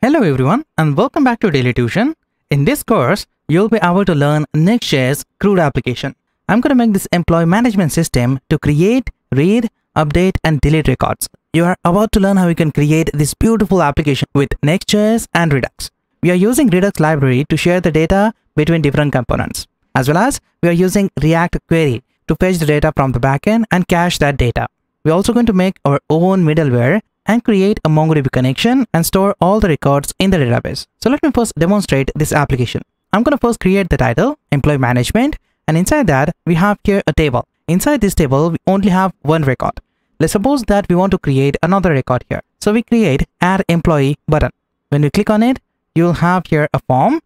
Hello everyone and welcome back to Daily Tuition. In this course, you'll be able to learn Next.js CRUD application. I'm going to make this employee management system to create, read, update and delete records. You are about to learn how you can create this beautiful application with Next.js and Redux. We are using Redux library to share the data between different components. As well as we are using React query to fetch the data from the backend and cache that data. We're also going to make our own middleware and create a MongoDB connection and store all the records in the database. So let me first demonstrate this application. I'm going to first create the title, employee management, and inside that we have here a table. Inside this table, we only have one record. Let's suppose that we want to create another record here. So we create add employee button. When we click on it, you'll have here a form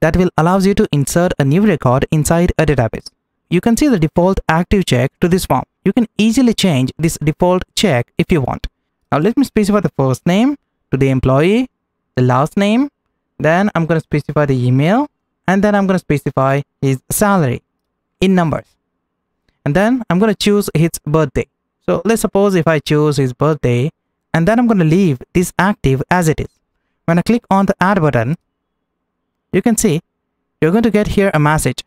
that will allows you to insert a new record inside a database. You can see the default active check to this form. You can easily change this default check if you want. Now let me specify the first name to the employee, the last name, then I'm going to specify the email, and then I'm going to specify his salary in numbers. And then I'm going to choose his birthday. So let's suppose if I choose his birthday, and then I'm going to leave this active as it is. When I click on the add button, you can see you're going to get here a message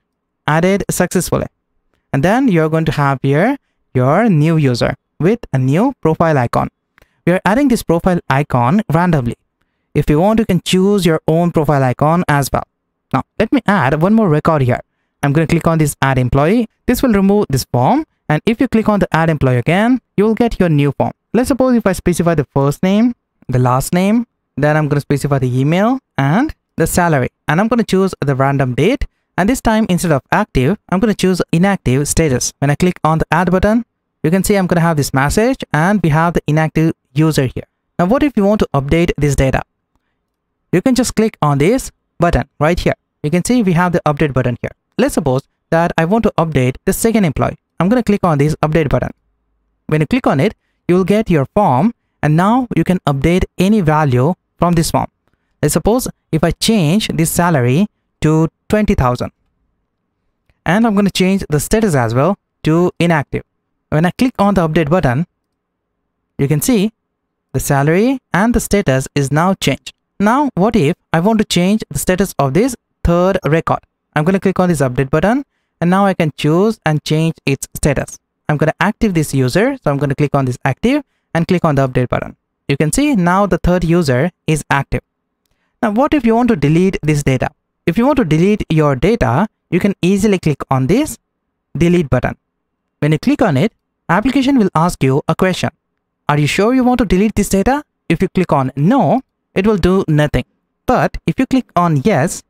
added successfully. And then you're going to have here your new user with a new profile icon we are adding this profile icon randomly. If you want, you can choose your own profile icon as well. Now, let me add one more record here. I'm going to click on this add employee. This will remove this form. And if you click on the add employee again, you will get your new form. Let's suppose if I specify the first name, the last name, then I'm going to specify the email and the salary. And I'm going to choose the random date. And this time, instead of active, I'm going to choose inactive status. When I click on the add button, you can see I'm going to have this message and we have the inactive user here. Now what if you want to update this data? You can just click on this button right here. You can see we have the update button here. Let's suppose that I want to update the second employee. I'm going to click on this update button. When you click on it, you will get your form and now you can update any value from this form. Let's suppose if I change this salary to 20,000 and I'm going to change the status as well to inactive. When I click on the update button, you can see the salary and the status is now changed. Now, what if I want to change the status of this third record? I'm going to click on this update button and now I can choose and change its status. I'm going to active this user. So I'm going to click on this active and click on the update button. You can see now the third user is active. Now, what if you want to delete this data? If you want to delete your data, you can easily click on this delete button. When you click on it, application will ask you a question. Are you sure you want to delete this data? If you click on no, it will do nothing. But if you click on yes,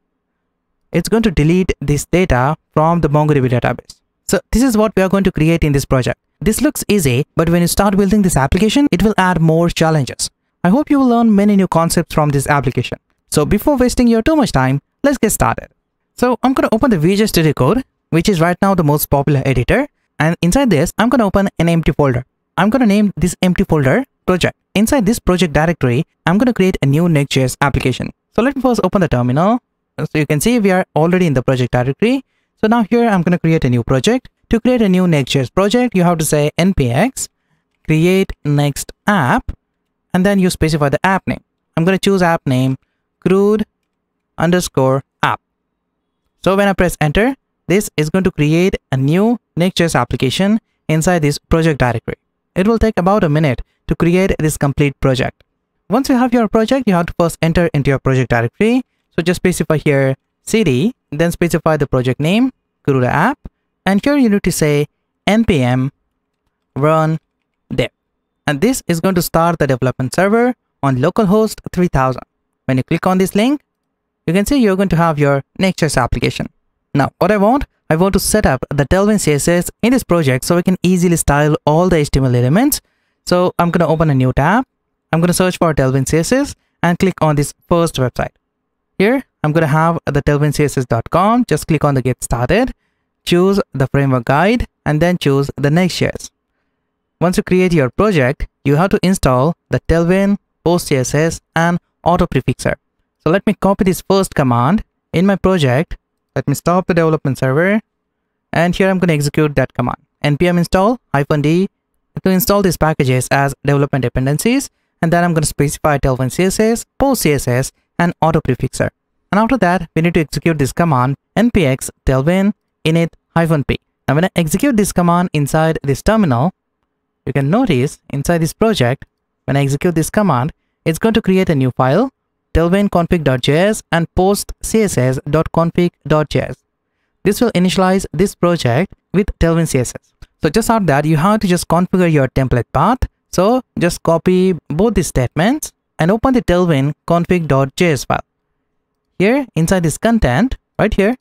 it's going to delete this data from the MongoDB database. So this is what we are going to create in this project. This looks easy, but when you start building this application, it will add more challenges. I hope you will learn many new concepts from this application. So before wasting your too much time, let's get started. So I'm going to open the Visual Studio Code, which is right now the most popular editor. And inside this, I'm going to open an empty folder. I'm going to name this empty folder project. Inside this project directory, I'm going to create a new Next.js application. So let me first open the terminal. So you can see we are already in the project directory. So now here I'm going to create a new project. To create a new Next.js project, you have to say npx create next app and then you specify the app name. I'm going to choose app name CRUD underscore app. So when I press enter, this is going to create a new Next.js application inside this project directory. It will take about a minute to create this complete project. Once you have your project, you have to first enter into your project directory. So just specify here cd, then specify the project name, CRUD app, and here you need to say npm run dev. And this is going to start the development server on localhost 3000. When you click on this link, you can see you're going to have your Next.js application. Now, what I want, I want to set up the Tailwind CSS in this project so we can easily style all the HTML elements. So I'm going to open a new tab. I'm going to search for Tailwind CSS and click on this first website. Here, I'm going to have the tailwindcss.com. Just click on the get started, choose the framework guide, and then choose the next Next.js. Once you create your project, you have to install the Tailwind, PostCSS, and Autoprefixer. So let me copy this first command in my project let me stop the development server. And here I'm going to execute that command. npm install hyphen d. To install these packages as development dependencies and then I'm going to specify Tailwind CSS, PostCSS, and autoprefixer. And after that, we need to execute this command npx tailwind init hyphen p. Now when I execute this command inside this terminal, you can notice inside this project, when I execute this command, it's going to create a new file, tailwindconfig.js and postcss.config.js. This will initialize this project with Tailwind CSS. So just out that you have to just configure your template path. So just copy both these statements and open the tailwind config.js file. Here inside this content right here,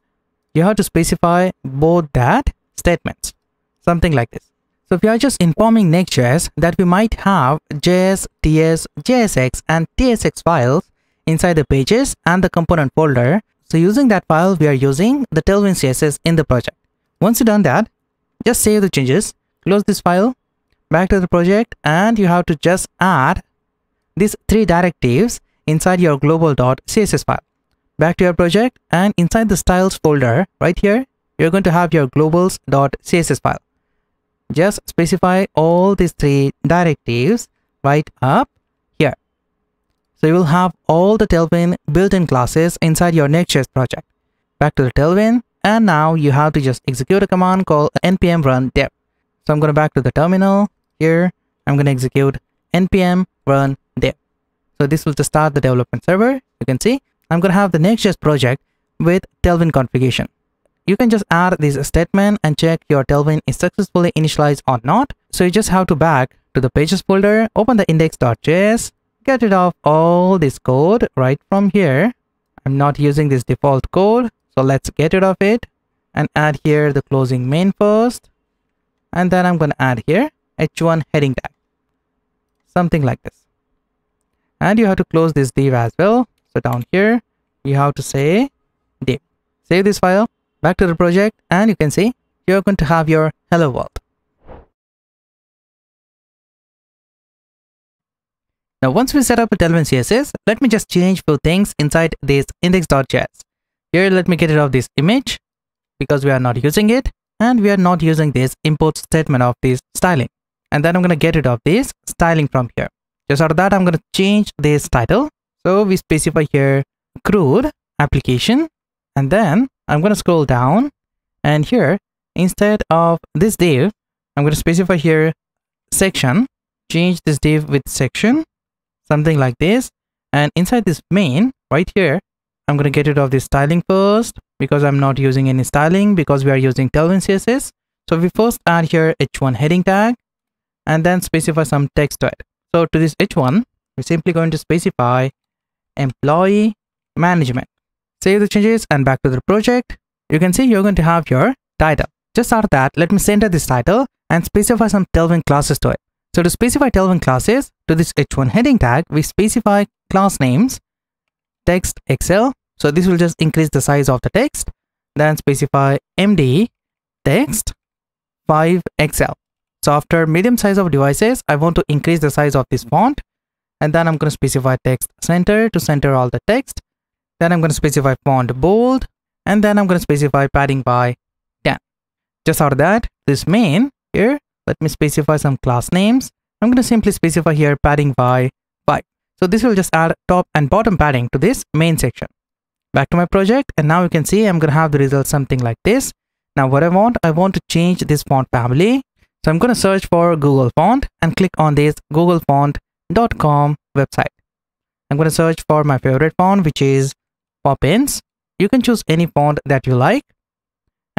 you have to specify both that statements, something like this. So we are just informing Next.js that we might have JS, TS, JSX and TSX files inside the pages and the component folder. So using that file, we are using the Tailwind CSS in the project. Once you've done that, just save the changes, close this file, back to the project and you have to just add these three directives inside your global.css file. Back to your project and inside the styles folder right here, you're going to have your globals.css file. Just specify all these three directives right up. So you will have all the Tailwind built-in classes inside your Next.js project. Back to the Tailwind and now you have to just execute a command called npm run dev. So I'm going to back to the terminal here. I'm going to execute npm run dev. So this will just start the development server. You can see I'm going to have the Next.js project with Tailwind configuration. You can just add this statement and check your Tailwind is successfully initialized or not. So you just have to back to the pages folder, open the index.js, get rid of all this code right from here. I'm not using this default code. So let's get rid of it and add here the closing main first. And then I'm going to add here h1 heading tag. Something like this. And you have to close this div as well. So down here, you have to say div. Save this file, back to the project, and you can see you're going to have your hello world. Now, once we set up a Tailwind CSS, let me just change few things inside this index.js. Here, let me get rid of this image because we are not using it and we are not using this import statement of this styling. And then I'm going to get rid of this styling from here. Just out of that, I'm going to change this title. So we specify here CRUD application and then I'm going to scroll down and here instead of this div, I'm going to specify here section, change this div with section something like this. And inside this main right here i'm going to get rid of this styling first because i'm not using any styling because we are using tailwind css so we first add here h1 heading tag and then specify some text to it. So to this h1 we're simply going to specify employee management. Save the changes and back to the project. You can see you're going to have your title. Just after that let me center this title and specify some tailwind classes to it so to specify Tailwind classes, to this h1 heading tag, we specify class names, text XL. So this will just increase the size of the text. Then specify MD text 5XL. So after medium size of devices, I want to increase the size of this font. And then I'm going to specify text center to center all the text. Then I'm going to specify font bold. And then I'm going to specify padding by 10. Just out of that, this main here let me specify some class names. I'm going to simply specify here padding by 5. So this will just add top and bottom padding to this main section. Back to my project and now you can see I'm going to have the result something like this. Now what I want, I want to change this font family. So I'm going to search for Google font and click on this googlepont.com website. I'm going to search for my favorite font which is Poppins. You can choose any font that you like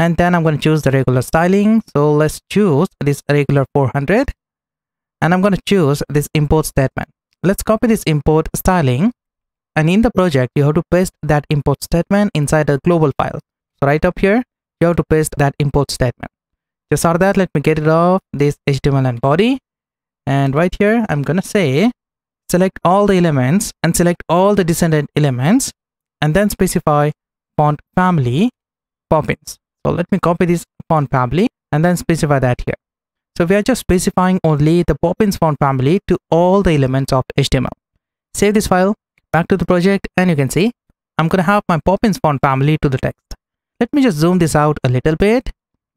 and then I'm going to choose the regular styling. So let's choose this regular 400 and I'm going to choose this import statement. Let's copy this import styling and in the project you have to paste that import statement inside a global file. So right up here you have to paste that import statement. Just for that let me get rid of this HTML and body and right here I'm going to say select all the elements and select all the descendant elements and then specify font family poppins so let me copy this font family and then specify that here. So we are just specifying only the Poppins font family to all the elements of HTML. Save this file, back to the project and you can see I'm going to have my Poppins font family to the text. Let me just zoom this out a little bit.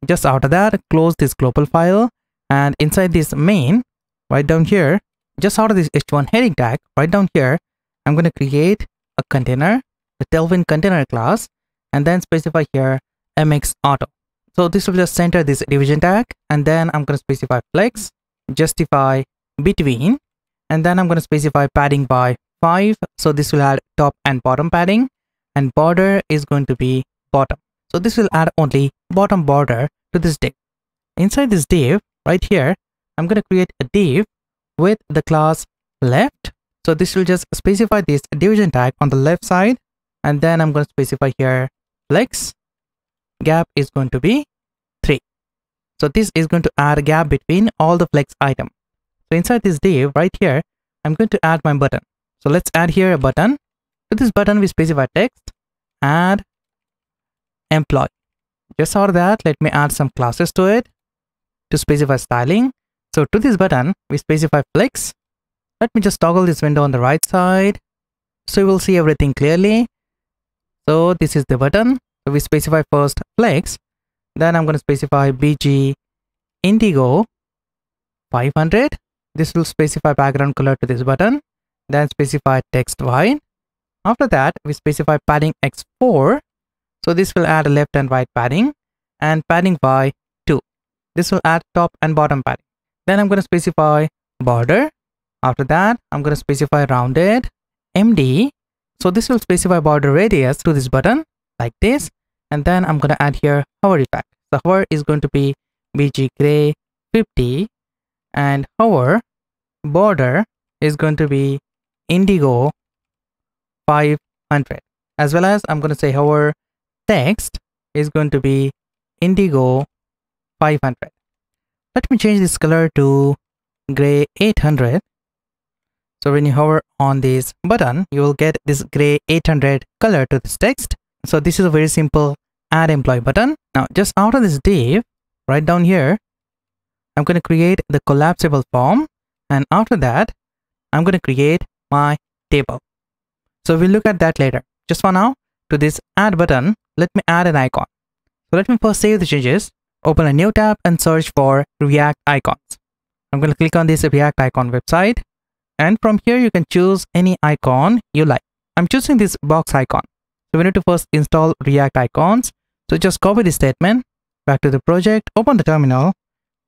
Just after that, close this global file and inside this main, right down here, just out of this h1 heading tag, right down here, I'm going to create a container, the Tailwind container class, and then specify here mx auto. So this will just center this division tag, and then I'm going to specify flex, justify between, and then I'm going to specify padding by 5. So this will add top and bottom padding, and border is going to be bottom. So this will add only bottom border to this div. Inside this div, right here, I'm going to create a div with the class left. So this will just specify this division tag on the left side. And then I'm going to specify here flex. Gap is going to be 3. So this is going to add a gap between all the flex item. So inside this div right here, I'm going to add my button. So let's add here a button. To this button, we specify text, add employee. Just of that, let me add some classes to it to specify styling. So to this button, we specify flex. Let me just toggle this window on the right side. So you will see everything clearly. So this is the button. So we specify first flex. Then I'm going to specify BG indigo 500. This will specify background color to this button. Then specify text white. After that, we specify padding X4. So this will add left and right padding and padding by 2. This will add top and bottom padding. Then I'm going to specify border. After that, I'm going to specify rounded MD. So this will specify border radius to this button like this. And then I'm going to add here hover effect. The hover is going to be BG gray 50 and hover border is going to be indigo 500 as well as I'm going to say hover text is going to be indigo 500 let me change this color to gray 800 so when you hover on this button you will get this gray 800 color to this text so this is a very simple add employee button now just out of this div right down here I'm going to create the collapsible form and after that I'm going to create my table. So we'll look at that later. Just for now, to this add button, let me add an icon. So let me first save the changes, open a new tab and search for React icons. I'm going to click on this React icon website and from here you can choose any icon you like. I'm choosing this box icon. So we need to first install React icons. So just copy this statement, back to the project, open the terminal,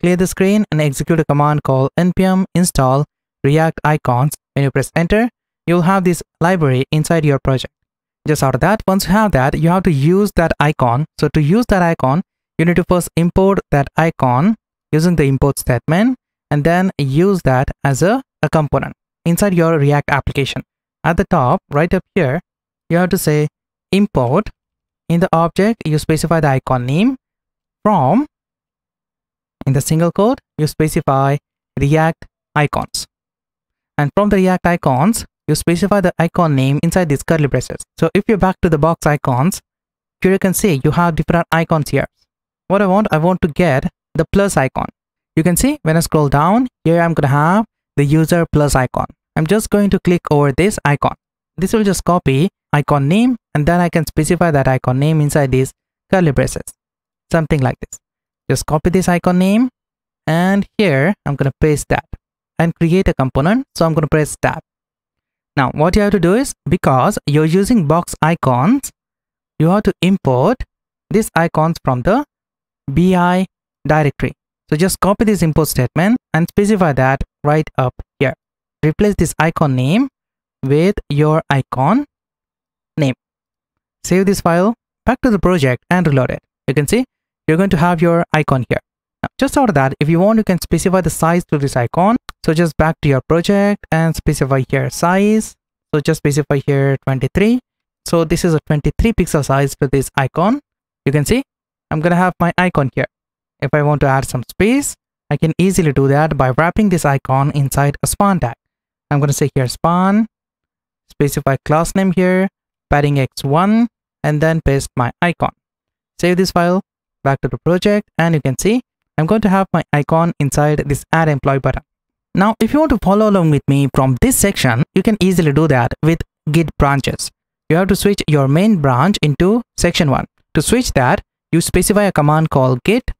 clear the screen and execute a command called npm install react icons. When you press enter, you'll have this library inside your project. Just out of that, once you have that, you have to use that icon. So to use that icon, you need to first import that icon using the import statement and then use that as a, a component inside your React application. At the top, right up here, you have to say import. In the object, you specify the icon name from in the single quote, you specify React icons. And from the React icons, you specify the icon name inside these curly braces. So if you're back to the box icons, here you can see you have different icons here. What I want, I want to get the plus icon. You can see when I scroll down, here I'm to have the user plus icon. I'm just going to click over this icon. This will just copy icon name and then I can specify that icon name inside these curly braces. Something like this. Just copy this icon name and here I'm going to paste that and create a component. So I'm going to press tab. Now what you have to do is because you're using box icons, you have to import these icons from the BI directory. So just copy this import statement and specify that right up here. Replace this icon name with your icon. Save this file back to the project and reload it. You can see you're going to have your icon here. Now, just out of that, if you want, you can specify the size to this icon. So just back to your project and specify here size. So just specify here 23. So this is a 23 pixel size for this icon. You can see I'm going to have my icon here. If I want to add some space, I can easily do that by wrapping this icon inside a span tag. I'm going to say here span, specify class name here, padding x1, and then paste my icon. Save this file back to the project and you can see I'm going to have my icon inside this add employee button. Now, if you want to follow along with me from this section, you can easily do that with git branches. You have to switch your main branch into section 1. To switch that, you specify a command called git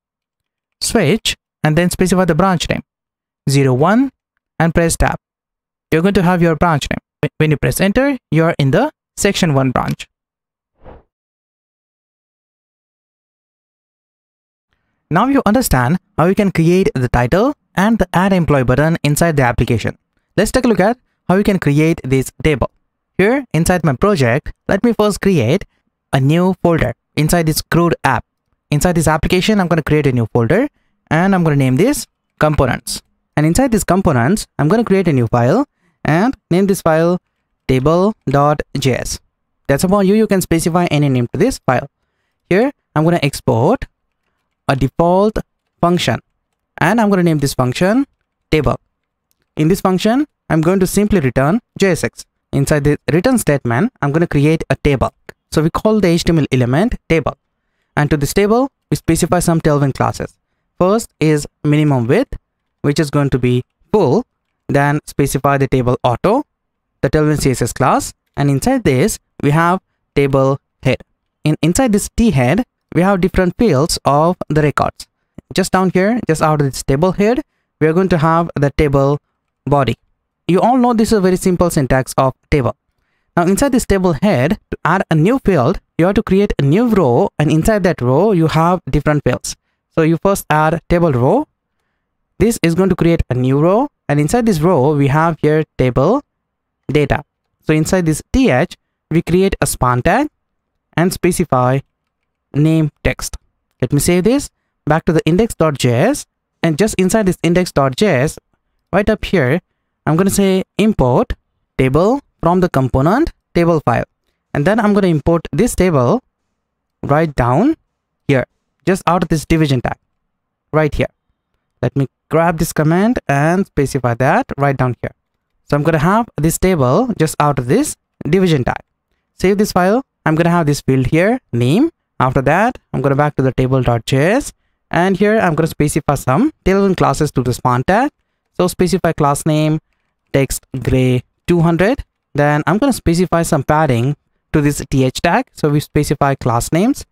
switch and then specify the branch name 01 and press tab. you're going to have your branch name. When you press enter, you're in the section 1 branch. Now you understand how you can create the title and the add employee button inside the application. Let's take a look at how you can create this table. Here inside my project, let me first create a new folder inside this CRUD app. Inside this application, I'm going to create a new folder and I'm going to name this components. And inside this components, I'm going to create a new file and name this file table.js. That's about you. You can specify any name to this file. Here, I'm going to export a default function and I'm going to name this function table. In this function, I'm going to simply return JSX. Inside the return statement, I'm going to create a table. So we call the HTML element table. And to this table, we specify some tailwind classes. First is minimum width, which is going to be full. Then specify the table auto, the tailwind CSS class. And inside this, we have table head. In inside this t head, we have different fields of the records. Just down here, just out of this table head, we are going to have the table body. You all know this is a very simple syntax of table. Now inside this table head, to add a new field, you have to create a new row and inside that row, you have different fields. So you first add table row. This is going to create a new row and inside this row, we have here table data. So inside this th, we create a span tag and specify name text. Let me save this back to the index.js and just inside this index.js right up here I'm going to say import table from the component table file. And then I'm going to import this table right down here just out of this division tag right here. Let me grab this command and specify that right down here. So I'm going to have this table just out of this division tag. Save this file. I'm going to have this field here name after that I'm going to back to the table.js and here I'm going to specify some tailwind classes to the span tag. So specify class name text gray 200 then I'm going to specify some padding to this th tag. So we specify class names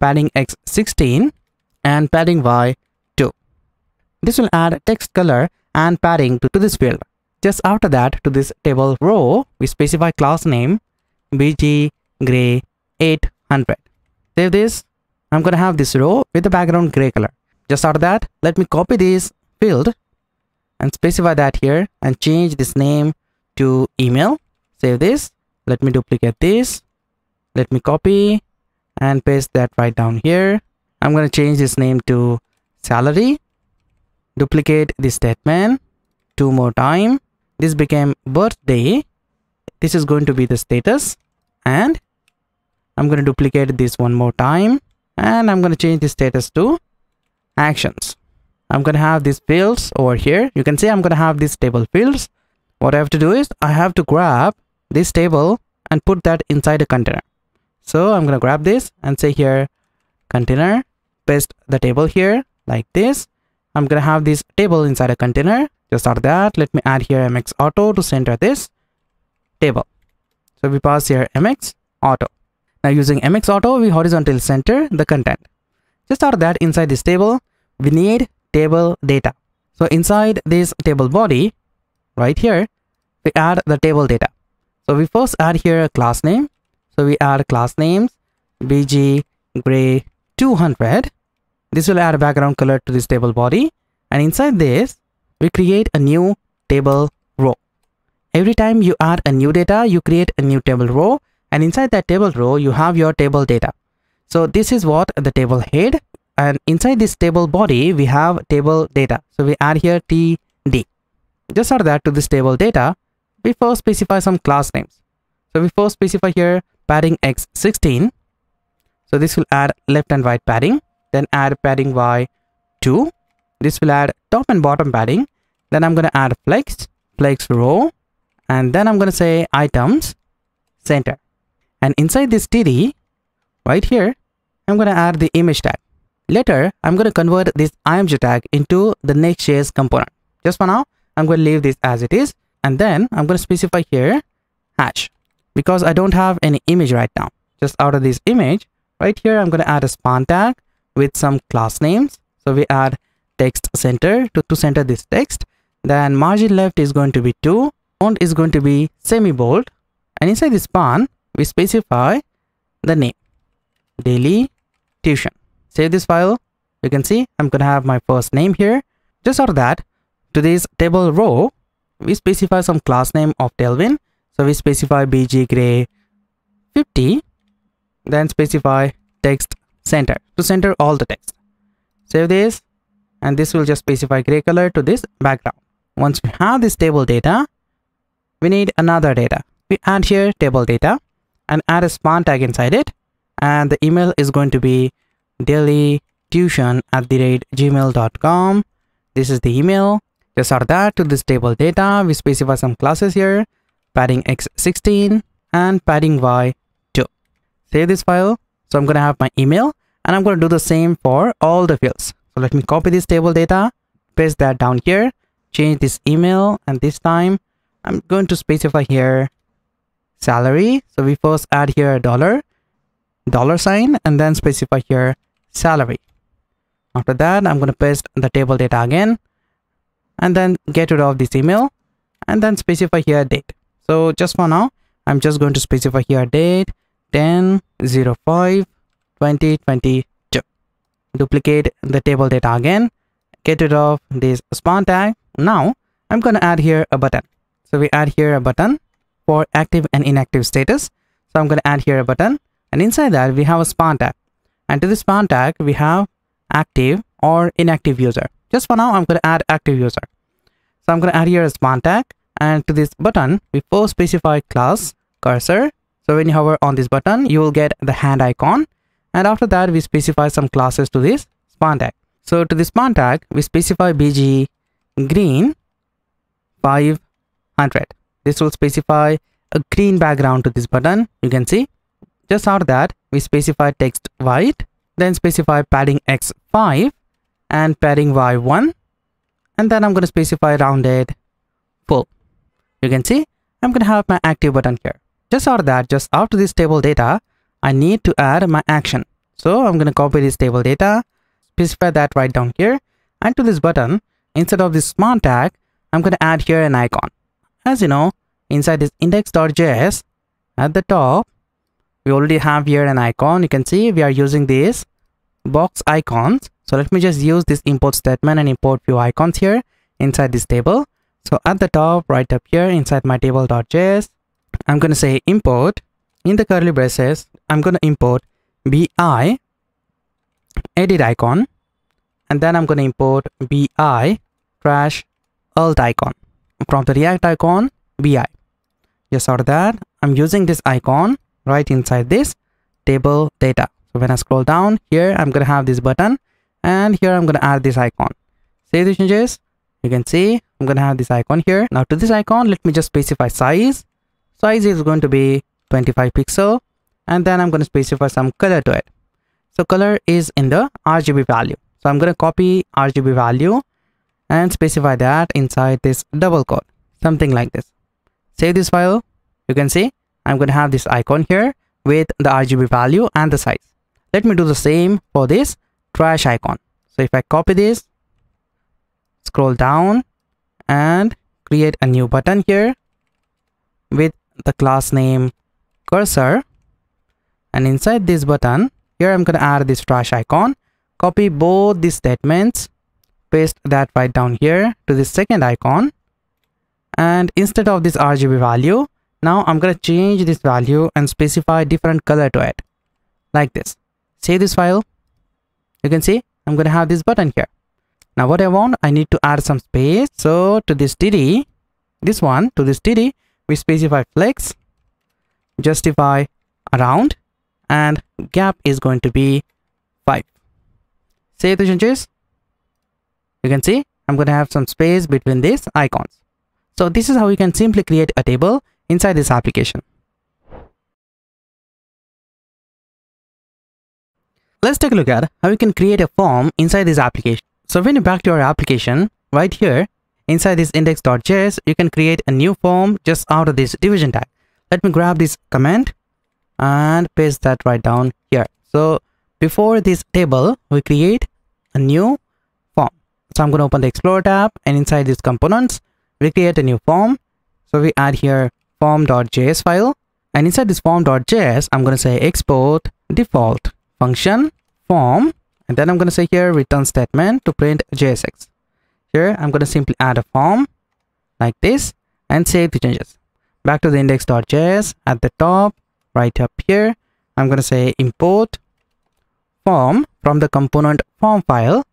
padding x16 and padding y2 this will add text color and padding to, to this field. Just after that to this table row we specify class name bg gray 800 save this I'm going to have this row with the background gray color. Just out of that, let me copy this field and specify that here and change this name to email. Save this. Let me duplicate this. Let me copy and paste that right down here. I'm going to change this name to salary. Duplicate this statement two more time. This became birthday. This is going to be the status and I'm going to duplicate this one more time and I'm going to change the status to actions. I'm going to have these fields over here. You can see I'm going to have these table fields. What I have to do is I have to grab this table and put that inside a container. So I'm going to grab this and say here container, paste the table here like this. I'm going to have this table inside a container. Just of that, let me add here MX auto to center this table. So we pass here MX auto. Now using MX Auto, we horizontal center the content. Just of that, inside this table, we need table data. So inside this table body, right here, we add the table data. So we first add here a class name. So we add class names, bg gray 200. This will add a background color to this table body. And inside this, we create a new table row. Every time you add a new data, you create a new table row and inside that table row you have your table data. So this is what the table head and inside this table body we have table data. So we add here td just add that to this table data. We first specify some class names. So we first specify here padding x16 so this will add left and right padding then add padding y2 this will add top and bottom padding. Then i'm going to add flex flex row and then i'm going to say items center and inside this td, right here, I'm going to add the image tag. Later, I'm going to convert this img tag into the Next.js component. Just for now, I'm going to leave this as it is. And then I'm going to specify here hash because I don't have any image right now. Just out of this image, right here, I'm going to add a span tag with some class names. So we add text center to, to center this text. Then margin left is going to be 2 font is going to be semi-bold and inside this span we specify the name. Daily tuition. Save this file. You can see i'm gonna have my first name here. Just for that to this table row we specify some class name of Tailwind. So we specify bg gray 50 then specify text center to center all the text. Save this and this will just specify gray color to this background. Once we have this table data we need another data. We add here table data and add a span tag inside it. And the email is going to be dailytuition at the rate gmail.com this is the email. Just add that to this table data. We specify some classes here. Padding x16 and padding y2 save this file. So i'm gonna have my email and i'm gonna do the same for all the fields. So let me copy this table data paste that down here change this email and this time i'm going to specify here salary. So we first add here a dollar dollar sign and then specify here salary. After that i'm going to paste the table data again and then get rid of this email and then specify here date. So just for now i'm just going to specify here date 10 05 2022 duplicate the table data again get rid of this span tag. Now i'm going to add here a button. So we add here a button for active and inactive status. So I'm going to add here a button and inside that we have a span tag. And to the span tag, we have active or inactive user. Just for now, I'm going to add active user. So I'm going to add here a span tag and to this button, we first specify class cursor. So when you hover on this button, you will get the hand icon. And after that, we specify some classes to this span tag. So to this span tag, we specify BG green 500 this will specify a green background to this button. You can see just after that we specify text white then specify padding x5 and padding y1 and then i'm going to specify rounded full. You can see i'm going to have my active button here. Just after that just after this table data i need to add my action. So i'm going to copy this table data specify that right down here and to this button instead of this span tag i'm going to add here an icon as you know, inside this index.js, at the top, we already have here an icon. You can see we are using these box icons. So let me just use this import statement and import few icons here inside this table. So at the top, right up here inside my table.js, I'm going to say import in the curly braces. I'm going to import bi edit icon and then I'm going to import bi trash alt icon from the react icon bi out of that. I'm using this icon right inside this table data. So when i scroll down here i'm gonna have this button and here i'm gonna add this icon. Save the changes? You can see i'm gonna have this icon here. Now to this icon let me just specify size. Size is going to be 25 pixel and then i'm going to specify some color to it. So color is in the rgb value. So i'm going to copy rgb value and specify that inside this double quote something like this. Save this file. You can see i'm going to have this icon here with the rgb value and the size. Let me do the same for this trash icon. So if i copy this scroll down and create a new button here with the class name cursor. And inside this button here i'm going to add this trash icon. Copy both these statements paste that right down here to the second icon. And instead of this RGB value now I'm gonna change this value and specify different color to it. Like this. Save this file? You can see? I'm gonna have this button here. Now what I want I need to add some space. So to this TD this one to this TD we specify flex justify around and gap is going to be 5 save the changes you can see I'm going to have some space between these icons. So this is how you can simply create a table inside this application. Let's take a look at how you can create a form inside this application. So when you back to your application, right here, inside this index.js, you can create a new form just out of this division tag. Let me grab this command and paste that right down here. So before this table, we create a new so I'm going to open the Explorer tab and inside these components, we create a new form. So we add here form.js file and inside this form.js, I'm going to say export default function form and then I'm going to say here return statement to print JSX. Here I'm going to simply add a form like this and save the changes. Back to the index.js at the top right up here. I'm going to say import form from the component form file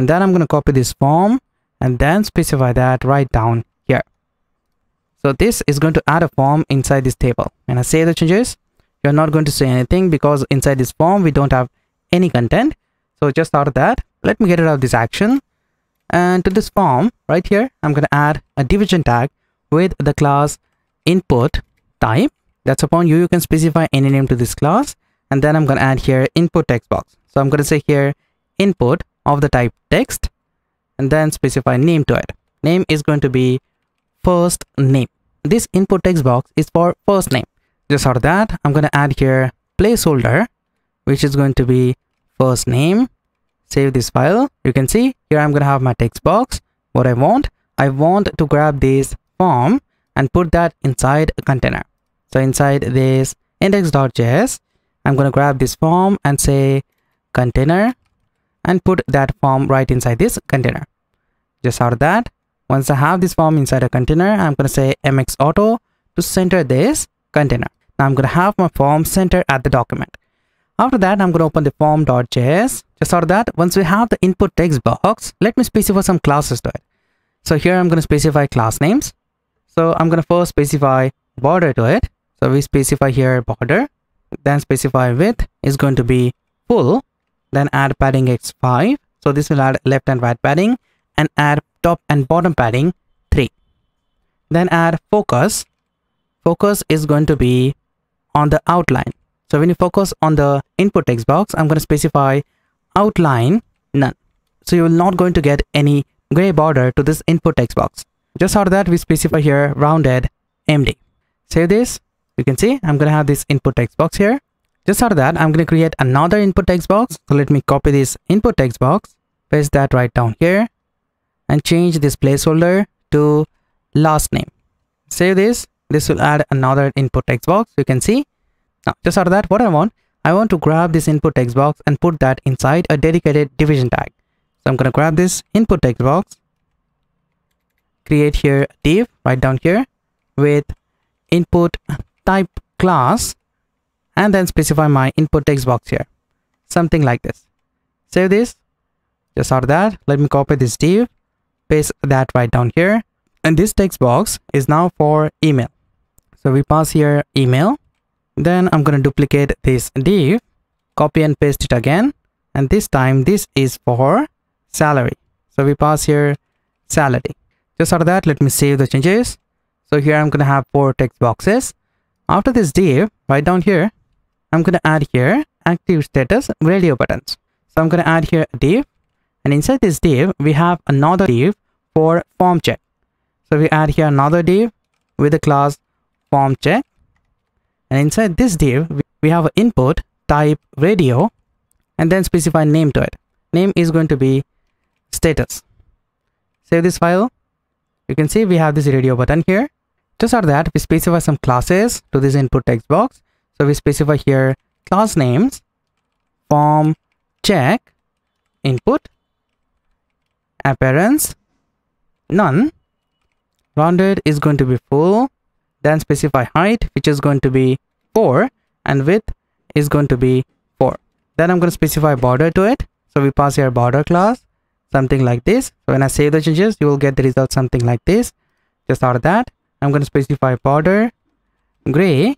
and then I'm going to copy this form and then specify that right down here. So this is going to add a form inside this table. When I say the changes, you're not going to say anything because inside this form, we don't have any content. So just out of that, let me get rid of this action. And to this form right here, I'm going to add a division tag with the class input type. That's upon you, you can specify any name to this class. And then I'm going to add here input text box. So I'm going to say here input of the type text and then specify name to it. Name is going to be first name. This input text box is for first name. Just out of that, I'm going to add here placeholder, which is going to be first name. Save this file. You can see here I'm going to have my text box. What I want, I want to grab this form and put that inside a container. So inside this index.js, I'm going to grab this form and say container and put that form right inside this container. Just out of that, once I have this form inside a container, I'm going to say mx auto to center this container. Now I'm going to have my form center at the document. After that, I'm going to open the form.js. Just out of that, once we have the input text box, let me specify some classes to it. So here I'm going to specify class names. So I'm going to first specify border to it. So we specify here border, then specify width is going to be full then add padding x5 so this will add left and right padding and add top and bottom padding 3 then add focus. Focus is going to be on the outline. So when you focus on the input text box i'm going to specify outline none. So you will not going to get any gray border to this input text box. Just out of that we specify here rounded md save this. You can see i'm going to have this input text box here just of that, I'm going to create another input text box. So let me copy this input text box, paste that right down here and change this placeholder to last name. Save this. This will add another input text box. You can see. Now, just out of that, what I want, I want to grab this input text box and put that inside a dedicated division tag. So I'm going to grab this input text box, create here div right down here with input type class and then specify my input text box here. Something like this. Save this. Just out of that. Let me copy this div. Paste that right down here. And this text box is now for email. So we pass here email. Then i'm going to duplicate this div. Copy and paste it again. And this time this is for salary. So we pass here salary. Just out of that. Let me save the changes. So here i'm going to have four text boxes. After this div right down here I'm going to add here active status radio buttons. So I'm going to add here a div and inside this div, we have another div for form check. So we add here another div with the class form check. And inside this div, we have an input type radio and then specify name to it. Name is going to be status. Save this file. You can see we have this radio button here. Just of that, we specify some classes to this input text box so we specify here class names, form check, input, appearance, none, rounded is going to be full, then specify height which is going to be 4 and width is going to be 4. Then I'm going to specify border to it. So we pass here border class, something like this. So when I save the changes, you will get the result something like this. Just out of that, I'm going to specify border gray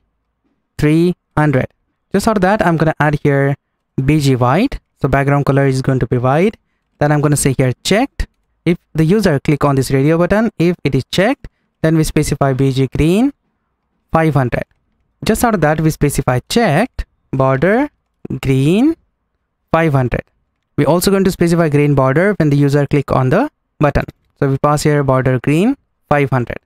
300 just of that i'm going to add here bg white. So background color is going to be white. Then i'm going to say here checked. If the user click on this radio button if it is checked then we specify bg green 500 just out of that we specify checked border green 500 we also going to specify green border when the user click on the button. So we pass here border green 500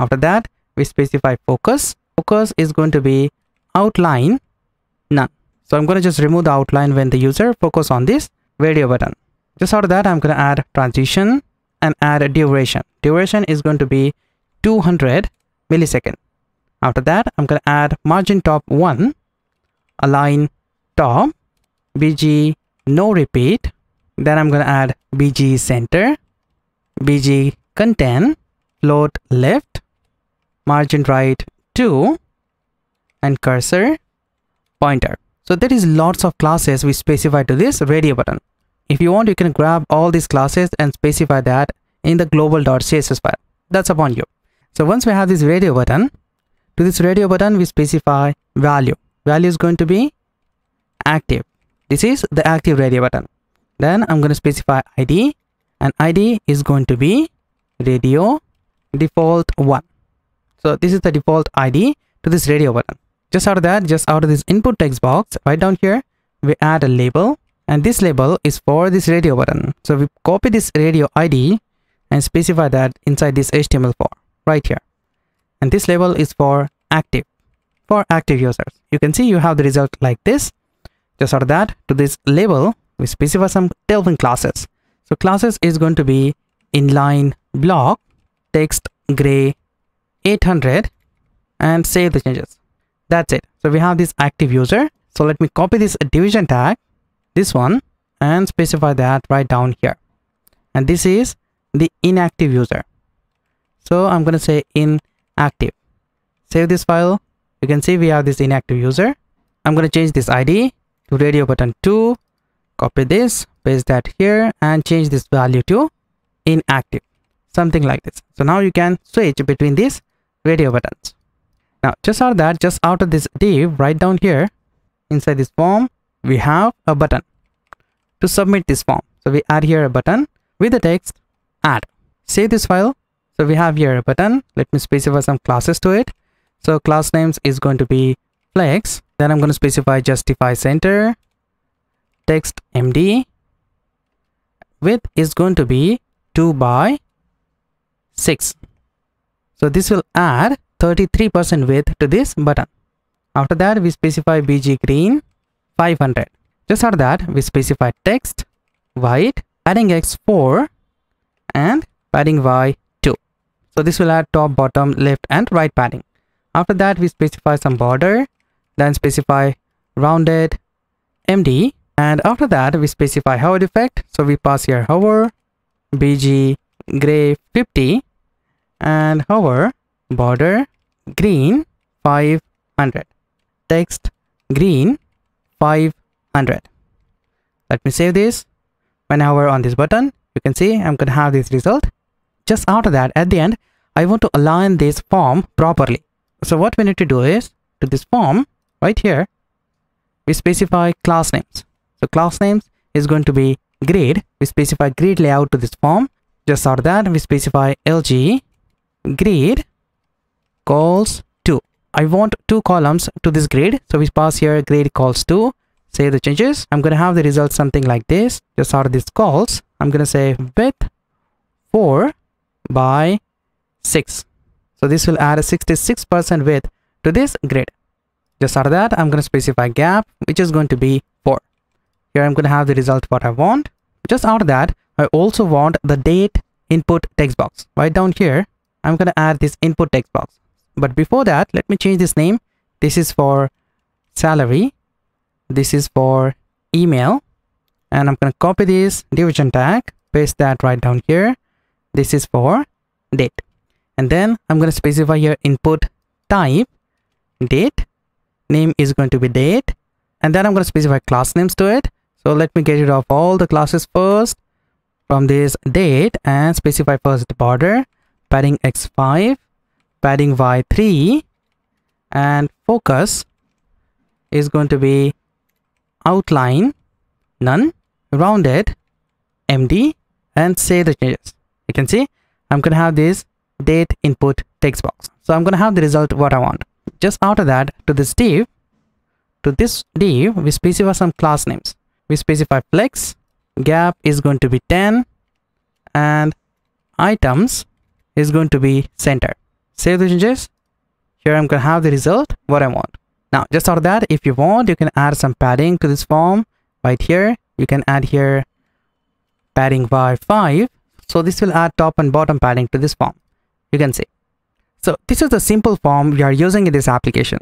after that we specify focus. Focus is going to be outline none so i'm going to just remove the outline when the user focus on this radio button just out of that i'm going to add transition and add a duration duration is going to be 200 millisecond. After that, I'm going to add margin top 1, align top, BG no repeat. Then I'm going to add BG center, BG content, float left, margin right 2, and cursor pointer. So there is lots of classes we specify to this radio button. If you want, you can grab all these classes and specify that in the global.css file. That's upon you. So once we have this radio button, to this radio button, we specify value. Value is going to be active. This is the active radio button. Then I'm going to specify ID and ID is going to be radio default 1. So this is the default ID to this radio button. Just out of that, just out of this input text box, right down here, we add a label and this label is for this radio button. So we copy this radio ID and specify that inside this htmlFor right here. And this label is for active, for active users. You can see you have the result like this. Just out of that, to this label, we specify some tailwind classes. So classes is going to be inline block, text gray 800 and save the changes. That's it. So we have this active user. So let me copy this division tag, this one, and specify that right down here. And this is the inactive user. So I'm going to say inactive. Save this file. You can see we have this inactive user. I'm going to change this ID to radio button 2. Copy this, paste that here and change this value to inactive. Something like this. So now you can switch between these radio buttons. Now just of that, just out of this div right down here, inside this form, we have a button to submit this form. So we add here a button with the text add. Save this file. So we have here a button. Let me specify some classes to it. So class names is going to be flex. Then I'm going to specify justify center, text MD. Width is going to be 2 by 6. So this will add 33% width to this button. After that, we specify BG green 500. Just after that, we specify text white, padding X4 and padding Y2. So this will add top, bottom, left and right padding. After that, we specify some border, then specify rounded MD. And after that, we specify hover effect. So we pass here hover, BG gray 50 and hover border green 500 text green 500 let me save this. When I hover on this button you can see I'm gonna have this result. Just after that at the end I want to align this form properly. So what we need to do is to this form right here we specify class names. So class names is going to be grid we specify grid layout to this form. Just after that we specify lg grid cols 2 i want two columns to this grid so we pass here grid cols 2 save the changes. I'm gonna have the result something like this. Just out of these cols. I'm gonna say width 4 by 6 so this will add a 66 percent width to this grid just out of that. I'm going to specify gap which is going to be 4 here i'm going to have the result what i want. Just out of that. I also want the date input text box. Right down here i'm going to add this input text box but before that let me change this name. This is for salary. This is for email. And i'm going to copy this division tag paste that right down here. This is for date. And then i'm going to specify here input type date. Name is going to be date. And then i'm going to specify class names to it. So let me get rid of all the classes first from this date and specify first the border padding x5 padding y3 and focus is going to be outline none rounded md and say the changes. You can see i'm going to have this date input text box. So i'm going to have the result what i want. Just after that to this div to this div we specify some class names. We specify flex gap is going to be 10 and items is going to be center save the changes. Here i'm gonna have the result what i want. Now just out of that if you want you can add some padding to this form right here. You can add here padding by 5 so this will add top and bottom padding to this form. You can see. So this is the simple form we are using in this application.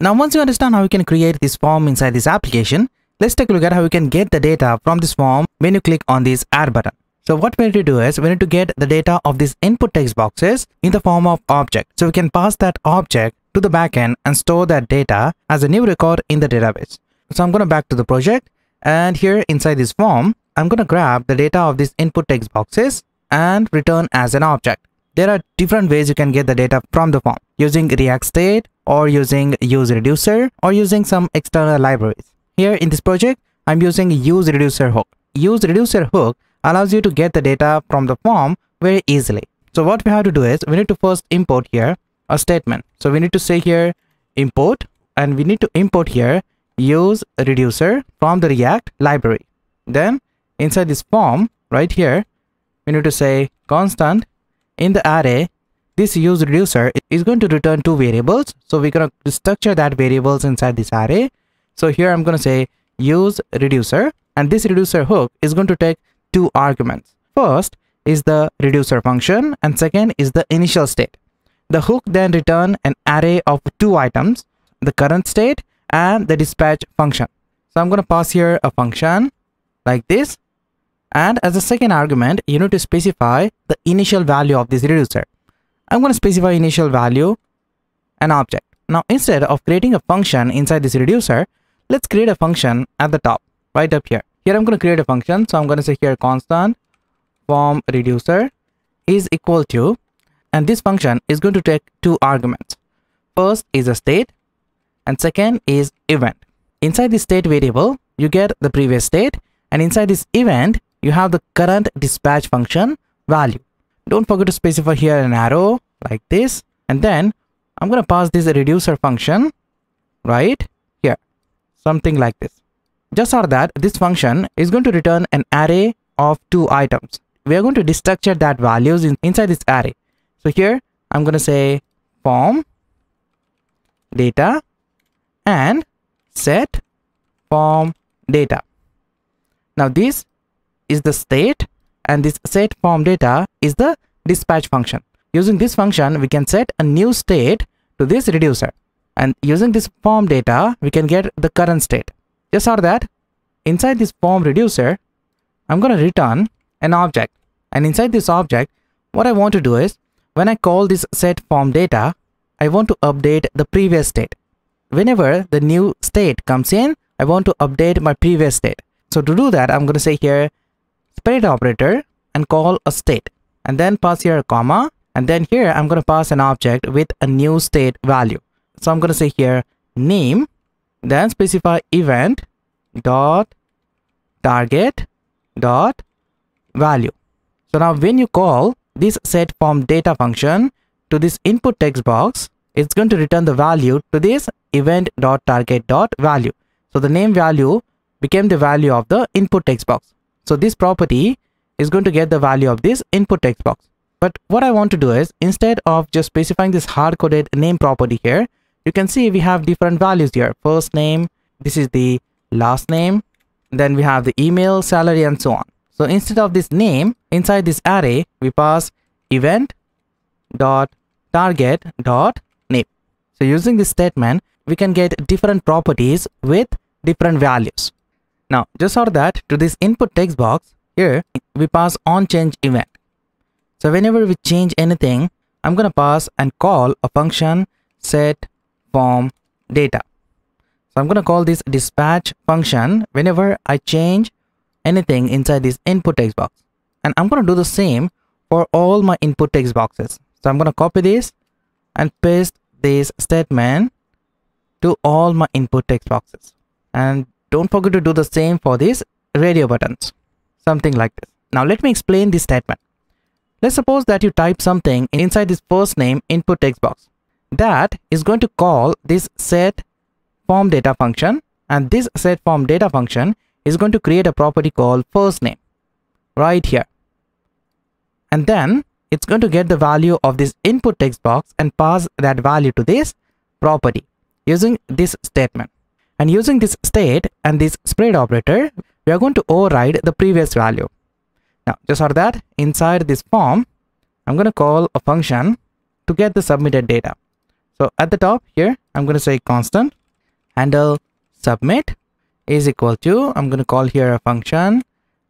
Now once you understand how you can create this form inside this application, let's take a look at how you can get the data from this form when you click on this add button. So what we need to do is we need to get the data of these input text boxes in the form of object. So we can pass that object to the backend and store that data as a new record in the database. So I'm going to back to the project and here inside this form, I'm going to grab the data of these input text boxes and return as an object. There are different ways you can get the data from the form using React State or using use reducer or using some external libraries. Here in this project, I'm using use reducer hook. Use reducer hook allows you to get the data from the form very easily. So what we have to do is we need to first import here a statement. So we need to say here import and we need to import here use reducer from the React library. Then inside this form right here, we need to say constant in the array this use reducer is going to return two variables. So we're going to structure that variables inside this array. So here I'm going to say use reducer and this reducer hook is going to take two arguments. First is the reducer function and second is the initial state. The hook then return an array of two items, the current state and the dispatch function. So I'm going to pass here a function like this and as a second argument you need to specify the initial value of this reducer. I'm going to specify initial value an object. Now instead of creating a function inside this reducer, let's create a function at the top right up here. Here I'm going to create a function. So I'm going to say here constant form reducer is equal to and this function is going to take two arguments. First is a state and second is event. Inside the state variable, you get the previous state and inside this event, you have the current dispatch function value. Don't forget to specify here an arrow like this and then I'm going to pass this reducer function right here, something like this. Just so that this function is going to return an array of two items. We are going to destructure that values in, inside this array. So here I'm going to say form data and set form data. Now this is the state and this set form data is the dispatch function. Using this function, we can set a new state to this reducer. And using this form data, we can get the current state. Just so that, inside this form reducer, I'm going to return an object. And inside this object, what I want to do is, when I call this set form data, I want to update the previous state. Whenever the new state comes in, I want to update my previous state. So to do that, I'm going to say here spread operator and call a state and then pass here a comma and then here I'm going to pass an object with a new state value. So I'm going to say here name then specify event dot target dot value. So now when you call this set form data function to this input text box, it's going to return the value to this event dot target dot value. So the name value became the value of the input text box. So this property is going to get the value of this input text box. But what I want to do is instead of just specifying this hard-coded name property here, you can see we have different values here. First name, this is the last name, then we have the email, salary, and so on. So instead of this name, inside this array, we pass event dot target dot name. So using this statement, we can get different properties with different values. Now, just for that, to this input text box, here we pass on change event. So whenever we change anything, I'm going to pass and call a function set form data. So I'm going to call this dispatch function whenever I change anything inside this input text box. And I'm going to do the same for all my input text boxes. So I'm going to copy this and paste this statement to all my input text boxes. And don't forget to do the same for these radio buttons. Something like this. Now let me explain this statement. Let's suppose that you type something inside this first name input text box. That is going to call this set form data function and this set form data function is going to create a property called first name right here. And then it's going to get the value of this input text box and pass that value to this property using this statement. And using this state and this spread operator, we are going to override the previous value. Now, just for that, inside this form, I'm going to call a function to get the submitted data. So at the top here, I'm going to say constant handle submit is equal to, I'm going to call here a function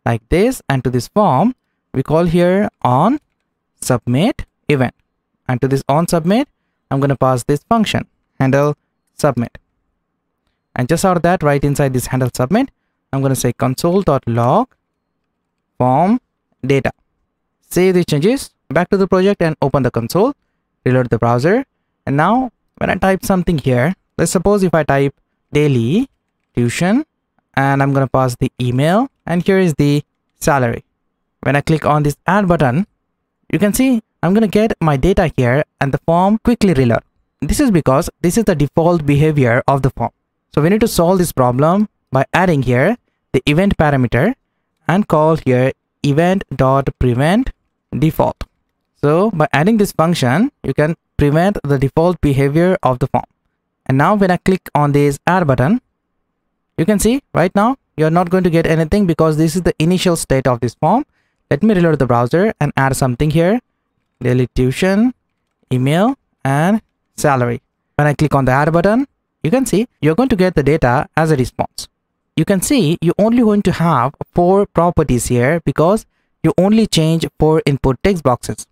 like this and to this form, we call here on submit event and to this on submit, I'm going to pass this function handle submit. And just out of that, right inside this handle submit, I'm going to say console.log form data. Save the changes, back to the project and open the console, reload the browser. And now when I type something here, let's suppose if I type daily tuition and I'm going to pass the email and here is the salary. When I click on this add button, you can see I'm going to get my data here and the form quickly reload. This is because this is the default behavior of the form. So we need to solve this problem by adding here the event parameter and call here event.prevent default. So by adding this function, you can prevent the default behavior of the form. And now when I click on this add button, you can see right now you're not going to get anything because this is the initial state of this form. Let me reload the browser and add something here. Daily tuition, email and salary. When I click on the add button, you can see you're going to get the data as a response. You can see you're only going to have four properties here because you only change four input text boxes.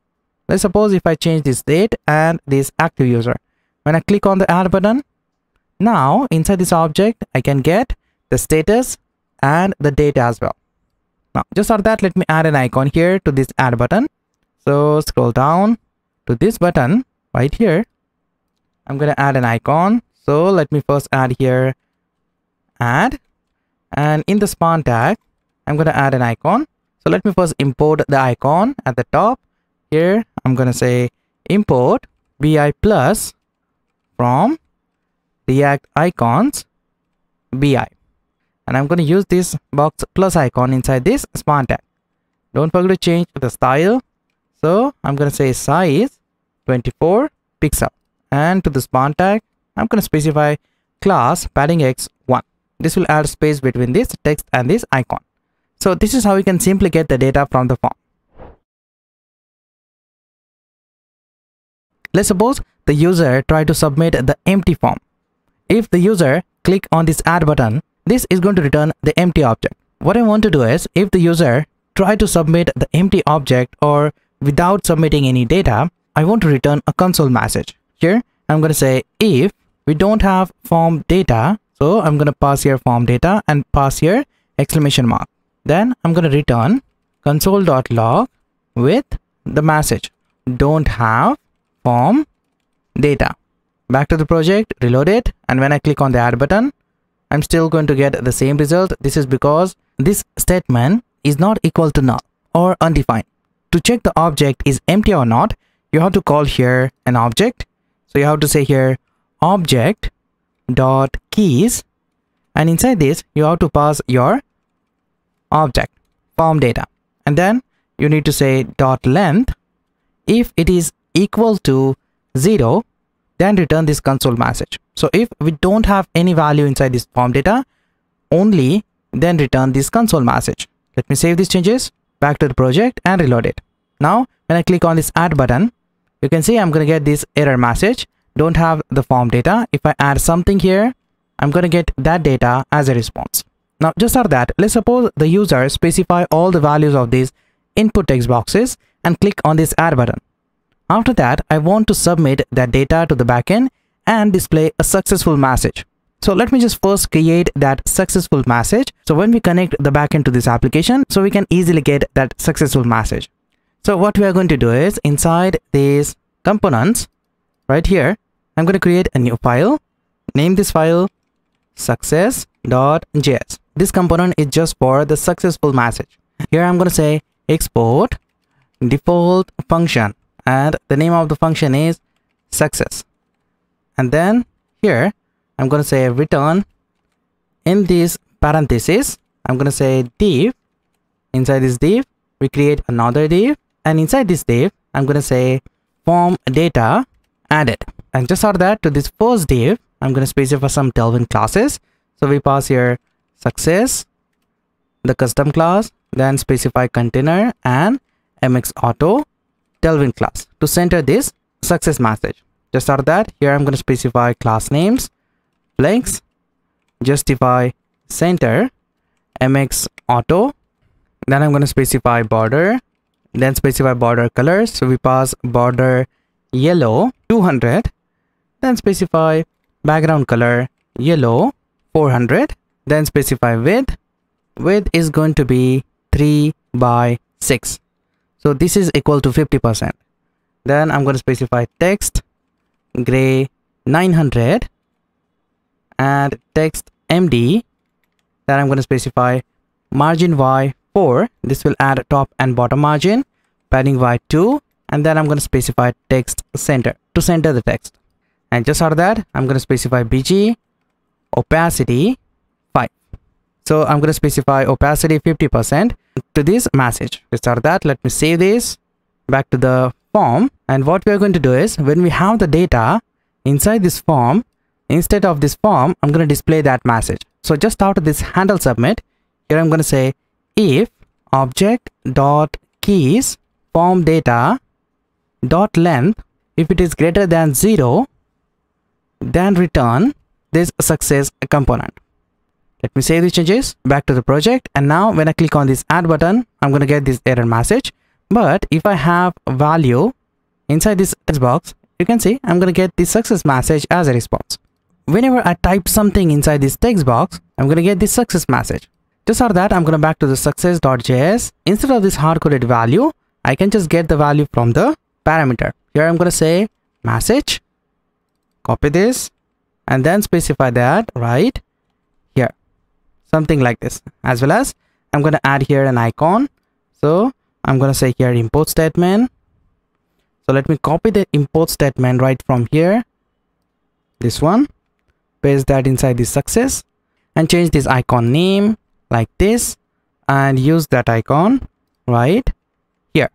Let's suppose if I change this date and this active user. When I click on the add button, now inside this object, I can get the status and the date as well. Now just for that, let me add an icon here to this add button. So scroll down to this button right here. I'm going to add an icon. So let me first add here add and in the span tag, I'm going to add an icon. So let me first import the icon at the top here. I'm going to say import bi plus from react icons bi and I'm going to use this box plus icon inside this span tag. Don't forget to change the style. So I'm going to say size 24 pixel and to the span tag, I'm going to specify class padding x1. This will add space between this text and this icon. So this is how you can simply get the data from the form. Let's suppose the user try to submit the empty form. If the user click on this add button, this is going to return the empty object. What I want to do is if the user try to submit the empty object or without submitting any data, I want to return a console message. Here, I'm going to say if we don't have form data, so I'm going to pass here form data and pass here exclamation mark. Then I'm going to return console.log with the message don't have form data. Back to the project, reload it, and when I click on the add button, I'm still going to get the same result. This is because this statement is not equal to null or undefined. To check the object is empty or not, you have to call here an object. So you have to say here object dot keys and inside this you have to pass your object form data and then you need to say dot length if it is equal to 0 then return this console message. So if we don't have any value inside this form data only then return this console message. Let me save these changes back to the project and reload it. Now when i click on this add button you can see i'm going to get this error message. Don't have the form data. If i add something here i'm going to get that data as a response. Now just for that let's suppose the user specify all the values of these input text boxes and click on this add button after that, I want to submit that data to the backend and display a successful message. So let me just first create that successful message. So when we connect the backend to this application, so we can easily get that successful message. So what we are going to do is inside these components right here, I'm going to create a new file, name this file success.js. This component is just for the successful message. Here I'm going to say export default function and the name of the function is success. And then here i'm going to say return in this parenthesis. I'm going to say div. Inside this div we create another div. And inside this div i'm going to say form data added. And just for that to this first div i'm going to specify some tailwind classes. So we pass here success the custom class then specify container and mx auto tailwind class. To center this success message. Just of that. Here i'm going to specify class names blanks, justify center mx auto. Then i'm going to specify border then specify border colors. So we pass border yellow 200 then specify background color yellow 400 then specify width. Width is going to be 3 by 6 so this is equal to 50 percent. Then i'm going to specify text gray 900 and text md then i'm going to specify margin y 4 this will add top and bottom margin padding y 2 and then i'm going to specify text center to center the text. And just out of that i'm going to specify bg opacity 5 so i'm going to specify opacity 50 percent to this message out that. Let me save this back to the form. And what we are going to do is when we have the data inside this form instead of this form i'm going to display that message so just after this handle submit here i'm going to say if object dot keys form data dot length if it is greater than 0 then return this success component let me save these changes back to the project. And now when i click on this add button i'm going to get this error message. But if i have value inside this text box you can see i'm going to get this success message as a response. Whenever i type something inside this text box i'm going to get this success message. Just for that i'm going to back to the success.js instead of this hard-coded value i can just get the value from the parameter. Here i'm going to say message copy this and then specify that right something like this. As well as i'm going to add here an icon. So i'm going to say here import statement. So let me copy the import statement right from here. This one. Paste that inside the success. And change this icon name like this. And use that icon right here.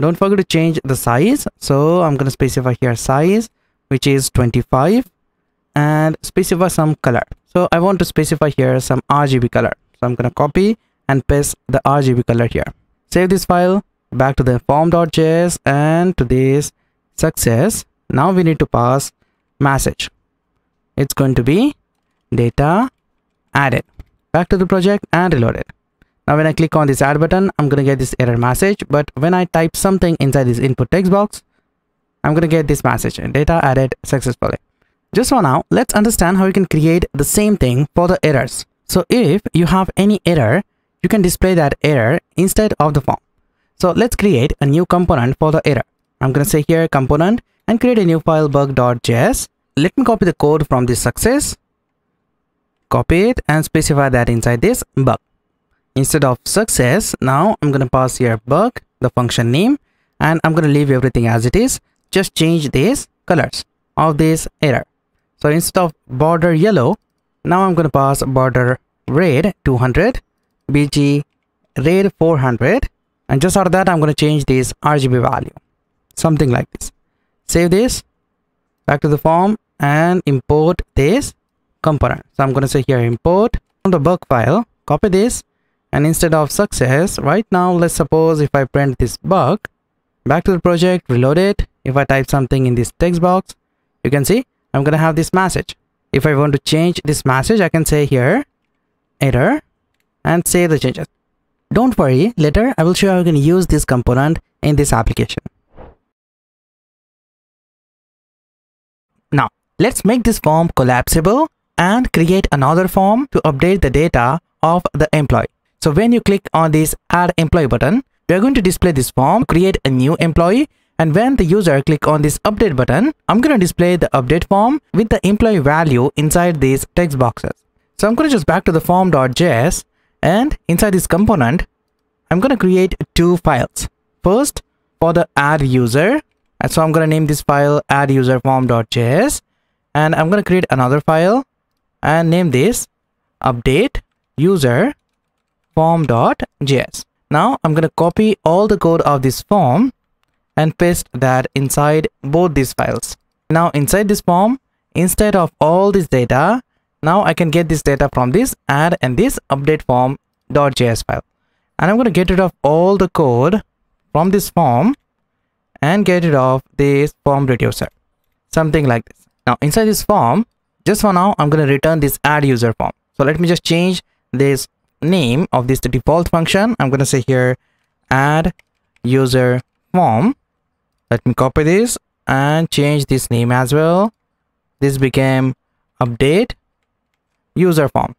Don't forget to change the size. So i'm going to specify here size which is 25 and specify some color so i want to specify here some rgb color. So i'm going to copy and paste the rgb color here. Save this file back to the form.js and to this success. Now we need to pass message. It's going to be data added. Back to the project and reload it. Now when i click on this add button i'm going to get this error message. But when i type something inside this input text box i'm going to get this message. Data added successfully just for now let's understand how you can create the same thing for the errors so if you have any error you can display that error instead of the form so let's create a new component for the error. I'm going to say here component and create a new file bug.js. Let me copy the code from this success. Copy it and specify that inside this bug. Instead of success, now I'm going to pass here bug, the function name, and I'm going to leave everything as it is. Just change these colors of this error. So instead of border yellow, now I'm going to pass border red 200, bg red 400, and just out of that i'm going to change this rgb value. Something like this. Save this back to the form and import this component. So i'm going to say here import from the bug file copy this and instead of success right now let's suppose if i print this bug back to the project reload it. If i type something in this text box you can see i'm to have this message if i want to change this message i can say here error and save the changes don't worry, later I will show how you can use this component in this application. Now, let's make this form collapsible and create another form to update the data of the employee. So when you click on this add employee button, we are going to display this form, create a new employee and when the user click on this update button, I'm going to display the update form with the employee value inside these text boxes. So I'm going to just back to the form.js and inside this component i'm going to create two files. First for the add user. And so i'm going to name this file add user form.js and i'm going to create another file and name this update user form.js now i'm going to copy all the code of this form and paste that inside both these files. Now inside this form instead of all this data now I can get this data from this add and this update form.js file. and I'm going to get rid of all the code from this form and get rid of this form reducer. Something like this. Now inside this form just for now I'm going to return this add user form. So let me just change this name of this default function. I'm going to say here add user form let me copy this and change this name as well. This became update user form.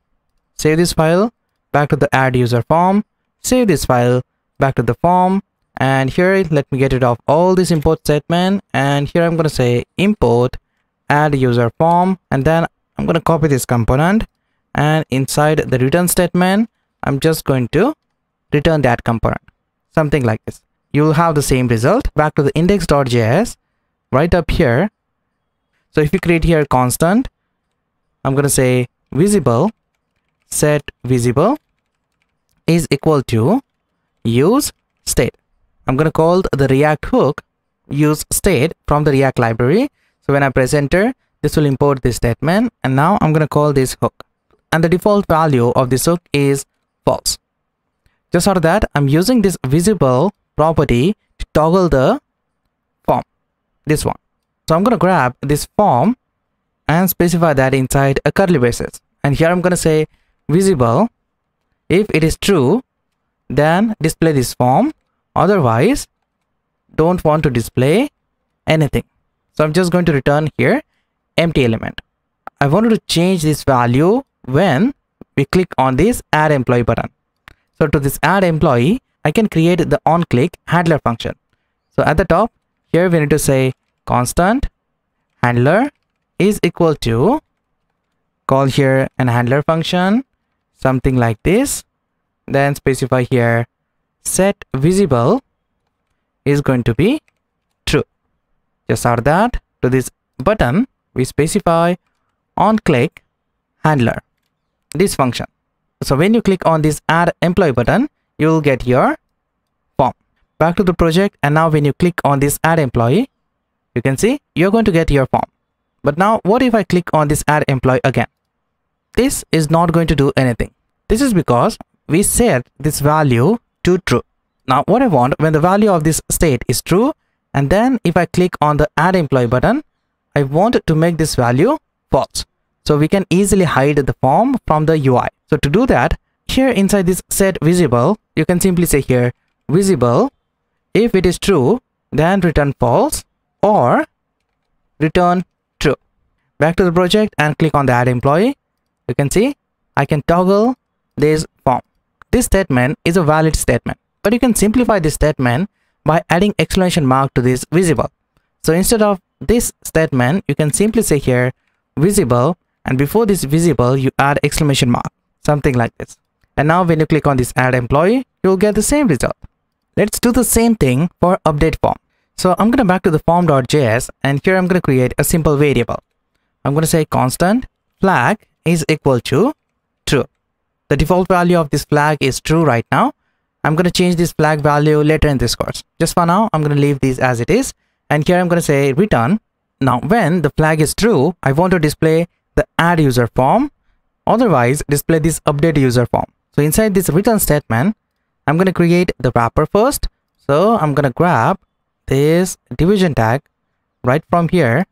Save this file back to the add user form. Save this file back to the form. And here let me get rid of all this import statement. And here i'm going to say import add user form. And then i'm going to copy this component. And inside the return statement i'm just going to return that component. Something like this you'll have the same result. Back to the index.js right up here. So if you create here constant i'm going to say visible set visible is equal to use state. I'm going to call the react hook use state from the react library. So when i press enter this will import this statement. And now i'm going to call this hook. And the default value of this hook is false. Just for that i'm using this visible property to toggle the form this one. So i'm going to grab this form and specify that inside a curly braces. And here i'm going to say visible. If it is true then display this form. Otherwise don't want to display anything. So i'm just going to return here empty element. I wanted to change this value when we click on this add employee button. So to this add employee i can create the on click handler function. So at the top here we need to say constant handler is equal to call here an handler function something like this. Then specify here set visible is going to be true. Just add that to this button. We specify on click handler this function. So when you click on this add employee button you'll get your form back to the project and now when you click on this add employee you can see you're going to get your form but now what if i click on this add employee again this is not going to do anything this is because we set this value to true. Now what I want when the value of this state is true and then if I click on the add employee button, I want to make this value false. So we can easily hide the form from the UI. So to do that, here inside this set visible, you can simply say here visible. If it is true, then return false or return true. Back to the project and click on the add employee. You can see I can toggle this form. This statement is a valid statement, but you can simplify this statement by adding exclamation mark to this visible. So instead of this statement, you can simply say here visible and before this visible, you add exclamation mark, something like this. And now when you click on this add employee, you'll get the same result. Let's do the same thing for update form. So I'm going to back to the form.js and here I'm going to create a simple variable. I'm going to say constant flag is equal to true. The default value of this flag is true right now. I'm going to change this flag value later in this course. Just for now, I'm going to leave these as it is. And here I'm going to say return. Now, when the flag is true, I want to display the add user form. Otherwise, display this update user form. So inside this return statement, I'm going to create the wrapper first. So I'm going to grab this division tag right from here,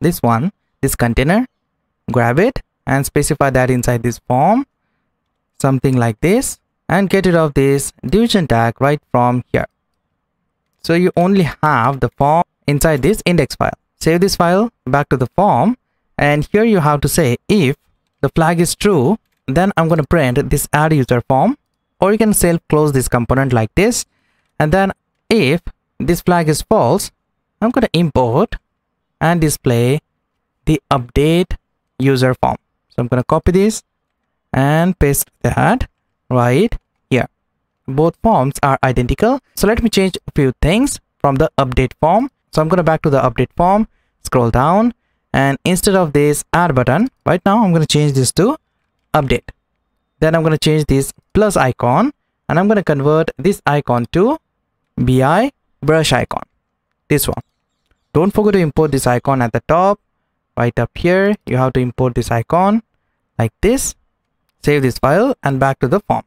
this one, this container, grab it and specify that inside this form something like this and get rid of this division tag right from here. So you only have the form inside this index file. Save this file back to the form and here you have to say if the flag is true then I'm going to print this add user form or you can self close this component like this and then if this flag is false I'm going to import and display the update user form. So I'm going to copy this and paste that right here. Both forms are identical. So let me change a few things from the update form. So I'm going to back to the update form, scroll down and instead of this add button, right now I'm going to change this to update. Then I'm going to change this plus icon and I'm going to convert this icon to BI brush icon. This one. Don't forget to import this icon at the top. Right up here, you have to import this icon like this save this file and back to the form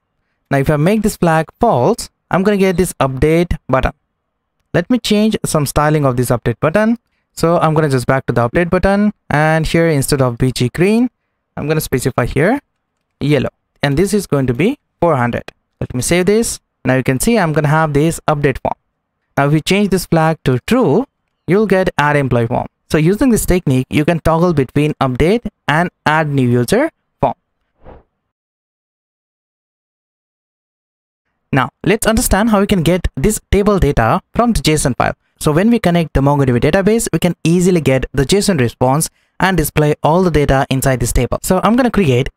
Now if I make this flag false, I'm going to get this update button. Let me change some styling of this update button. So I'm going to just back to the update button and here instead of BG green, I'm going to specify here yellow and this is going to be 400. Let me save this. Now you can see I'm to have this update form. Now if you change this flag to true, you'll get add employee form. So using this technique, you can toggle between update and add new user form. Now let's understand how we can get this table data from the JSON file. So when we connect the MongoDB database, we can easily get the JSON response and display all the data inside this table. So I'm going to create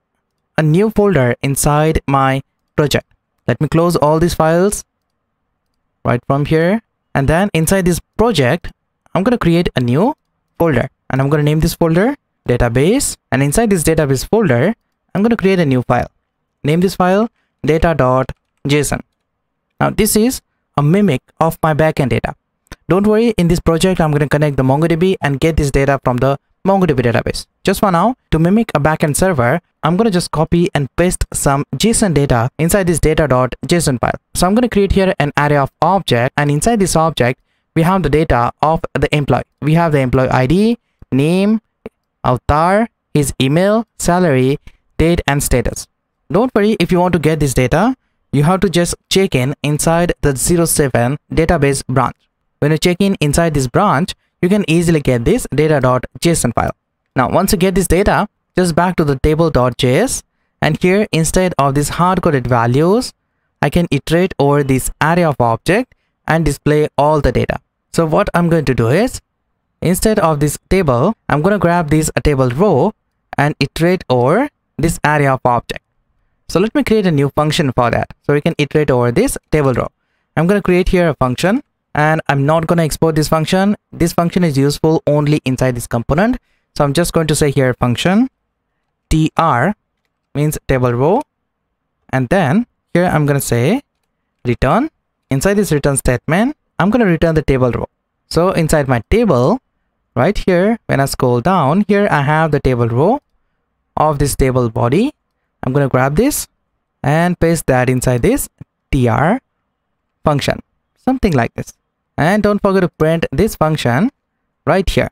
a new folder inside my project. Let me close all these files right from here. And then inside this project, I'm going to create a new folder and I'm going to name this folder database. And inside this database folder, I'm going to create a new file. Name this file data.json. Now this is a mimic of my backend data. Don't worry, in this project, I'm going to connect the MongoDB and get this data from the MongoDB database. Just for now, to mimic a backend server, I'm going to just copy and paste some JSON data inside this data.json file. So I'm going to create here an array of object and inside this object, we have the data of the employee. We have the employee ID, name, avatar, his email, salary, date and status. Don't worry if you want to get this data, you have to just check in inside the 07 database branch. When you check in inside this branch, you can easily get this data.json file. Now, once you get this data, just back to the table.js and here instead of these hard-coded values, I can iterate over this array of object and display all the data. So what I'm going to do is, instead of this table, I'm going to grab this table row and iterate over this array of object. So let me create a new function for that. So we can iterate over this table row. I'm going to create here a function and I'm not going to export this function. This function is useful only inside this component. So I'm just going to say here function tr means table row. And then here I'm going to say return. Inside this return statement I'm going to return the table row. So inside my table right here when I scroll down here I have the table row of this table body. I'm going to grab this and paste that inside this tr function. Something like this and don't forget to print this function right here.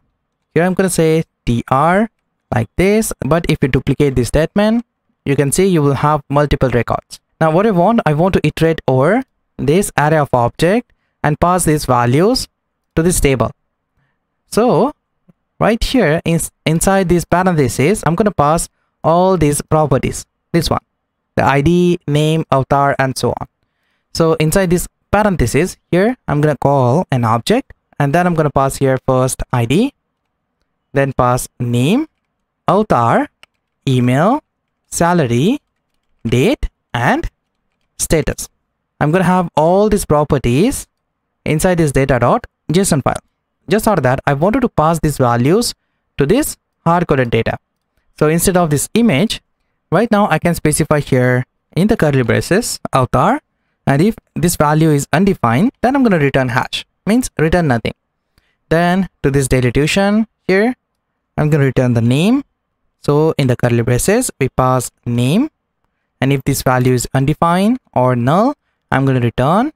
Here i'm going to say tr like this but if you duplicate this statement you can see you will have multiple records. Now what i want i want to iterate over this array of object and pass these values to this table. So right here in, inside this parentheses i'm going to pass all these properties. This one. The id name avatar and so on. So inside this parenthesis here i'm to call an object and then i'm to pass here first id then pass name avatar email salary date and status. I'm to have all these properties inside this data.json file. Just out of that i wanted to pass these values to this hard-coded data. So instead of this image right now i can specify here in the curly braces avatar and if this value is undefined then i'm going to return hash means return nothing. Then to this daily tuition here i'm going to return the name. So in the curly braces we pass name. And if this value is undefined or null i'm going to return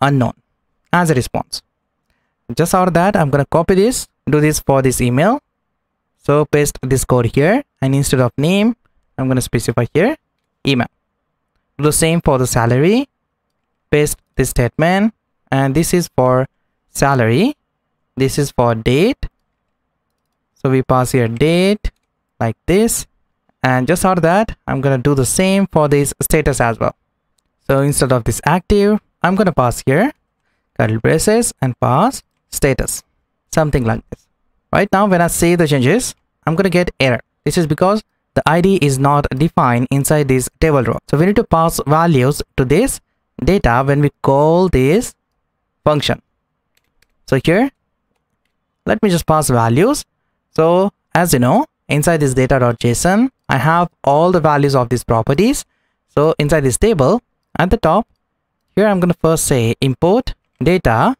unknown as a response. Just out of that i'm going to copy this do this for this email. So paste this code here and instead of name i'm going to specify here email. Do the same for the salary paste this statement. And this is for salary. This is for date. So we pass here date like this. And just out of that i'm gonna do the same for this status as well. So instead of this active i'm gonna pass here curly braces and pass status. Something like this. Right now when i save the changes i'm gonna get error. This is because the id is not defined inside this table row. So we need to pass values to this data when we call this function. So here let me just pass values. So as you know inside this data.json i have all the values of these properties. So inside this table at the top here i'm going to first say import data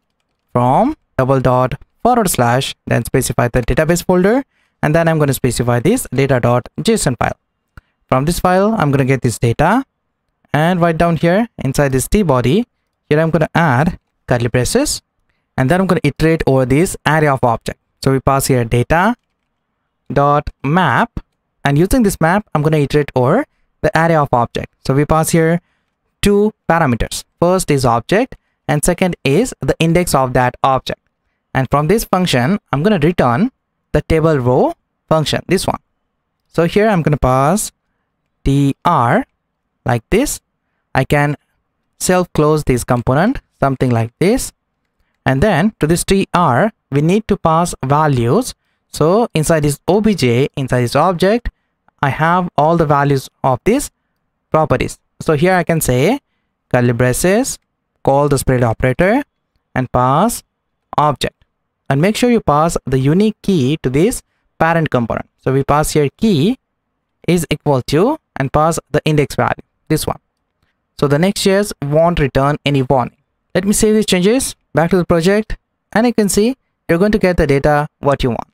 from double dot forward slash then specify the database folder and then i'm going to specify this data.json file. From this file i'm going to get this data and right down here inside this t body here i'm going to add curly braces. And then i'm going to iterate over this array of object. So we pass here data dot map. And using this map i'm going to iterate over the array of object. So we pass here two parameters. First is object and second is the index of that object. And from this function i'm going to return the table row function this one. So here i'm going to pass tr like this I can self close this component something like this. And then to this tr we need to pass values. So inside this obj inside this object I have all the values of these properties. So here I can say curly braces call the spread operator and pass object. And make sure you pass the unique key to this parent component. So we pass here key is equal to and pass the index value this one so the Next.js won't return any warning. Let me save these changes back to the project and you can see you're going to get the data what you want.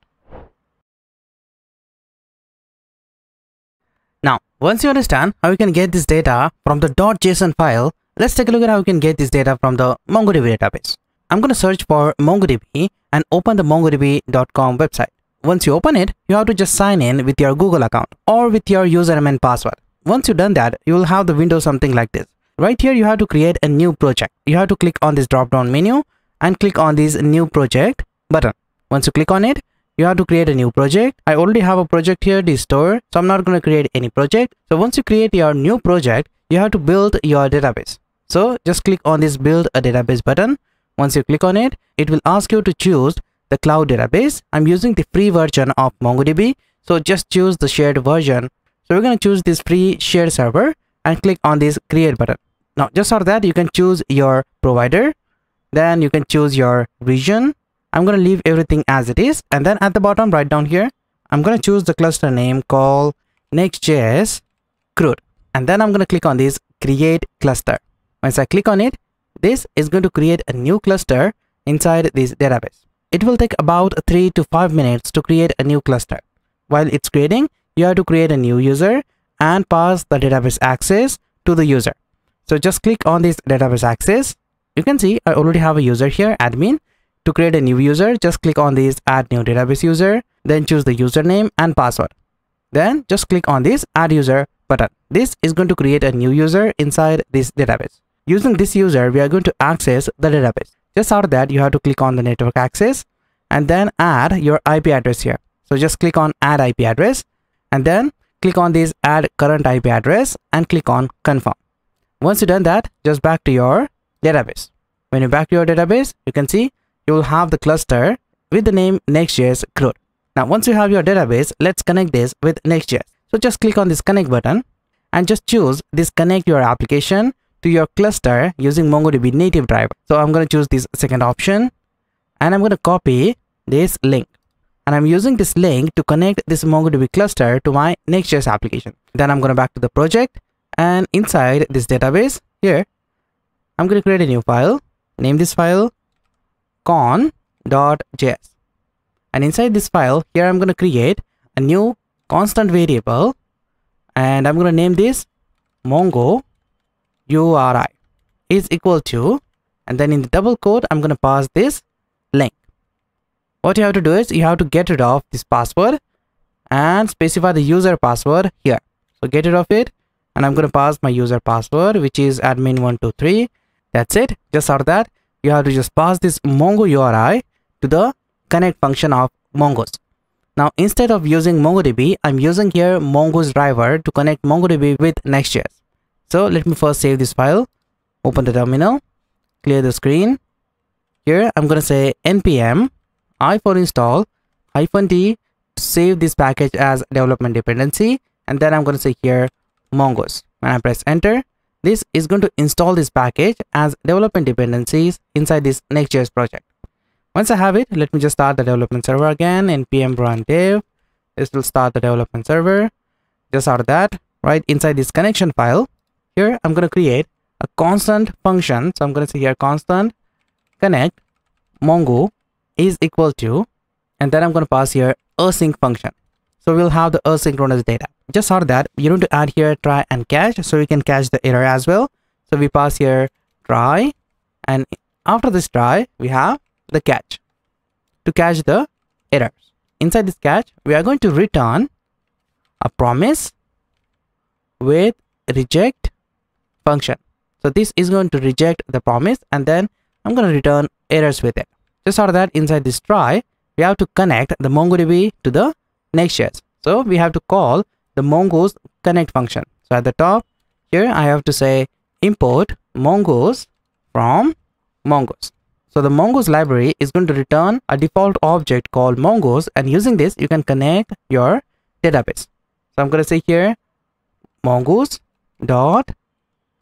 Now, once you understand how you can get this data from the .json file, let's take a look at how you can get this data from the MongoDB database. I'm going to search for MongoDB and open the mongodb.com website. Once you open it, you have to just sign in with your Google account or with your username and password. Once you've done that, you will have the window something like this. Right here, you have to create a new project. You have to click on this drop down menu and click on this new project button. Once you click on it, you have to create a new project. I already have a project here, the store. So I'm not going to create any project. So once you create your new project, you have to build your database. So just click on this build a database button. Once you click on it, it will ask you to choose the cloud database. I'm using the free version of MongoDB. So just choose the shared version so we're going to choose this free shared server and click on this create button. Now just for that you can choose your provider. Then you can choose your region. I'm going to leave everything as it is. And then at the bottom right down here, I'm going to choose the cluster name called Next.js CRUD. And then I'm going to click on this create cluster. Once I click on it, this is going to create a new cluster inside this database. It will take about 3 to 5 minutes to create a new cluster. While it's creating, you have to create a new user and pass the database access to the user. So just click on this database access. You can see I already have a user here, admin. To create a new user, just click on this add new database user, then choose the username and password. Then just click on this add user button. This is going to create a new user inside this database. Using this user, we are going to access the database. Just out of that, you have to click on the network access and then add your IP address here. So just click on add IP address and then click on this add current IP address and click on confirm. Once you've done that, just back to your database. When you back to your database, you can see you will have the cluster with the name Next.js CRUD. Now, once you have your database, let's connect this with Next.js. So just click on this connect button and just choose this connect your application to your cluster using MongoDB native driver. So I'm going to choose this second option and I'm going to copy this link and I'm using this link to connect this MongoDB cluster to my Next.js application. Then I'm going to back to the project and inside this database here, I'm going to create a new file, name this file con.js. And inside this file here, I'm going to create a new constant variable and I'm going to name this mongo URI is equal to and then in the double quote, I'm going to pass this what you have to do is you have to get rid of this password and specify the user password here. So get rid of it and i'm going to pass my user password which is admin123 that's it. Just out of that you have to just pass this mongo uri to the connect function of mongoose. Now instead of using mongodb i'm using here mongoose driver to connect mongodb with next.js so let me first save this file. Open the terminal. Clear the screen. Here i'm going to say npm i for install hyphen d save this package as development dependency. And then i'm going to say here mongoose when i press enter this is going to install this package as development dependencies inside this next.js project. Once i have it let me just start the development server again npm run dev. This will start the development server. Just out of that right inside this connection file here i'm going to create a constant function. So i'm going to say here constant connect mongo is equal to and then I'm going to pass here async function. So we'll have the asynchronous data. just saw that you need to add here try and catch so we can catch the error as well so we pass here try and after this try we have the catch to catch the errors inside this catch we are going to return a promise with reject function so this is going to reject the promise and then i'm going to return errors with it just so that inside this try we have to connect the mongodb to the Next.js so we have to call the mongoose connect function. So at the top here i have to say import mongoose from mongoose so the mongoose library is going to return a default object called mongoose and using this you can connect your database. So i'm going to say here mongoose dot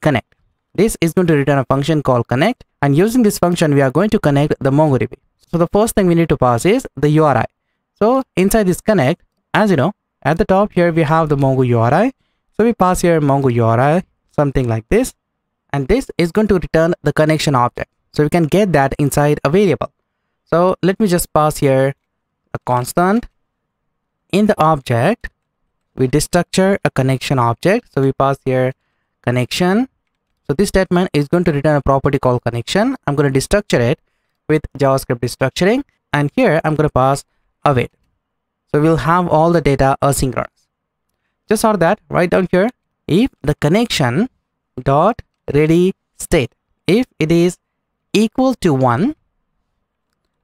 connect. This is going to return a function called connect and using this function we are going to connect the mongodb so the first thing we need to pass is the uri so inside this connect as you know at the top here we have the mongo uri so we pass here mongo uri something like this. And this is going to return the connection object. So we can get that inside a variable. So let me just pass here a constant. In the object we destructure a connection object. So we pass here connection so this statement is going to return a property called connection. I'm going to destructure it with javascript destructuring. And here i'm going to pass await so we'll have all the data asynchronous. Just saw that right down here if the connection dot ready state if it is equal to 1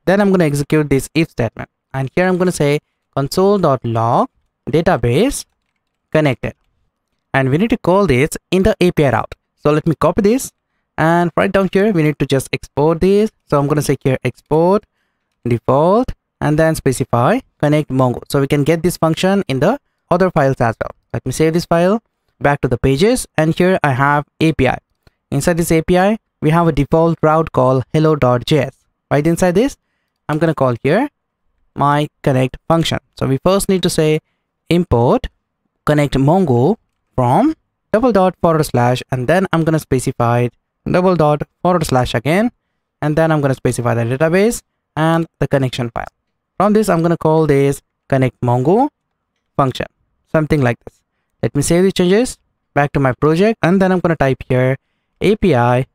then i'm going to execute this if statement. And here i'm going to say console.log database connected. And we need to call this in the api route so let me copy this. And right down here we need to just export this. So i'm going to say here export default and then specify connect mongo. So we can get this function in the other files as well. Let me save this file back to the pages. And here i have api inside this api we have a default route called hello.js right inside this i'm going to call here my connect function. So we first need to say import connect mongo from double dot forward slash and then i'm going to specify double dot forward slash again and then i'm going to specify the database and the connection file. From this i'm going to call this connect mongo function something like this. Let me save the changes back to my project and then i'm going to type here api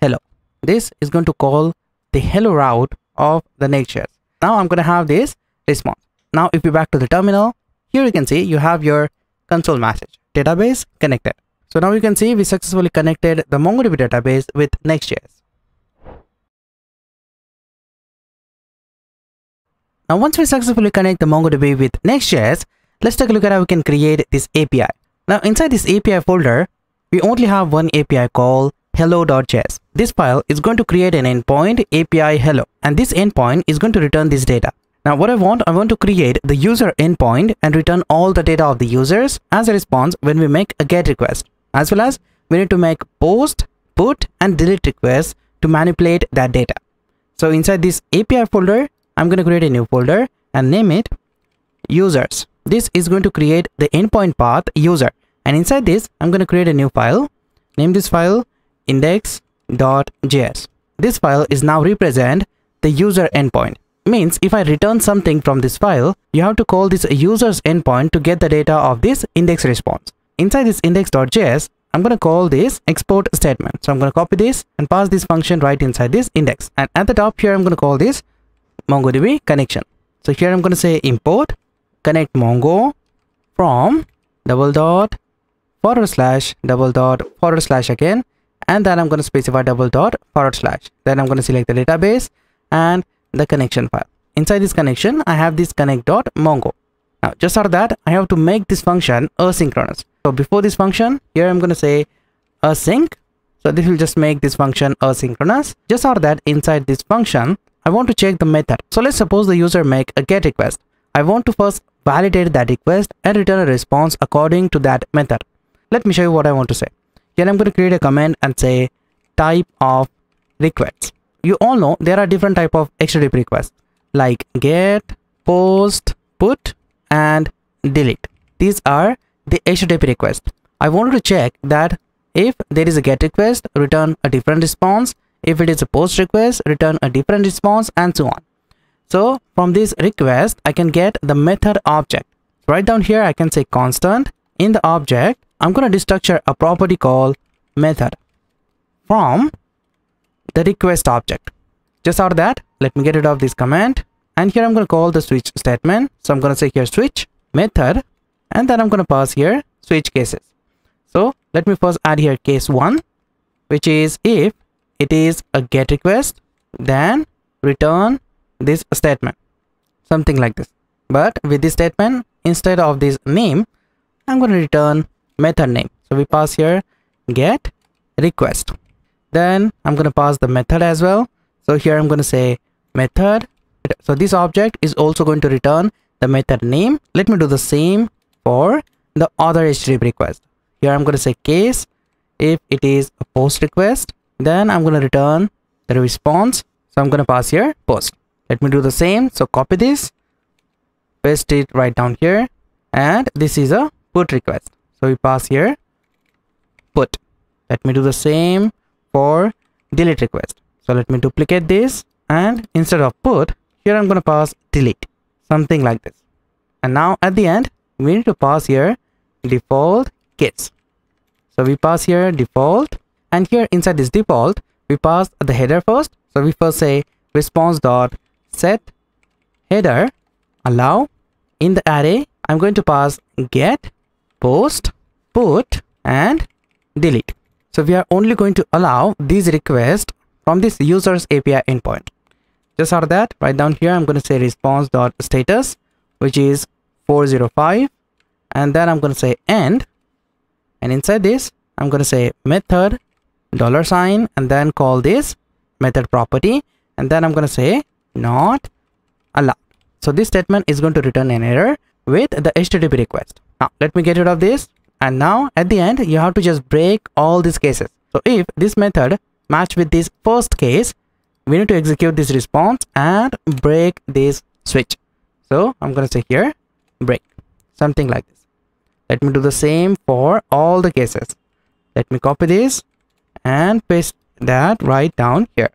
hello. This is going to call the hello route of the nature. now i'm going to have this response. Now if you back to the terminal here you can see you have your console message database connected so now you can see we successfully connected the mongodb database with Next.js Now once we successfully connect the MongoDB with Next.js, let's take a look at how we can create this API. Now inside this API folder, we only have one API called hello.js. This file is going to create an endpoint API hello and this endpoint is going to return this data. Now what I want, I want to create the user endpoint and return all the data of the users as a response when we make a get request. As well as we need to make post, put and delete requests to manipulate that data. So inside this API folder, I'm going to create a new folder and name it users. This is going to create the endpoint path user. And inside this, I'm going to create a new file. Name this file index.js. This file is now represent the user endpoint. Means if I return something from this file, you have to call this user's endpoint to get the data of this index response. Inside this index.js, I'm going to call this export statement. So I'm going to copy this and pass this function right inside this index. And at the top here, I'm going to call this MongoDB connection. So here I'm going to say import connect Mongo from double dot forward slash double dot forward slash again and then I'm going to specify double dot forward slash. Then I'm going to select the database and the connection file. Inside this connection, I have this connect dot mongo. Now just for that, I have to make this function asynchronous. So before this function, here I'm going to say async. So this will just make this function asynchronous. Just for that, inside this function, I want to check the method. So let's suppose the user make a get request. I want to first validate that request and return a response according to that method. Let me show you what I want to say. Here I'm going to create a command and say type of requests. You all know there are different type of HTTP requests like get, post, put and delete. These are the HTTP requests. I wanted to check that if there is a get request, return a different response if it is a post request, return a different response and so on. So from this request, I can get the method object. Right down here, I can say constant in the object, I'm going to destructure a property called method from the request object. Just out of that, let me get rid of this command. And here I'm going to call the switch statement. So I'm going to say here switch method and then I'm going to pass here switch cases. So let me first add here case 1 which is if it is a get request then return this statement something like this but with this statement instead of this name i'm going to return method name so we pass here get request then i'm going to pass the method as well. So here i'm going to say method. So this object is also going to return the method name. Let me do the same for the other http request. Here i'm going to say case. If it is a post request then i'm going to return the response. So i'm going to pass here post. Let me do the same. So copy this paste it right down here. And this is a put request. So we pass here put. Let me do the same for delete request. So let me duplicate this and instead of put here i'm going to pass delete something like this. And now at the end we need to pass here default case so we pass here default and here inside this default we pass the header first. So we first say response dot set header allow. In the array i'm going to pass get post put and delete so we are only going to allow these requests from this user's api endpoint. Just out of that right down here i'm going to say response dot status which is 405 and then i'm going to say end. And inside this i'm going to say method dollar sign and then call this method property. And then i'm going to say not allowed. So this statement is going to return an error with the http request. Now let me get rid of this and now at the end you have to just break all these cases. So if this method match with this first case we need to execute this response and break this switch. So i'm going to say here break. Something like this. Let me do the same for all the cases. Let me copy this and paste that right down here.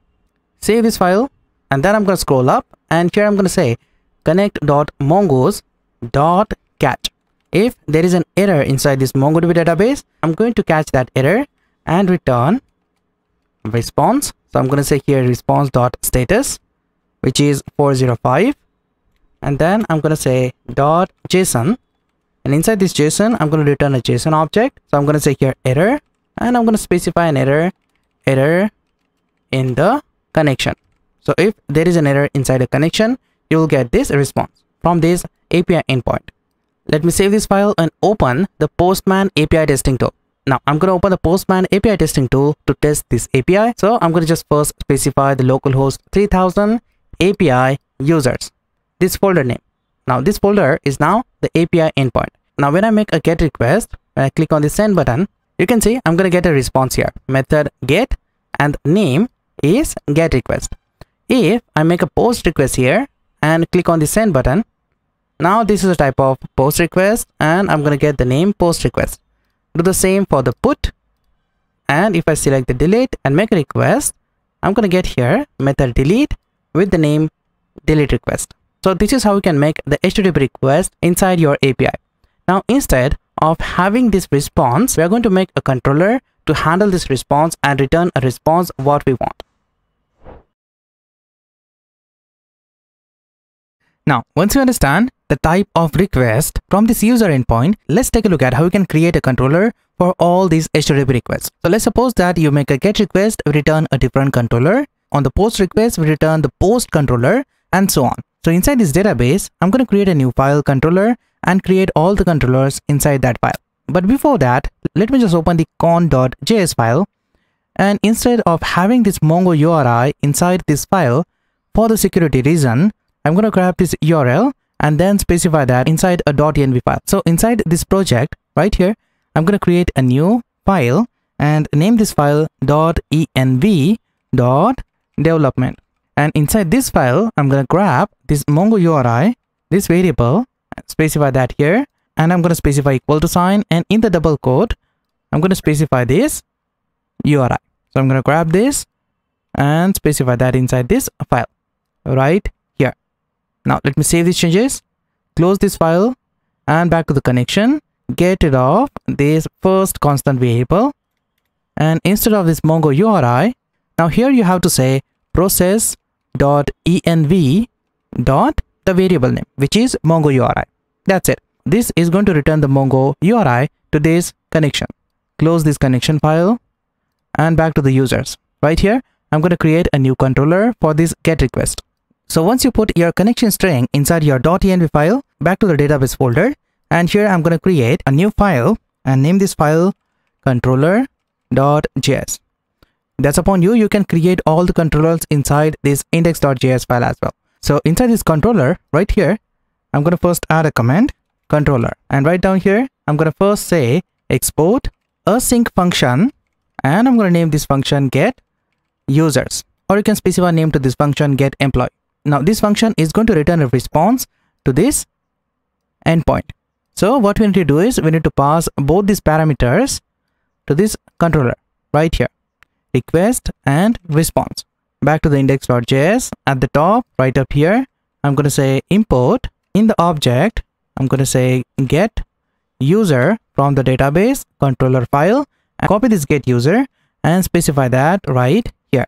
Save this file and then i'm going to scroll up and here i'm going to say connect.mongos.catch if there is an error inside this mongodb database i'm going to catch that error and return response. So i'm going to say here response.status which is 405 and then i'm going to say dot json. And inside this json i'm going to return a json object. So i'm going to say here error and i'm going to specify an error error in the connection. So if there is an error inside a connection you will get this response from this api endpoint let me save this file and open the postman api testing tool now i'm going to open the postman api testing tool to test this api so i'm going to just first specify the localhost 3000 api users this folder name now this folder is now the API endpoint. Now when I make a get request, when I click on the send button, you can see I'm going to get a response here. Method get and name is get request. If I make a post request here and click on the send button, now this is a type of post request and I'm going to get the name post request. Do the same for the put and if I select the delete and make a request, I'm going to get here method delete with the name delete request. So this is how you can make the HTTP request inside your API. Now instead of having this response, we are going to make a controller to handle this response and return a response what we want. Now, once you understand the type of request from this user endpoint, let's take a look at how you can create a controller for all these HTTP requests. So let's suppose that you make a get request, return a different controller. On the post request, we return the post controller and so on. So inside this database, I'm going to create a new file controller and create all the controllers inside that file. But before that, let me just open the con.js file. And instead of having this Mongo URI inside this file, for the security reason, I'm going to grab this URL and then specify that inside a .env file. So inside this project right here, I'm going to create a new file and name this file .env.development and inside this file i'm going to grab this mongo uri this variable specify that here and i'm going to specify equal to sign and in the double quote i'm going to specify this uri so i'm going to grab this and specify that inside this file right now let me save these changes. Close this file and back to the connection. Get rid of this first constant variable. And instead of this mongo URI now here you have to say process dot env dot the variable name which is mongo URI that's it. This is going to return the mongo URI to this connection. Close this connection file and back to the users. Right here I'm going to create a new controller for this get request so once you put your connection string inside your .env file back to the database folder and here I'm going to create a new file and name this file controller.js. That's upon you, you can create all the controllers inside this index.js file as well. So inside this controller right here, I'm going to first add a command controller and right down here, I'm going to first say export async function and I'm going to name this function get users or you can specify a name to this function get employee. Now this function is going to return a response to this endpoint. So what we need to do is we need to pass both these parameters to this controller right here. Request and response. Back to the index.js at the top right up here. I'm going to say import in the object. I'm going to say get user from the database controller file and copy this get user and specify that right here.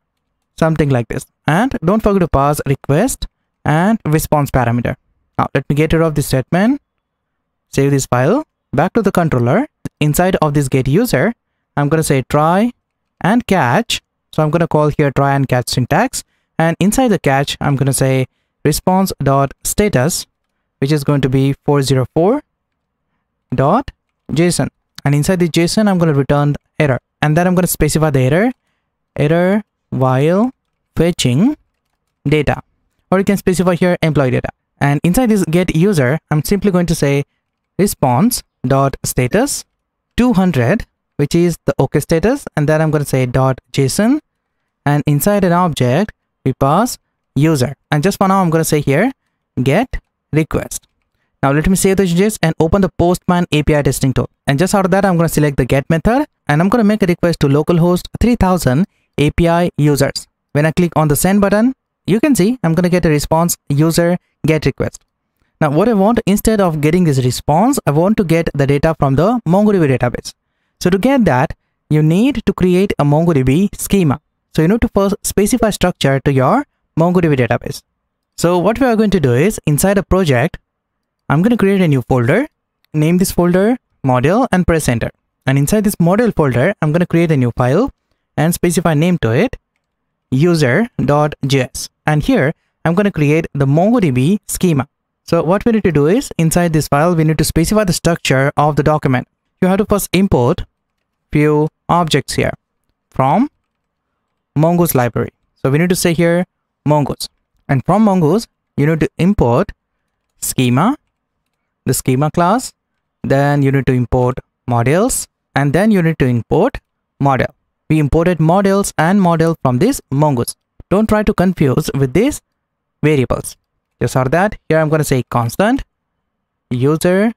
Something like this. And don't forget to pass request and response parameter. Now let me get rid of this statement. Save this file. Back to the controller. Inside of this get user i'm going to say try and catch. So i'm going to call here try and catch syntax. And inside the catch i'm going to say response dot status which is going to be 404 dot json. And inside the json i'm going to return error. And then i'm going to specify the error. Error while fetching data or you can specify here employee data and inside this get user i'm simply going to say response dot status 200 which is the OK status and then I'm going to say dot JSON and inside an object we pass user and just for now I'm going to say here get request. Now let me save the changes and open the Postman API testing tool and just out of that I'm going to select the get method and I'm going to make a request to localhost 3000 API users. When I click on the send button you can see I'm going to get a response user get request. Now what I want instead of getting this response, I want to get the data from the MongoDB database. So to get that, you need to create a MongoDB schema. So you need to first specify structure to your MongoDB database. So what we are going to do is inside a project, I'm going to create a new folder, name this folder model and press enter. And inside this model folder, I'm going to create a new file and specify name to it user.js. And here I'm going to create the MongoDB schema. So what we need to do is inside this file, we need to specify the structure of the document. You have to first import few objects here from Mongoose library. So we need to say here Mongoose. And from Mongoose, you need to import schema, the schema class. Then you need to import models and then you need to import model. We imported models and model from this Mongoose. Don't try to confuse with these variables. Just are that? Here i'm going to say constant. User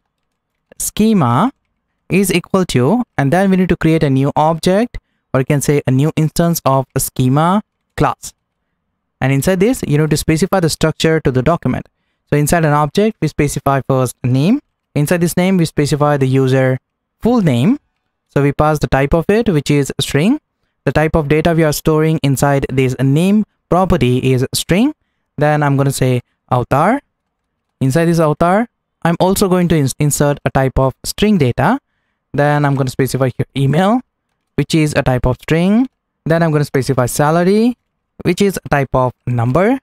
schema is equal to and then we need to create a new object or you can say a new instance of a schema class. And inside this you need to specify the structure to the document. So inside an object we specify first name. Inside this name we specify the user full name. So we pass the type of it which is string the type of data we are storing inside this name property is string then i'm going to say avatar. Inside this avatar, I'm also going to ins insert a type of string data. Then I'm going to specify here email, which is a type of string. Then I'm going to specify salary, which is a type of number.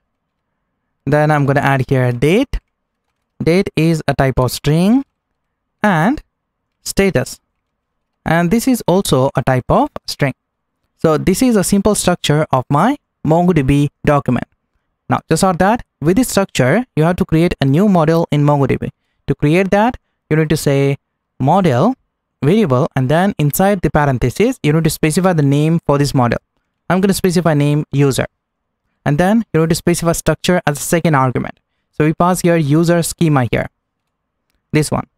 Then I'm going to add here date. Date is a type of string and status. And this is also a type of string. So this is a simple structure of my MongoDB document. Now, just out that, with this structure, you have to create a new model in MongoDB. To create that, you need to say model variable and then inside the parentheses, you need to specify the name for this model. I'm going to specify name user. And then you need to specify structure as a second argument. So we pass here user schema here. This one.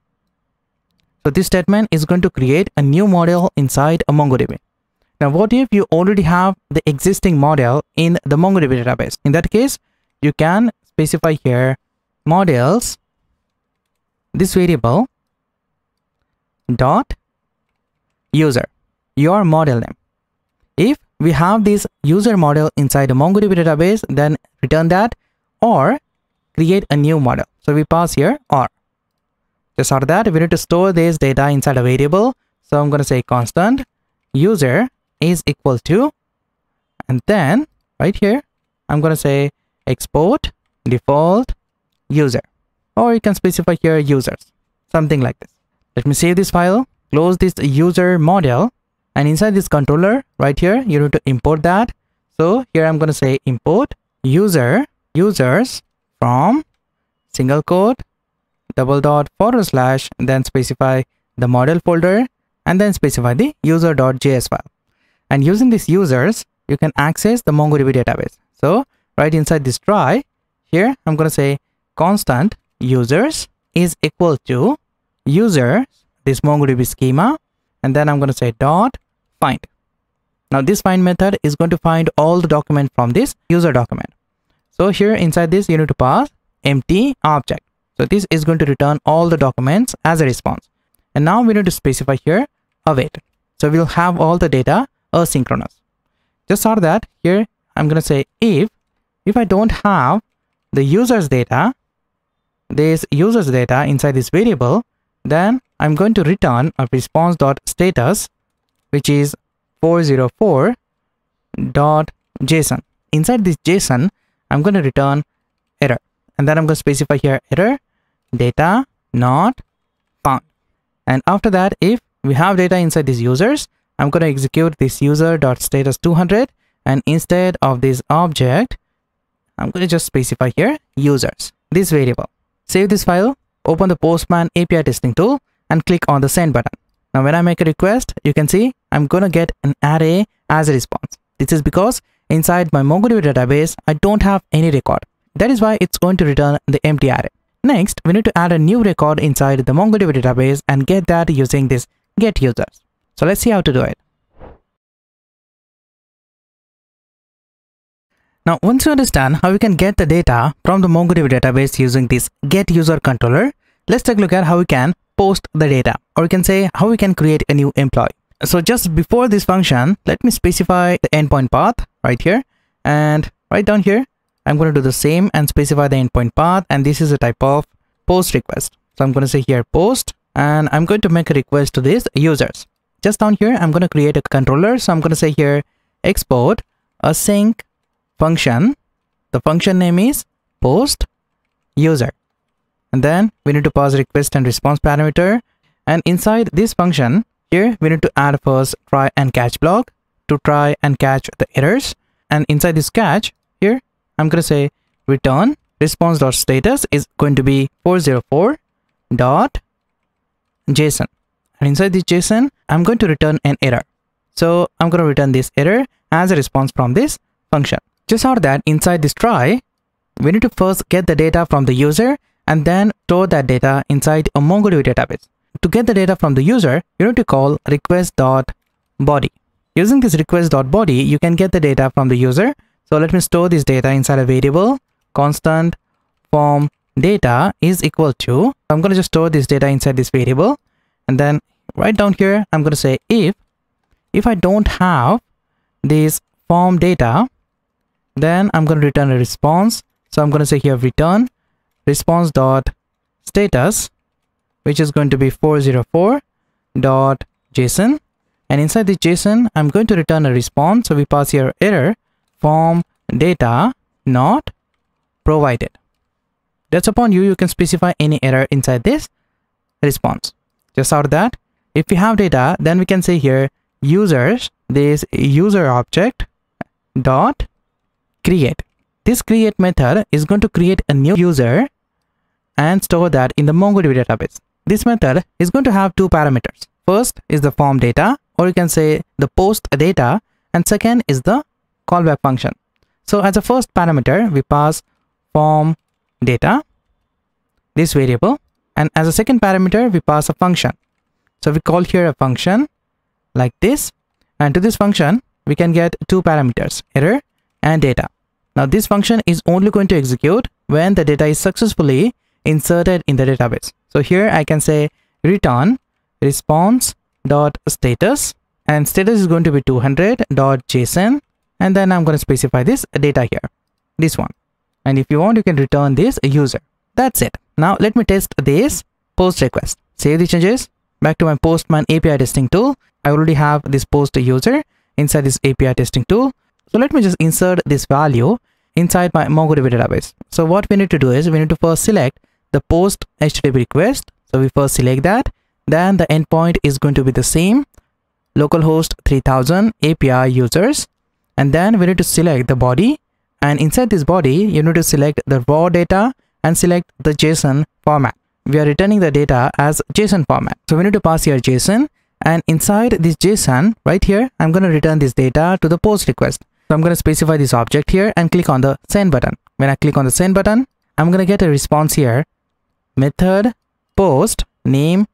So this statement is going to create a new model inside a MongoDB. Now, what if you already have the existing model in the MongoDB database? In that case, you can specify here models, this variable, dot user your model name. If we have this user model inside the mongodb database then return that or create a new model. So we pass here or. Just after that we need to store this data inside a variable. So i'm going to say constant user is equal to and then right here i'm going to say export default user. Or you can specify here users something like this. Let me save this file close this user model and inside this controller right here you need to import that. So here i'm going to say import user users from single quote double dot forward slash then specify the model folder and then specify the user.js file and using these users you can access the mongodb database. So right inside this try here i'm going to say constant users is equal to user this mongodb schema and then i'm going to say dot find. Now this find method is going to find all the document from this user document. So here inside this you need to pass empty object. So this is going to return all the documents as a response. And now we need to specify here await. So we'll have all the data asynchronous. Just saw that. Here i'm going to say if if i don't have the user's data this user's data inside this variable then i'm going to return a response dot status which is 404 dot json. Inside this json i'm going to return error. And then i'm going to specify here error data not found. And after that if we have data inside these users i'm going to execute this user.status200 and instead of this object i'm going to just specify here users. This variable. Save this file open the postman api testing tool and click on the send button. Now when i make a request you can see i'm going to get an array as a response. This is because inside my mongodb database i don't have any record. That is why it's going to return the empty array. Next, we need to add a new record inside the MongoDB database and get that using this get users. So let's see how to do it. Now, once you understand how you can get the data from the MongoDB database using this get user controller, let's take a look at how we can post the data or you can say how we can create a new employee. So just before this function, let me specify the endpoint path right here and right down here, I'm going to do the same and specify the endpoint path and this is a type of post request. So I'm going to say here post and I'm going to make a request to these users. Just down here, I'm going to create a controller. So I'm going to say here export async function. The function name is post user. And then we need to pass request and response parameter. And inside this function here, we need to add first try and catch block to try and catch the errors. And inside this catch here, I'm going to say return response dot status is going to be 404 dot json and inside this json i'm going to return an error. So i'm going to return this error as a response from this function. Just out that inside this try we need to first get the data from the user and then store that data inside a mongodb database. To get the data from the user you need to call request dot body using this request dot body you can get the data from the user. So let me store this data inside a variable. Constant form data is equal to I'm going to just store this data inside this variable. And then right down here I'm going to say if if I don't have this form data then I'm going to return a response so I'm going to say here return response dot status which is going to be 404 dot json and inside this json I'm going to return a response so we pass here error form data not provided. That's upon you, you can specify any error inside this response. Just out of that, if we have data, then we can say here users, this user object dot create. This create method is going to create a new user and store that in the MongoDB database. This method is going to have two parameters. First is the form data or you can say the post data and second is the callback function. So as a first parameter, we pass form data, this variable, and as a second parameter, we pass a function. So we call here a function like this, and to this function, we can get two parameters, error and data. Now this function is only going to execute when the data is successfully inserted in the database. So here I can say return response dot status and status is going to be 200 dot json and then i'm going to specify this data here this one. And if you want you can return this user. That's it. Now let me test this post request. Save the changes back to my postman api testing tool i already have this post user inside this api testing tool so let me just insert this value inside my MongoDB database. So what we need to do is we need to first select the post HTTP request. So we first select that. Then the endpoint is going to be the same localhost 3000 API users. And then we need to select the body. And inside this body, you need to select the raw data and select the JSON format. We are returning the data as JSON format. So we need to pass here JSON and inside this JSON right here, I'm going to return this data to the post request. So I'm going to specify this object here and click on the send button. When I click on the send button, I'm going to get a response here. Method post name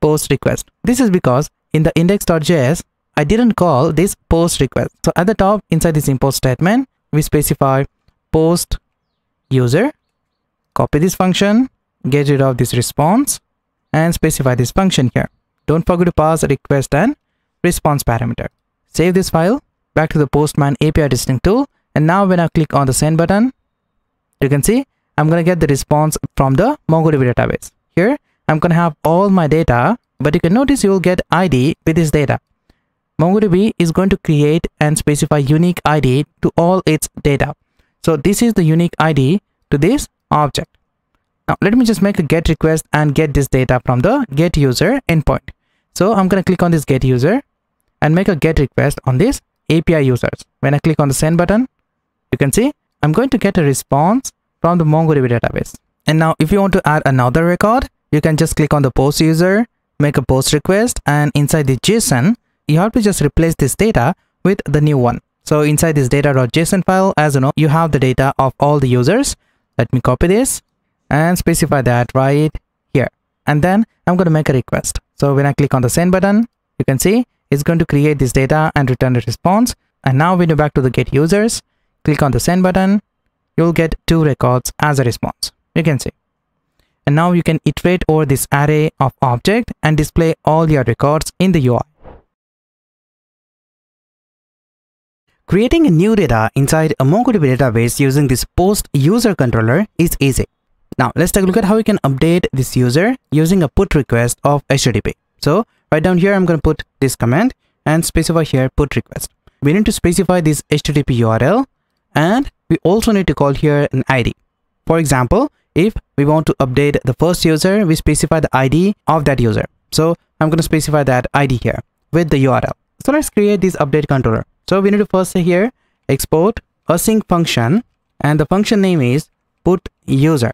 post request. This is because in the index.js, I didn't call this post request. So at the top inside this import statement, we specify post user, copy this function, get rid of this response and specify this function here. Don't forget to pass request and response parameter. Save this file back to the Postman API testing tool. And now when I click on the send button, you can see I'm going to get the response from the MongoDB database. Here, I'm going to have all my data, but you can notice you will get ID with this data. MongoDB is going to create and specify unique ID to all its data. So this is the unique ID to this object. Now let me just make a get request and get this data from the get user endpoint. So I'm going to click on this get user and make a get request on this API users. When I click on the send button, you can see I'm going to get a response from the MongoDB database. And now if you want to add another record, you can just click on the post user, make a post request and inside the JSON, you have to just replace this data with the new one. So inside this data.json file, as you know, you have the data of all the users. Let me copy this and specify that right here. And then I'm going to make a request. So when I click on the send button, you can see it's going to create this data and return a response. And now when you back to the get users, click on the send button, you'll get two records as a response. You can see. And now you can iterate over this array of object and display all your records in the UI. Creating a new data inside a MongoDB database using this post user controller is easy. Now let's take a look at how we can update this user using a put request of HTTP. So right down here, I'm going to put this command and specify here put request. We need to specify this HTTP URL and we also need to call here an ID. For example, if we want to update the first user, we specify the ID of that user. So I'm going to specify that ID here with the URL. So let's create this update controller. So we need to first say here export async function and the function name is put user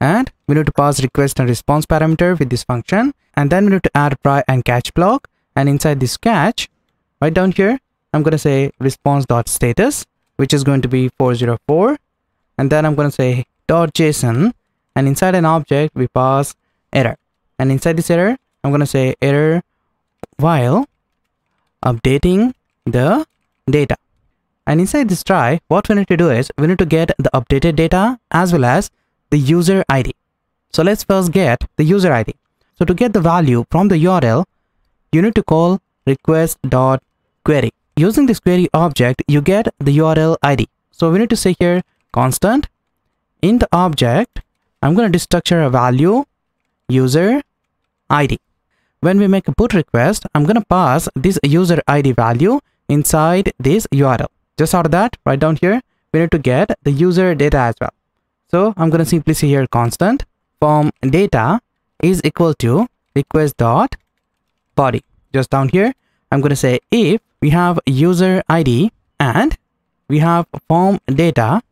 and we need to pass request and response parameter with this function. And then we need to add try and catch block. And inside this catch right down here i'm going to say response dot status which is going to be 404 and then i'm going to say dot json. And inside an object we pass error. And inside this error i'm going to say error while updating the data. And inside this try what we need to do is we need to get the updated data as well as the user ID. So let's first get the user ID. So to get the value from the URL, you need to call request.query. Using this query object, you get the URL ID. So we need to say here constant in the object, I'm going to destructure a value user ID. When we make a put request, I'm going to pass this user ID value inside this URL. Just out of that, right down here, we need to get the user data as well. So I'm going to simply say here constant form data is equal to request dot body. Just down here, I'm going to say if we have user ID and we have form data,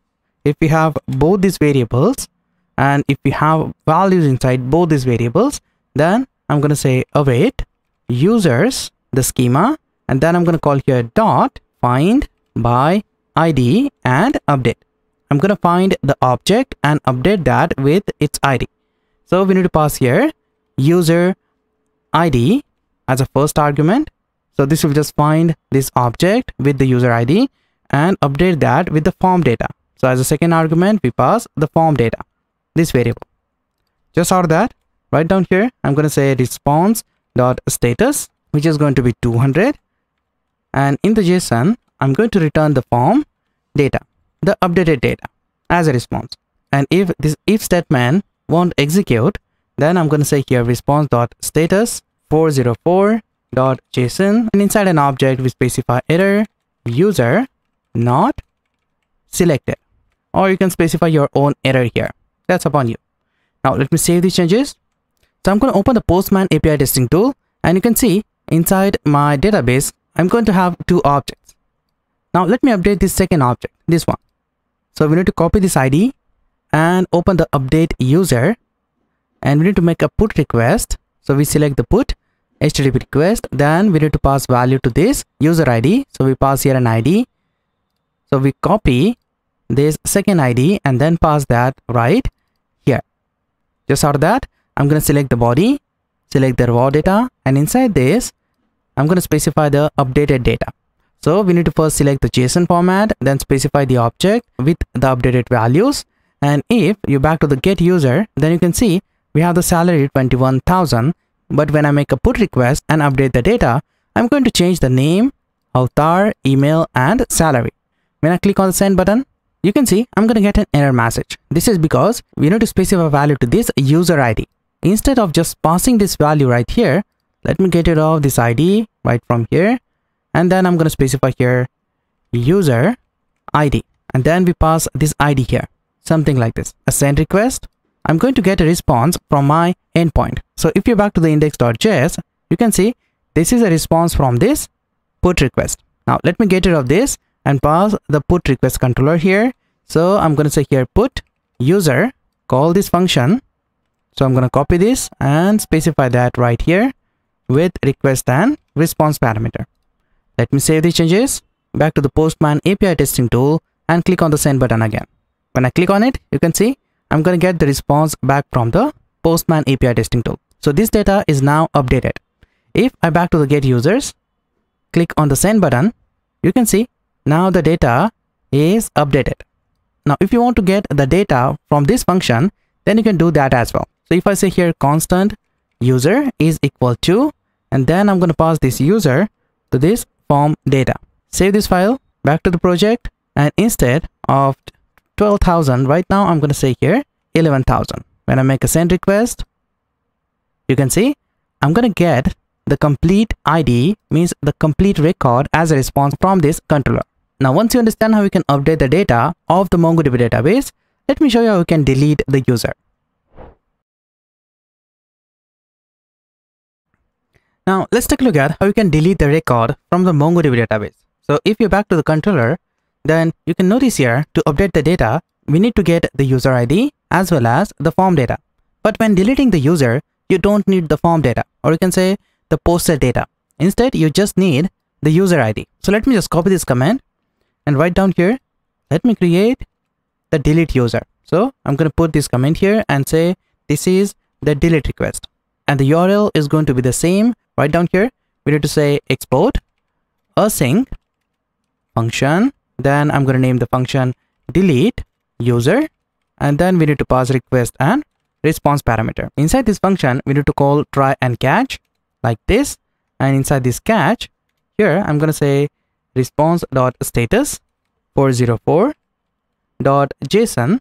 if we have both these variables and if we have values inside both these variables, then I'm going to say await users, the schema, and then I'm going to call here dot find by ID and update. I'm going to find the object and update that with its ID. So we need to pass here user ID as a first argument. So this will just find this object with the user ID and update that with the form data. So as a second argument, we pass the form data, this variable. Just out of that, right down here, I'm going to say response dot status which is going to be 200 and in the json i'm going to return the form data the updated data as a response. And if this if statement won't execute then i'm going to say here response dot status 404 dot json. And inside an object we specify error user not selected. Or you can specify your own error here. That's upon you. Now let me save these changes. So i'm going to open the postman api testing tool and you can see inside my database i'm going to have two objects. Now let me update this second object this one so we need to copy this id and open the update user and we need to make a put request. So we select the put http request then we need to pass value to this user id so we pass here an id so we copy this second id and then pass that right here. Just out of that i'm going to select the body select the raw data and inside this i'm going to specify the updated data so we need to first select the json format then specify the object with the updated values and if you back to the get user then you can see we have the salary 21000 but when I make a put request and update the data, I'm going to change the name, avatar, email, and salary. When I click on the send button, you can see I'm going to get an error message. This is because we need to specify a value to this user ID. Instead of just passing this value right here, let me get rid of this ID right from here. And then I'm going to specify here user ID. And then we pass this ID here. Something like this. A send request I'm going to get a response from my endpoint. So if you're back to the index.js, you can see this is a response from this put request. Now let me get rid of this and pass the put request controller here. So I'm going to say here put user call this function. So I'm going to copy this and specify that right here with request and response parameter. Let me save these changes back to the Postman API testing tool and click on the send button again. When I click on it, you can see I'm going to get the response back from the Postman API testing tool. So this data is now updated. If I back to the get users, click on the send button, you can see now the data is updated. Now, if you want to get the data from this function, then you can do that as well. So if I say here constant user is equal to, and then I'm going to pass this user to this form data. Save this file back to the project and instead of 12,000 right now I'm going to say here 11,000 when I make a send request you can see I'm going to get the complete ID means the complete record as a response from this controller. Now once you understand how you can update the data of the MongoDB database, let me show you how you can delete the user. Now let's take a look at how you can delete the record from the MongoDB database. So if you're back to the controller then you can notice here to update the data, we need to get the user ID as well as the form data. But when deleting the user, you don't need the form data or you can say the posted data. Instead, you just need the user ID. So let me just copy this command and write down here, let me create the delete user. So I'm going to put this comment here and say this is the delete request and the URL is going to be the same right down here. We need to say export async function then I'm going to name the function delete user and then we need to pass request and response parameter. Inside this function, we need to call try and catch like this. And inside this catch, here I'm going to say response dot status 404 dot json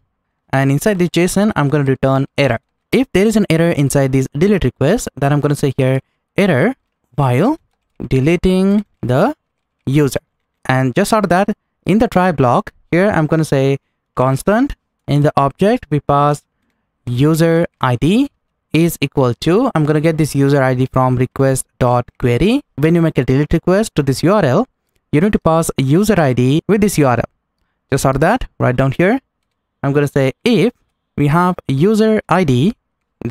and inside this json i'm going to return error if there is an error inside this delete request then i'm going to say here error while deleting the user. And just out of that in the try block here i'm going to say constant in the object we pass user id is equal to i'm going to get this user id from request dot query when you make a delete request to this url you need to pass user id with this url just of that right down here i'm going to say if we have user id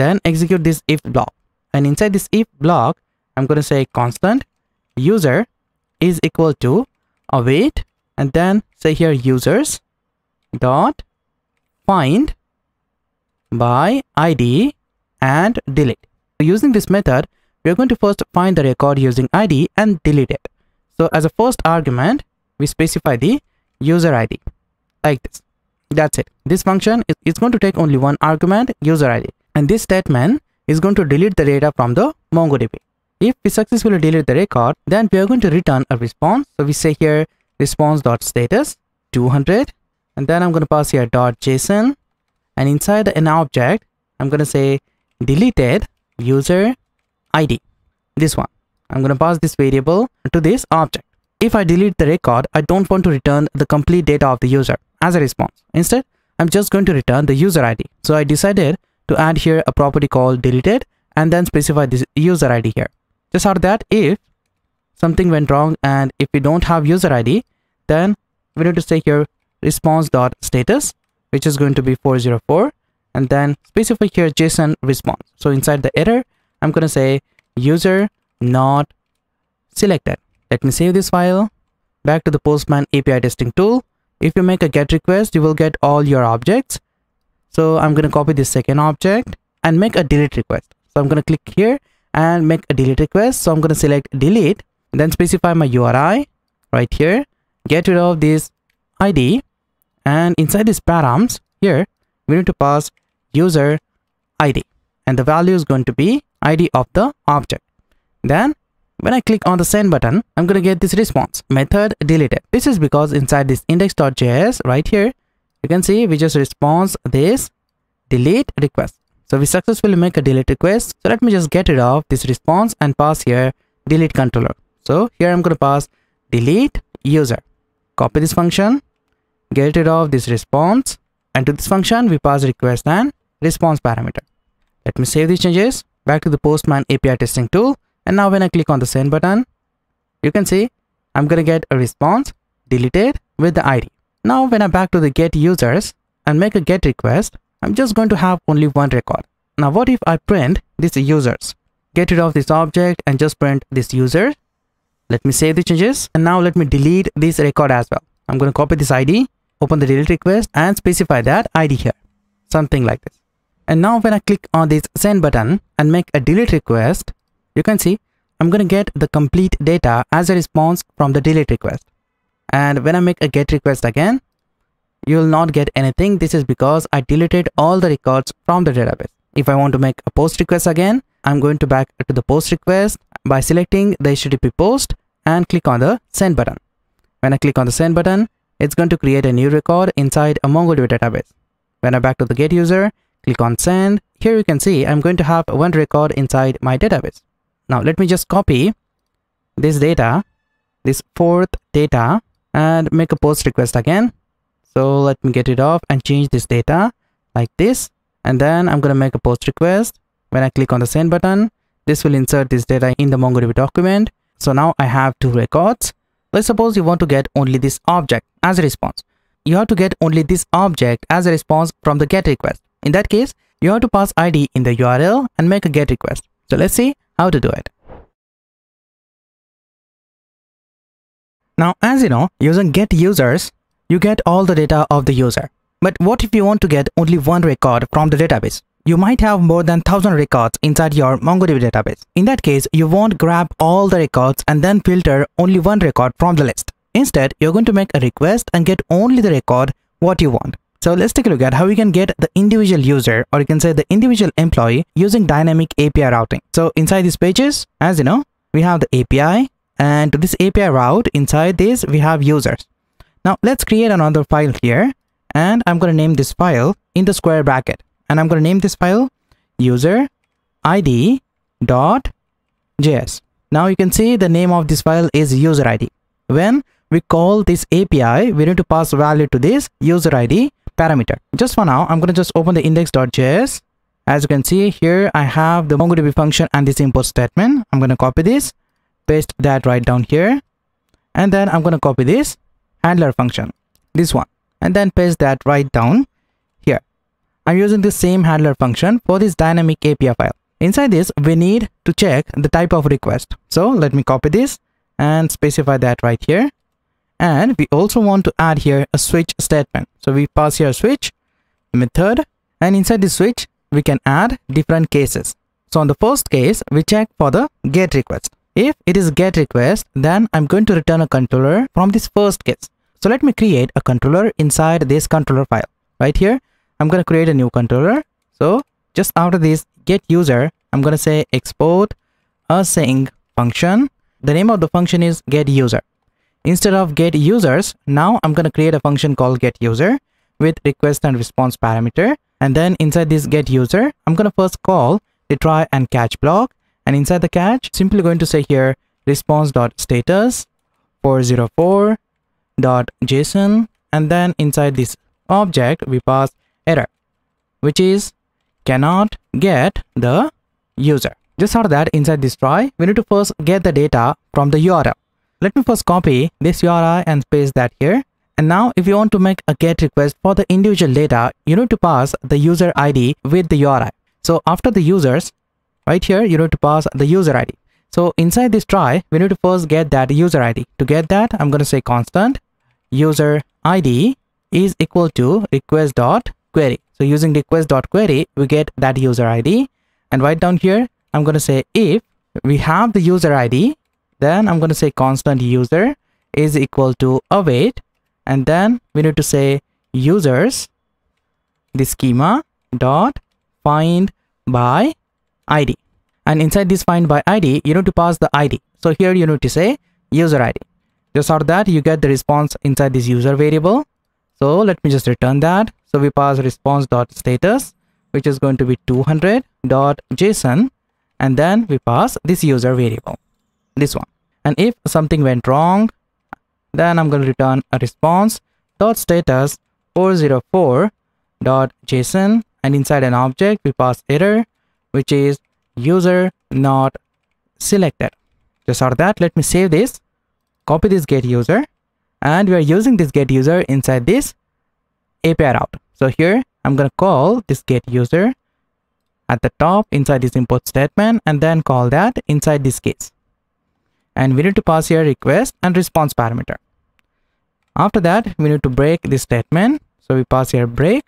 then execute this if block and inside this if block i'm going to say constant user is equal to await and then say here users dot find by id and delete. So using this method we are going to first find the record using id and delete it. So as a first argument we specify the user id like this. That's it. This function is, going to take only one argument user id and this statement is going to delete the data from the mongodb If we successfully delete the record, then we are going to return a response. So we say here response.status 200 and then I'm going to pass here dot .json and inside an object, I'm going to say deleted user ID. This one. I'm going to pass this variable to this object. If I delete the record, I don't want to return the complete data of the user as a response. Instead, I'm just going to return the user ID. So I decided to add here a property called deleted and then specify this user ID here. Just of that, if something went wrong and if we don't have user ID, then we need to say here response.status, which is going to be 404 and then specify here JSON response. So inside the error, I'm going to say user not selected. Let me save this file. Back to the Postman API testing tool. If you make a GET request, you will get all your objects. So I'm going to copy this second object and make a delete request. So I'm going to click here and make a delete request. So I'm going to select delete, then specify my URI right here, get rid of this ID and inside this params here, we need to pass user ID and the value is going to be ID of the object. Then when I click on the send button, I'm going to get this response method deleted. This is because inside this index.js right here, you can see we just response this delete request. So we successfully make a delete request. So let me just get rid of this response and pass here delete controller. So here I'm going to pass delete user. Copy this function, get rid of this response and to this function we pass request and response parameter. Let me save these changes back to the Postman API testing tool and now when I click on the send button, you can see I'm going to get a response deleted with the ID. Now when I'm back to the get users and make a get request, I'm just going to have only one record. Now what if I print these users? Get rid of this object and just print this user. Let me save the changes and now let me delete this record as well. I'm going to copy this ID, open the delete request and specify that ID here. Something like this. And now when I click on this send button and make a delete request, you can see I'm going to get the complete data as a response from the delete request. And when I make a get request again, you will not get anything. This is because I deleted all the records from the database. If I want to make a post request again, I'm going to back to the post request by selecting the HTTP post and click on the send button. When I click on the send button, it's going to create a new record inside a MongoDB database. When I back to the get user, click on send, here you can see I'm going to have one record inside my database. Now let me just copy this data, this fourth data and make a post request again. So let me get it off and change this data like this. And then I'm going to make a post request. When I click on the send button, this will insert this data in the MongoDB document. So now I have two records. Let's suppose you want to get only this object as a response. You have to get only this object as a response from the get request. In that case, you have to pass ID in the URL and make a get request. So let's see how to do it. Now, as you know, using get users, you get all the data of the user. But what if you want to get only one record from the database? You might have more than 1000 records inside your MongoDB database. In that case, you won't grab all the records and then filter only one record from the list. Instead, you're going to make a request and get only the record what you want. So let's take a look at how we can get the individual user or you can say the individual employee using dynamic API routing. So inside these pages, as you know, we have the API and to this API route inside this we have users. Now let's create another file here and I'm going to name this file in the square bracket and I'm going to name this file user id dot js. Now you can see the name of this file is user id. When we call this API, we need to pass value to this user id parameter. Just for now, I'm going to just open the index.js. As you can see here, I have the MongoDB function and this import statement. I'm going to copy this, paste that right down here. And then I'm going to copy this handler function, this one, and then paste that right down here. I'm using the same handler function for this dynamic API file. Inside this, we need to check the type of request. So let me copy this and specify that right here and we also want to add here a switch statement so we pass here switch method and inside the switch we can add different cases so on the first case we check for the get request if it is get request then i'm going to return a controller from this first case so let me create a controller inside this controller file right here i'm going to create a new controller so just after this get user i'm going to say export async function. The name of the function is get user. Instead of get users, now I'm going to create a function called get user with request and response parameter. And then inside this get user, I'm going to first call the try and catch block. And inside the catch, simply going to say here response.status 404.json. And then inside this object, we pass error, which is cannot get the user. Just for that, inside this try, we need to first get the data from the URL. Let me first copy this URI and paste that here. And now if you want to make a GET request for the individual data, you need to pass the user ID with the URI. So after the users, right here, you need to pass the user ID. So inside this try, we need to first get that user ID. To get that, I'm going to say constant user ID is equal to request dot query. So using request dot query, we get that user ID. And right down here, I'm going to say if we have the user ID, then I'm going to say constant user is equal to await and then we need to say users the schema dot find by id and inside this find by id you need to pass the id so here you need to say user id just out that you get the response inside this user variable. So let me just return that. So we pass response dot status which is going to be 200 dot json. And then we pass this user variable this one. And if something went wrong then i'm going to return a response dot status 404 dot json. And inside an object we pass error which is user not selected. Just of that let me save this copy this get user and we are using this get user inside this api route. So here i'm going to call this get user at the top inside this import statement and then call that inside this case. And we need to pass here request and response parameter. After that we need to break this statement. So we pass here break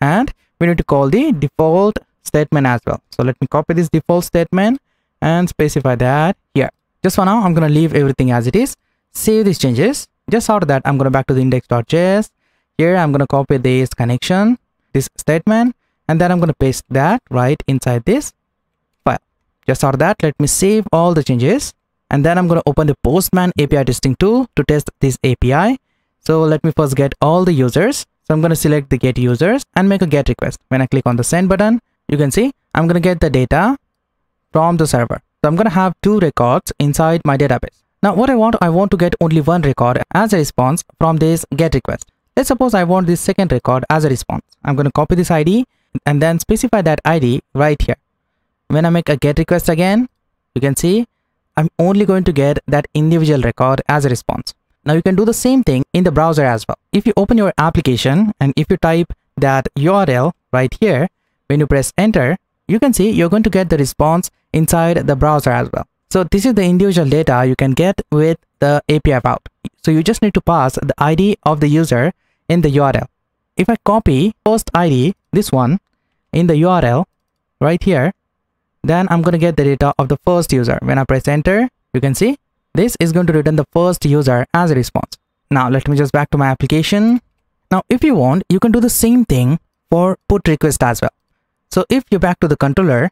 and we need to call the default statement as well so let me copy this default statement and specify that here just for now i'm going to leave everything as it is save these changes just after that i'm going to back to the index.js here i'm going to copy this connection this statement and then i'm going to paste that right inside this file just after that let me save all the changes and then I'm going to open the Postman API testing tool to test this API. So let me first get all the users. So I'm going to select the get users and make a get request. When I click on the send button, you can see I'm going to get the data from the server. So I'm going to have two records inside my database. Now what I want, I want to get only one record as a response from this get request. Let's suppose I want this second record as a response. I'm going to copy this ID and then specify that ID right here. When I make a get request again, you can see I'm only going to get that individual record as a response. Now you can do the same thing in the browser as well. If you open your application and if you type that URL right here, when you press enter, you can see you're going to get the response inside the browser as well. So this is the individual data you can get with the API route. So you just need to pass the ID of the user in the URL. If I copy post ID, this one, in the URL right here, then I'm going to get the data of the first user. When I press enter, you can see this is going to return the first user as a response. Now let me just back to my application. Now if you want, you can do the same thing for put request as well. So if you back to the controller,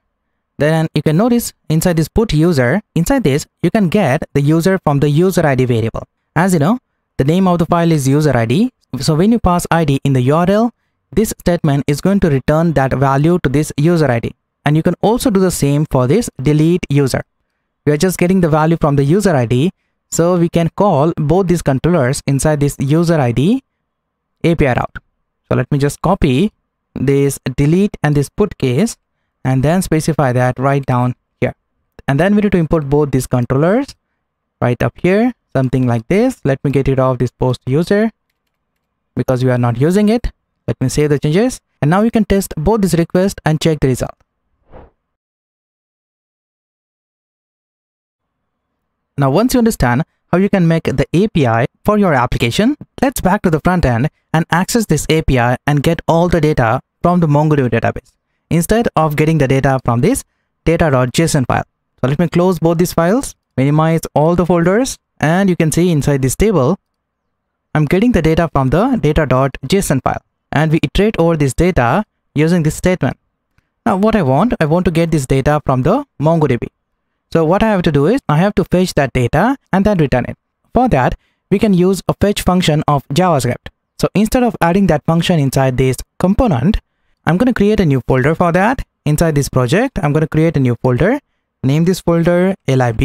then you can notice inside this put user, inside this, you can get the user from the user ID variable. As you know, the name of the file is user ID. So when you pass ID in the URL, this statement is going to return that value to this user ID and you can also do the same for this delete user we are just getting the value from the user id so we can call both these controllers inside this user id api route so let me just copy this delete and this put case and then specify that right down here. And then we need to import both these controllers right up here something like this. Let me get rid of this post user because we are not using it. Let me save the changes. And now you can test both this request and check the result. Now once you understand how you can make the API for your application, let's back to the front end and access this API and get all the data from the MongoDB database instead of getting the data from this data.json file. So let me close both these files, minimize all the folders and you can see inside this table, I'm getting the data from the data.json file and we iterate over this data using this statement. Now what I want, I want to get this data from the MongoDB. So what I have to do is I have to fetch that data and then return it. For that, we can use a fetch function of JavaScript. So instead of adding that function inside this component, I'm going to create a new folder for that. Inside this project, I'm going to create a new folder, name this folder lib,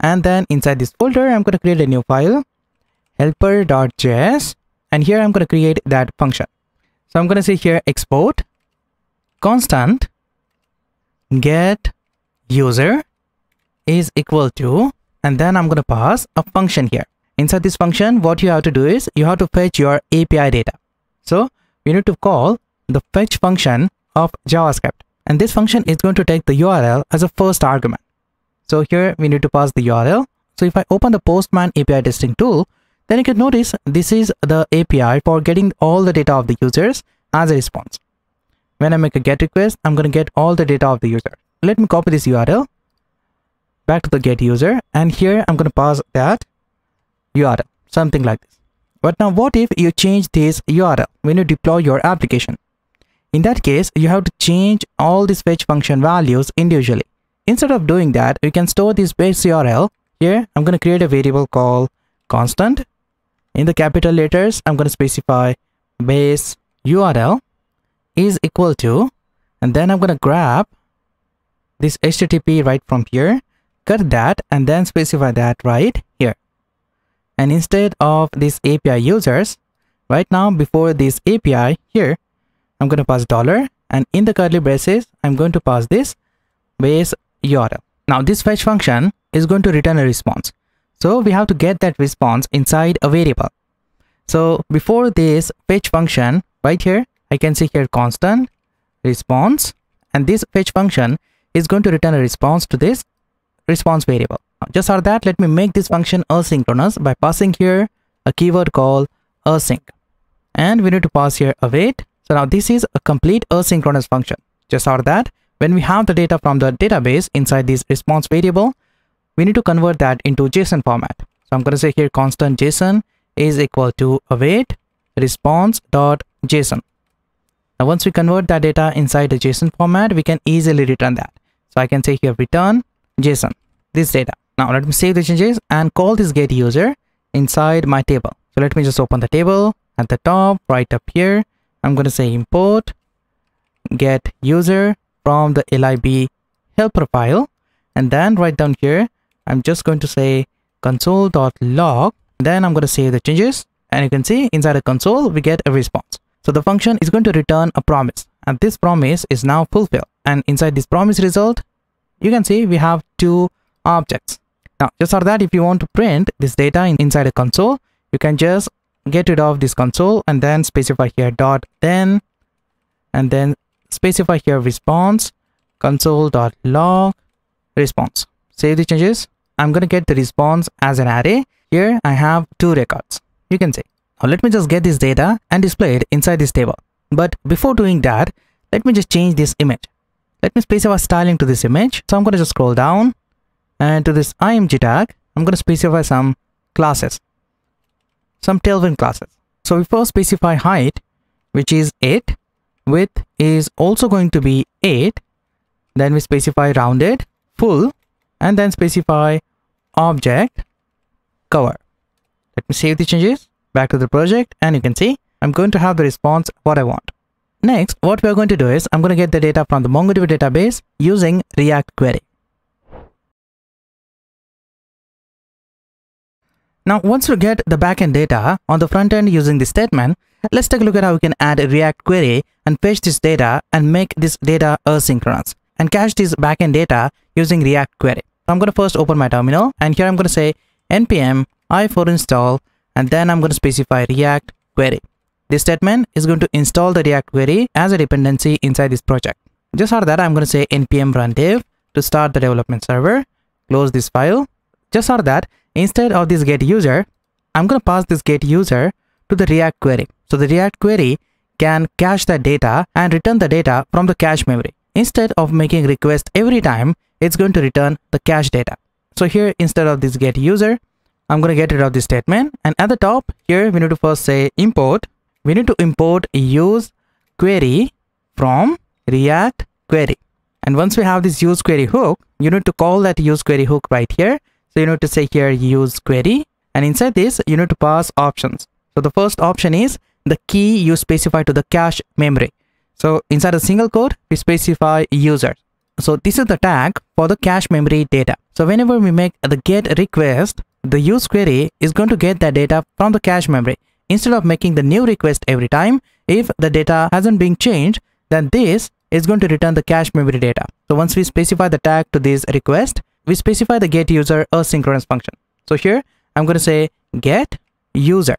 and then inside this folder, I'm going to create a new file, helper.js, and here I'm going to create that function. So I'm going to say here export constant get user is equal to and then I'm going to pass a function here. Inside this function, what you have to do is you have to fetch your API data. So we need to call the fetch function of JavaScript. And this function is going to take the URL as a first argument. So here we need to pass the URL. So if I open the Postman API testing tool, then you can notice this is the API for getting all the data of the users as a response. When I make a GET request, I'm going to get all the data of the user. Let me copy this URL back to the GET user and here I'm going to pass that URL, something like this. But now what if you change this URL when you deploy your application? In that case, you have to change all these fetch function values individually. Instead of doing that, you can store this base URL. Here, I'm going to create a variable called constant. In the capital letters, I'm going to specify base URL is equal to, and then I'm going to grab this HTTP right from here, cut that, and then specify that right here. And instead of this API users, right now before this API here, I'm going to pass dollar and in the curly braces, I'm going to pass this base URL. Now this fetch function is going to return a response. So we have to get that response inside a variable. So before this fetch function right here, I can see here constant response and this fetch function is going to return a response to this response variable. Just for that, let me make this function asynchronous by passing here a keyword called async. And we need to pass here await. So now this is a complete asynchronous function. Just for that, when we have the data from the database inside this response variable, we need to convert that into JSON format. So I'm going to say here constant JSON is equal to await response dot JSON. Now once we convert that data inside the JSON format, we can easily return that. So I can say here return JSON, this data. Now let me save the changes and call this get user inside my table. So let me just open the table at the top right up here. I'm going to say import get user from the lib helper file and then right down here I'm just going to say console.log then I'm going to save the changes. And you can see inside the console we get a response. So the function is going to return a promise. And this promise is now fulfilled. And inside this promise result you can see we have two objects. Now just for that if you want to print this data in, inside a console you can just get rid of this console and then specify here dot then and then specify here response console dot log response. Save the changes. I'm going to get the response as an array. Here I have two records. You can see. Now let me just get this data and display it inside this table. But before doing that, let me just change this image. Let me specify styling to this image. So I'm going to just scroll down and to this img tag, I'm going to specify some classes, some tailwind classes. So we first specify height, which is 8. Width is also going to be 8. Then we specify rounded, full, and then specify object cover. Let me save the changes back to the project and you can see I'm going to have the response what I want. Next, what we are going to do is I'm going to get the data from the MongoDB database using React query. Now, once we get the backend data on the front end using this statement, let's take a look at how we can add a React query and fetch this data and make this data asynchronous and cache this backend data using React query. So I'm going to first open my terminal and here I'm going to say npm i4 install and then I'm going to specify React query. This statement is going to install the React query as a dependency inside this project. Just for that, I'm going to say npm run dev to start the development server, close this file. Just for that, instead of this get user, I'm going to pass this get user to the React query. So the React query can cache that data and return the data from the cache memory. Instead of making request every time, it's going to return the cache data. So here, instead of this get user, I'm going to get rid of this statement. And at the top here, we need to first say import. We need to import use query from React query. And once we have this use query hook, you need to call that use query hook right here. So you need to say here use query and inside this you need to pass options. So the first option is the key you specify to the cache memory. So inside a single quote, we specify user. So this is the tag for the cache memory data. So whenever we make the get request, the use query is going to get that data from the cache memory. Instead of making the new request every time, if the data hasn't been changed, then this is going to return the cache memory data. So once we specify the tag to this request, we specify the get user asynchronous function. So here I'm going to say get user.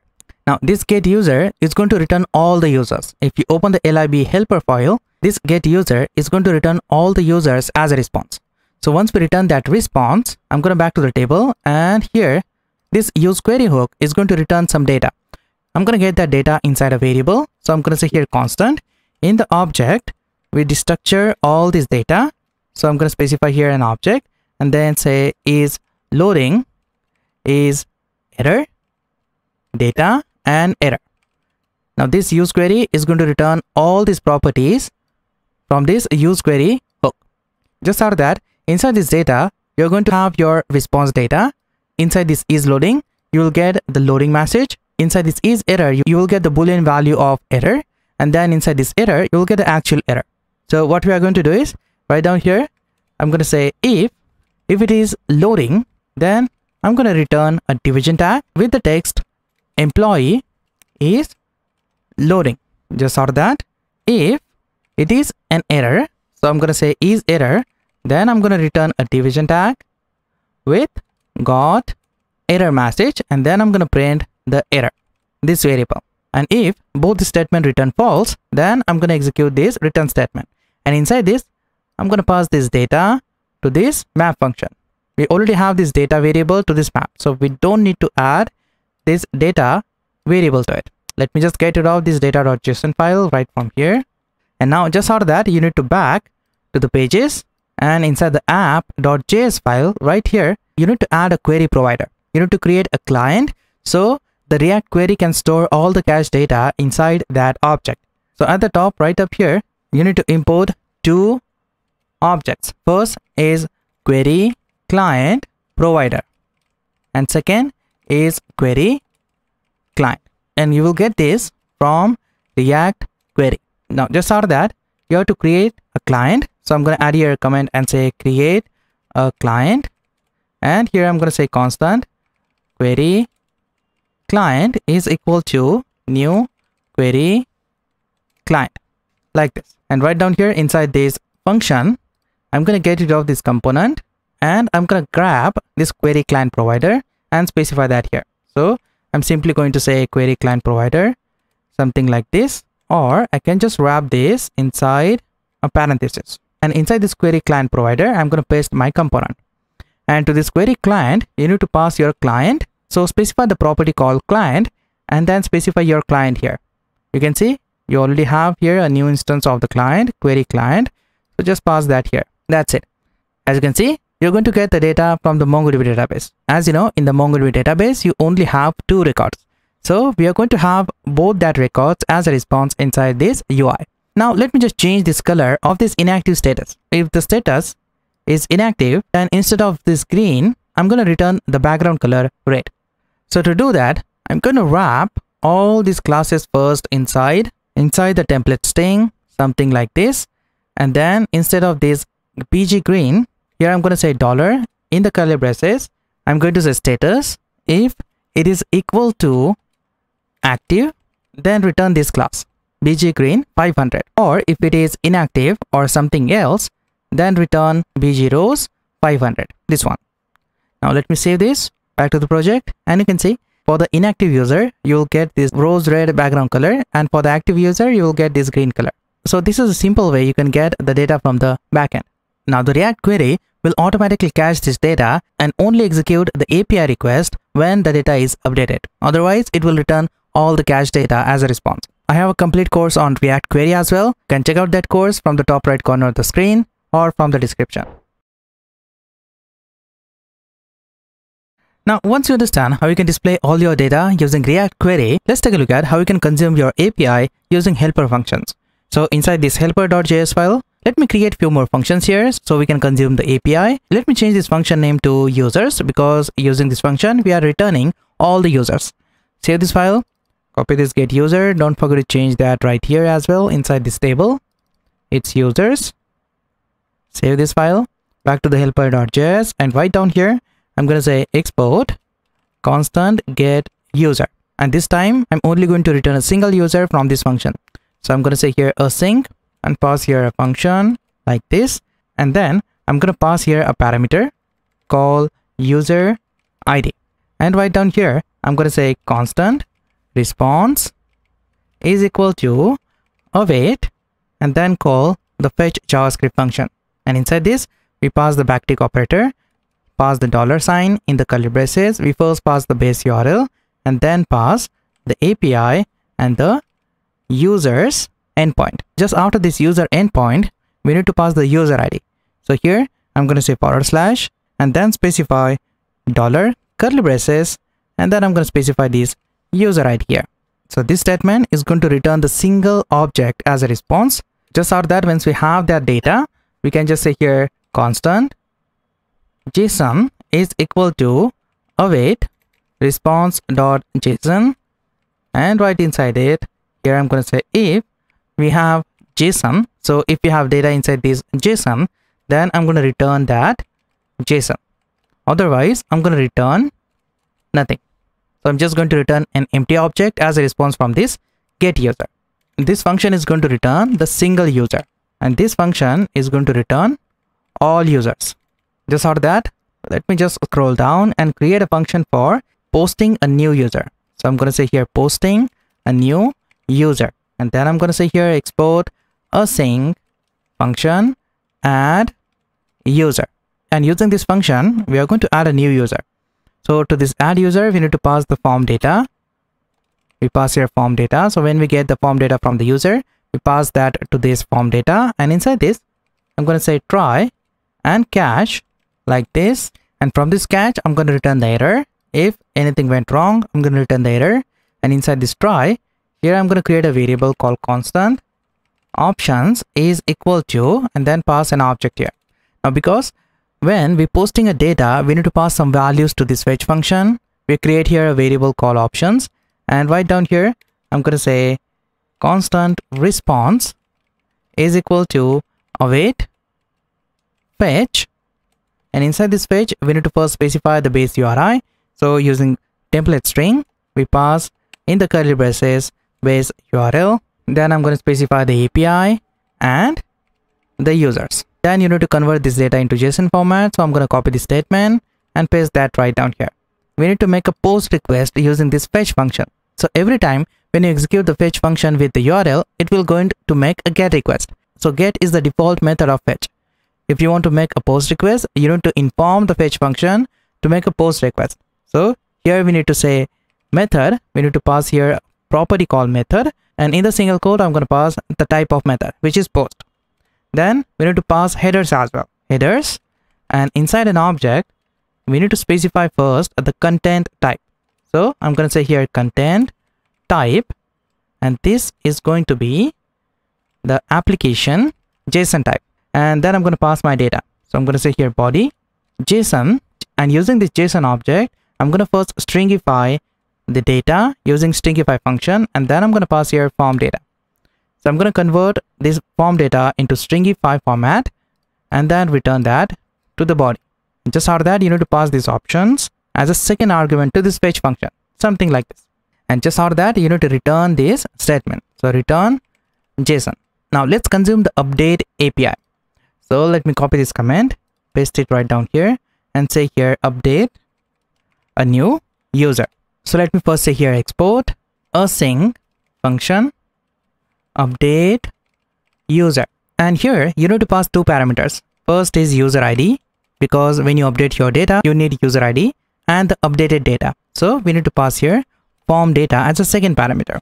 Now this get user is going to return all the users. If you open the lib helper file, this get user is going to return all the users as a response. So once we return that response, I'm going to back to the table and here this use query hook is going to return some data. I'm going to get that data inside a variable. So I'm going to say here constant. In the object, we destructure all this data. So I'm going to specify here an object and then say is loading is error data and error. Now this use query is going to return all these properties from this use query hook. Just of that, inside this data, you're going to have your response data. Inside this is loading, you will get the loading message. Inside this is error, you, you will get the boolean value of error. And then inside this error, you will get the actual error. So what we are going to do is, right down here, I'm going to say if, if it is loading, then I'm going to return a division tag with the text employee is loading. Just sort that. If it is an error, so I'm going to say is error, then I'm going to return a division tag with got error message and then I'm going to print the error, this variable. And if both the statement return false, then I'm going to execute this return statement. And inside this, I'm going to pass this data to this map function. We already have this data variable to this map. So we don't need to add this data variable to it. Let me just get rid of this data.json file right from here. And now just out of that, you need to back to the pages and inside the app.js file right here, you need to add a query provider. You need to create a client so the React query can store all the cache data inside that object. So at the top right up here, you need to import two objects. First is query client provider and second is query client. And you will get this from react query. Now just out of that you have to create a client. So i'm going to add here a comment and say create a client. And here i'm going to say constant query client is equal to new query client like this. And right down here inside this function i'm going to get rid of this component and i'm going to grab this query client provider and specify that here. So I'm simply going to say query client provider, something like this, or I can just wrap this inside a parenthesis. And inside this query client provider, I'm going to paste my component. And to this query client, you need to pass your client. So specify the property called client and then specify your client here. You can see you already have here a new instance of the client, query client. So just pass that here. That's it. As you can see, you're going to get the data from the MongoDB database. As you know, in the MongoDB database, you only have two records. So we are going to have both that records as a response inside this UI. Now let me just change this color of this inactive status. If the status is inactive, then instead of this green, I'm going to return the background color red. So to do that, I'm going to wrap all these classes first inside, inside the template string, something like this. And then instead of this bg green, here I'm going to say dollar. In the curly braces. I'm going to say status. If it is equal to active, then return this class. Bg green 500 or if it is inactive or something else then return bg rose 500 this one. Now let me save this back to the project. And you can see for the inactive user you'll get this rose red background color. And for the active user you will get this green color. So this is a simple way you can get the data from the backend now the React query will automatically cache this data and only execute the API request when the data is updated. Otherwise, it will return all the cache data as a response. I have a complete course on React query as well. You can check out that course from the top right corner of the screen or from the description. Now, once you understand how you can display all your data using React query, let's take a look at how you can consume your API using helper functions. So inside this helper.js file, let me create a few more functions here so we can consume the API. Let me change this function name to users because using this function, we are returning all the users. Save this file, copy this get user. Don't forget to change that right here as well inside this table. It's users. Save this file, back to the helper.js and right down here, I'm going to say export constant get user. And this time I'm only going to return a single user from this function. So I'm going to say here async and pass here a function like this. And then I'm going to pass here a parameter called user ID. And right down here, I'm going to say constant response is equal to await and then call the fetch JavaScript function. And inside this, we pass the backtick operator, pass the dollar sign in the curly braces. We first pass the base URL and then pass the API and the users endpoint. Just after this user endpoint, we need to pass the user ID. So here I'm going to say forward slash and then specify dollar curly braces and then I'm going to specify this user ID here. So this statement is going to return the single object as a response. Just out that once we have that data, we can just say here constant JSON is equal to await response.json and right inside it here I'm going to say if we have JSON. So if you have data inside this JSON, then I'm going to return that JSON. Otherwise, I'm going to return nothing. So I'm just going to return an empty object as a response from this get user. This function is going to return the single user and this function is going to return all users. Just out of that, let me just scroll down and create a function for posting a new user. So I'm going to say here posting a new user and then I'm going to say here export async function add user. And using this function we are going to add a new user. So to this add user we need to pass the form data. We pass here form data. So when we get the form data from the user we pass that to this form data. And inside this I'm going to say try and catch like this. And from this catch I'm going to return the error. If anything went wrong I'm going to return the error. And inside this try here I'm going to create a variable called constant options is equal to and then pass an object here. Now because when we're posting a data, we need to pass some values to this fetch function. We create here a variable called options and right down here, I'm going to say constant response is equal to await fetch and inside this fetch we need to first specify the base URI so using template string we pass in the curly braces base URL. Then I'm going to specify the API and the users. Then you need to convert this data into JSON format. So I'm going to copy the statement and paste that right down here. We need to make a post request using this fetch function. So every time when you execute the fetch function with the URL, it will going to make a get request. So get is the default method of fetch. If you want to make a post request, you need to inform the fetch function to make a post request. So here we need to say method. We need to pass here property call method. And in the single quote i'm going to pass the type of method which is post. Then we need to pass headers as well. Headers. And inside an object we need to specify first the content type. So i'm going to say here content type. And this is going to be the application json type. And then i'm going to pass my data. So i'm going to say here body json. And using this json object i'm going to first stringify the data using stringify function and then I'm going to pass here form data. So I'm going to convert this form data into stringify format and then return that to the body. Just of that, you need to pass these options as a second argument to this fetch function, something like this. And just of that, you need to return this statement. So return JSON. Now let's consume the update API. So let me copy this command, paste it right down here and say here update a new user. So let me first say here export async function update user. And here you need to pass two parameters. First is user ID because when you update your data, you need user ID and the updated data. So we need to pass here form data as a second parameter.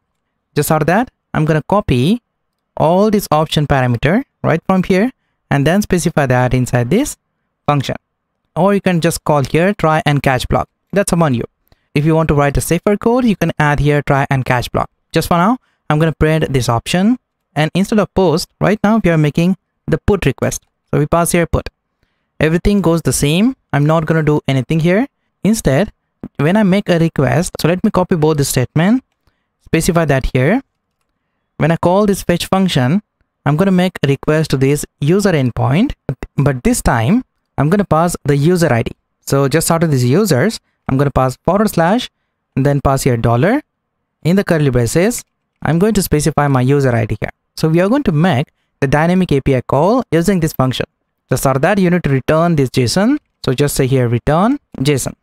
Just out of that, I'm going to copy all this option parameter right from here and then specify that inside this function. Or you can just call here try and catch block. That's upon you. If you want to write a safer code, you can add here try and catch block. Just for now, I'm going to print this option and instead of post, right now we are making the put request. So we pass here put. Everything goes the same. I'm not going to do anything here. Instead, when I make a request, so let me copy both the statement, specify that here. When I call this fetch function, I'm going to make a request to this user endpoint, but this time I'm going to pass the user ID. So just out of these users, I'm going to pass forward slash and then pass here dollar. In the curly braces, I'm going to specify my user ID here. So we are going to make the dynamic API call using this function. Just of that, you need to return this JSON. So just say here return JSON.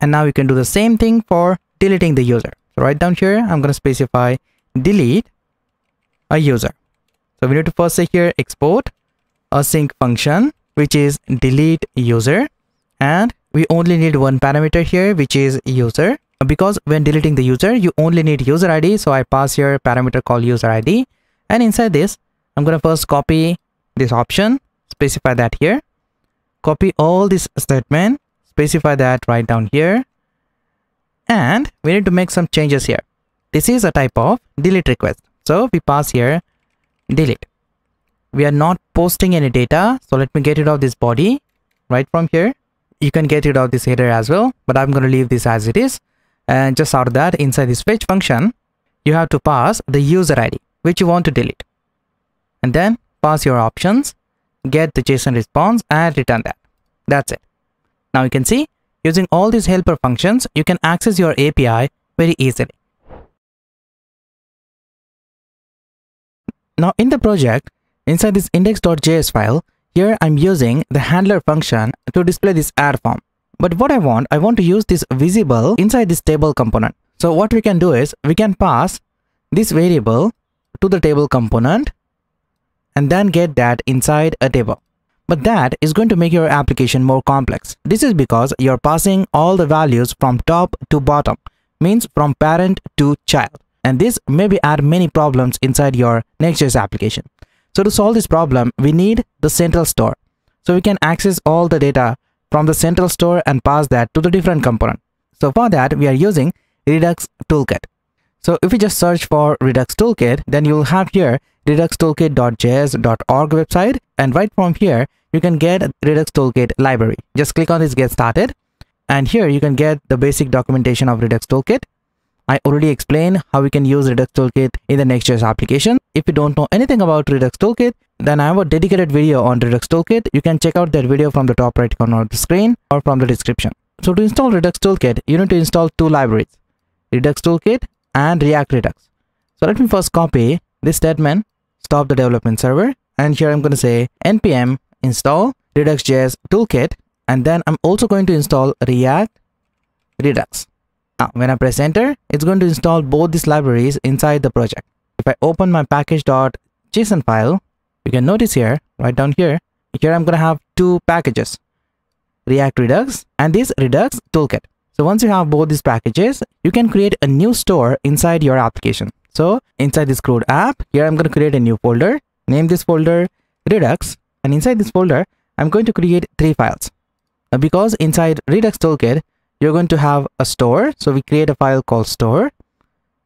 And now you can do the same thing for deleting the user. So right down here, I'm going to specify delete a user. So we need to first say here export async function, which is delete user. And we only need one parameter here, which is user. Because when deleting the user, you only need user ID. So I pass here parameter called user ID. And inside this, I'm to first copy this option, specify that here. Copy all this statement, specify that right down here. And we need to make some changes here. This is a type of delete request. So we pass here delete. We are not posting any data. So let me get rid of this body right from here. You can get rid of this header as well, but I'm going to leave this as it is. And just out of that, inside this fetch function, you have to pass the user ID, which you want to delete. And then pass your options, get the JSON response and return that. That's it. Now you can see, using all these helper functions, you can access your API very easily. Now in the project, inside this index.js file, here I'm using the handler function to display this add form. But what I want, I want to use this visible inside this table component. So what we can do is we can pass this variable to the table component and then get that inside a table. But that is going to make your application more complex. This is because you're passing all the values from top to bottom, means from parent to child and this maybe add many problems inside your Next.js application. So to solve this problem, we need the central store. So we can access all the data from the central store and pass that to the different component. So for that, we are using Redux Toolkit. So if you just search for Redux Toolkit, then you'll have here reduxtoolkit.js.org website. And right from here, you can get Redux Toolkit library. Just click on this get started. And here you can get the basic documentation of Redux Toolkit. I already explained how we can use Redux Toolkit in the Next.js application. If you don't know anything about Redux Toolkit, then I have a dedicated video on Redux Toolkit. You can check out that video from the top right corner of the screen or from the description. So to install Redux Toolkit, you need to install two libraries, Redux Toolkit and React Redux. So let me first copy this statement, stop the development server, and here I'm going to say npm install Redux.js Toolkit, and then I'm also going to install React Redux. Now, when I press enter, it's going to install both these libraries inside the project. If I open my package.json file, you can notice here, right down here, here I'm going to have two packages, React Redux and this Redux Toolkit. So once you have both these packages, you can create a new store inside your application. So inside this CRUD app, here I'm going to create a new folder, name this folder Redux, and inside this folder, I'm going to create three files. Now because inside Redux Toolkit, you're going to have a store. So we create a file called store.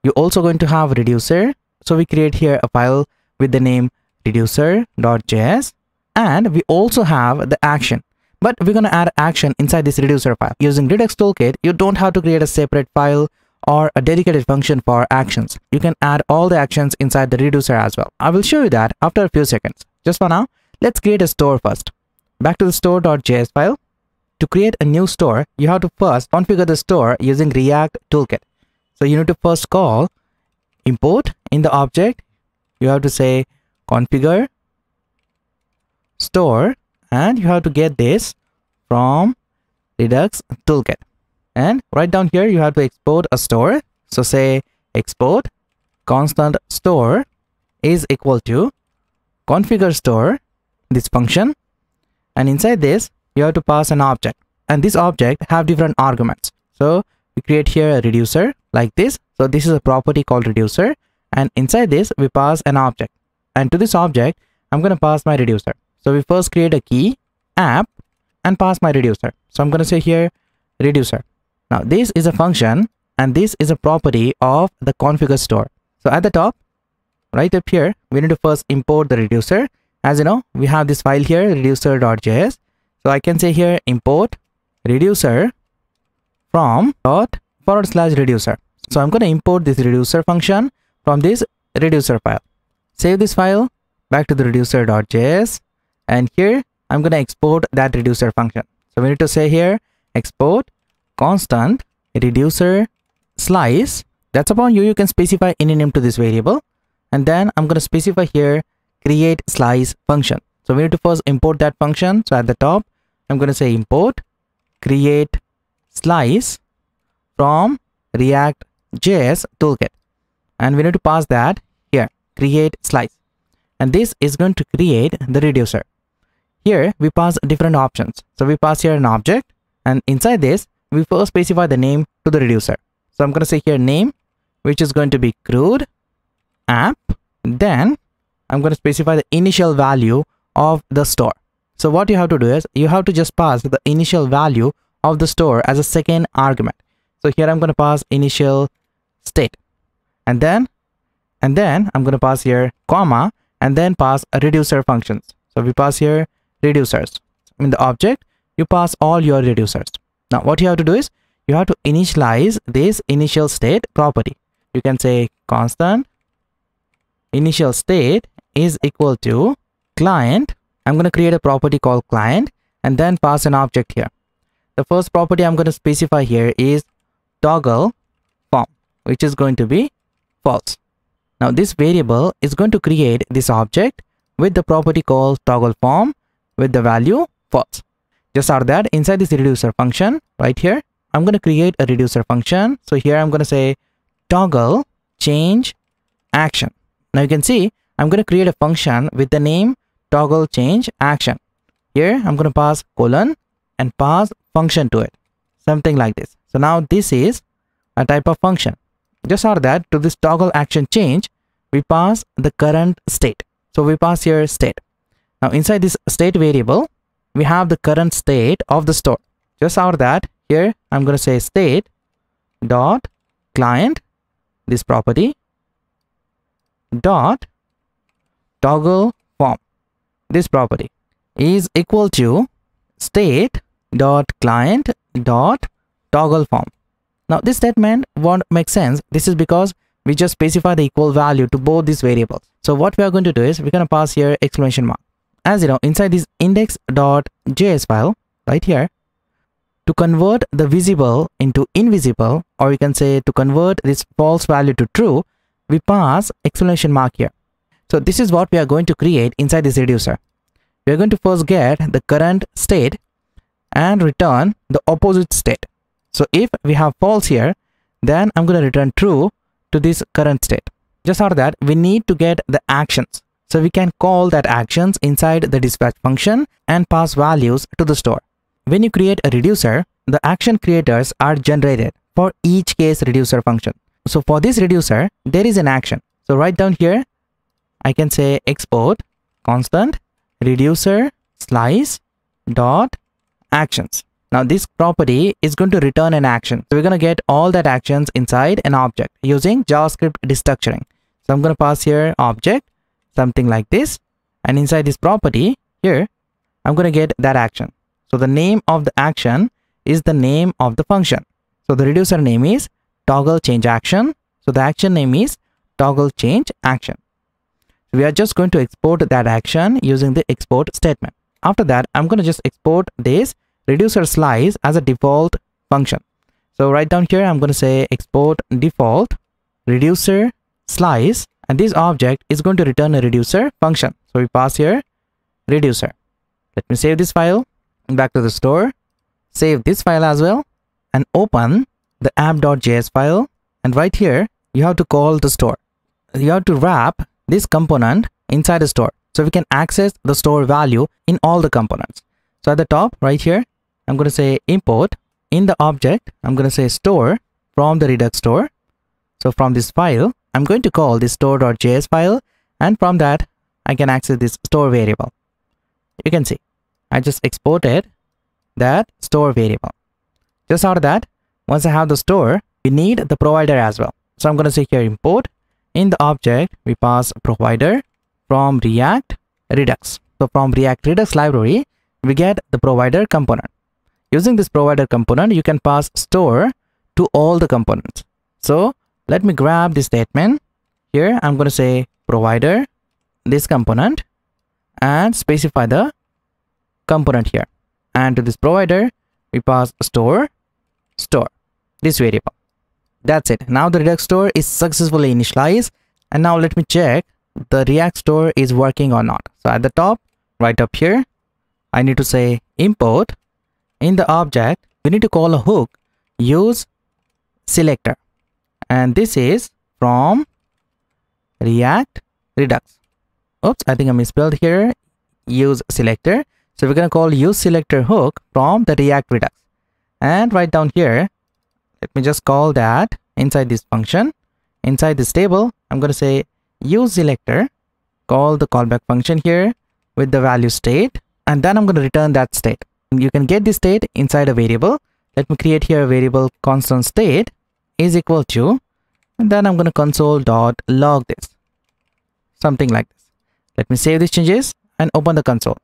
You're also going to have reducer. So we create here a file with the name reducer.js and we also have the action. But we're going to add action inside this reducer file. Using redux toolkit you don't have to create a separate file or a dedicated function for actions. You can add all the actions inside the reducer as well. I will show you that after a few seconds. Just for now let's create a store first. Back to the store.js file to create a new store, you have to first configure the store using React Toolkit. So you need to first call import in the object. You have to say configure store and you have to get this from Redux Toolkit. And right down here, you have to export a store. So say export constant store is equal to configure store, this function. And inside this, you have to pass an object. And this object have different arguments. So we create here a reducer like this. So this is a property called reducer. And inside this we pass an object. And to this object i'm going to pass my reducer. So we first create a key app and pass my reducer. So i'm going to say here reducer. Now this is a function and this is a property of the configure store. So at the top right up here we need to first import the reducer. As you know we have this file here reducer.js so i can say here import reducer from dot forward slash reducer. So i'm going to import this reducer function from this reducer file. Save this file back to the reducer.js and here i'm going to export that reducer function. So we need to say here export constant reducer slice. That's upon you. You can specify any name to this variable. And then i'm going to specify here create slice function. So we need to first import that function. So at the top i'm going to say import create slice from react js toolkit. And we need to pass that here create slice. And this is going to create the reducer. Here we pass different options. So we pass here an object and inside this we first specify the name to the reducer. So i'm going to say here name which is going to be CRUD app then i'm going to specify the initial value of the store so what you have to do is you have to just pass the initial value of the store as a second argument. So here i'm going to pass initial state. And then and then i'm going to pass here comma and then pass a reducer functions. So we pass here reducers. In the object you pass all your reducers. Now what you have to do is you have to initialize this initial state property. You can say constant initial state is equal to client i'm going to create a property called client and then pass an object here. The first property i'm going to specify here is toggle form which is going to be false. Now this variable is going to create this object with the property called toggle form with the value false. Just out that inside this reducer function right here. I'm going to create a reducer function. So here i'm going to say toggle change action. Now you can see i'm going to create a function with the name toggle change action. Here i'm going to pass colon and pass function to it. Something like this. So now this is a type of function. Just out that to this toggle action change we pass the current state. So we pass here state. Now inside this state variable we have the current state of the store. Just out that here i'm going to say state dot client this property dot toggle this property is equal to state dot client dot toggle form. Now this statement won't make sense. This is because we just specify the equal value to both these variables. So what we are going to do is we're going to pass here exclamation mark. As you know inside this index.js file right here to convert the visible into invisible or you can say to convert this false value to true we pass exclamation mark here so this is what we are going to create inside this reducer. We are going to first get the current state and return the opposite state. So if we have false here then i'm going to return true to this current state. Just after that we need to get the actions. So we can call that actions inside the dispatch function and pass values to the store. When you create a reducer, the action creators are generated for each case reducer function. So for this reducer, there is an action. So right down here, I can say export constant reducer slice dot actions. Now this property is going to return an action. So we're going to get all that actions inside an object using JavaScript destructuring. So I'm going to pass here object, something like this. And inside this property here, I'm going to get that action. So the name of the action is the name of the function. So the reducer name is toggle change action. So the action name is toggle change action. We are just going to export that action using the export statement. After that, I'm going to just export this reducer slice as a default function. So right down here, I'm going to say export default reducer slice and this object is going to return a reducer function. So we pass here reducer. Let me save this file back to the store, save this file as well and open the app.js file and right here you have to call the store. You have to wrap this component inside the store so we can access the store value in all the components. So at the top right here, I'm going to say import in the object. I'm going to say store from the Redux store. So from this file, I'm going to call this store.js file and from that I can access this store variable. You can see I just exported that store variable. Just out of that, once I have the store, we need the provider as well. So I'm going to say here import. In the object, we pass provider from React Redux. So from React Redux library, we get the provider component. Using this provider component, you can pass store to all the components. So let me grab this statement. Here, I'm going to say provider, this component, and specify the component here. And to this provider, we pass store, store, this variable. That's it. Now the Redux store is successfully initialized. And now let me check the React store is working or not. So at the top, right up here, I need to say import. In the object, we need to call a hook use selector. And this is from React Redux. Oops, I think I misspelled here. Use selector. So we're going to call use selector hook from the React Redux. And right down here, let me just call that inside this function. Inside this table, I'm going to say use selector, call the callback function here with the value state, and then I'm going to return that state. You can get this state inside a variable. Let me create here a variable constant state is equal to, and then I'm going to console dot log this, something like this. Let me save these changes and open the console.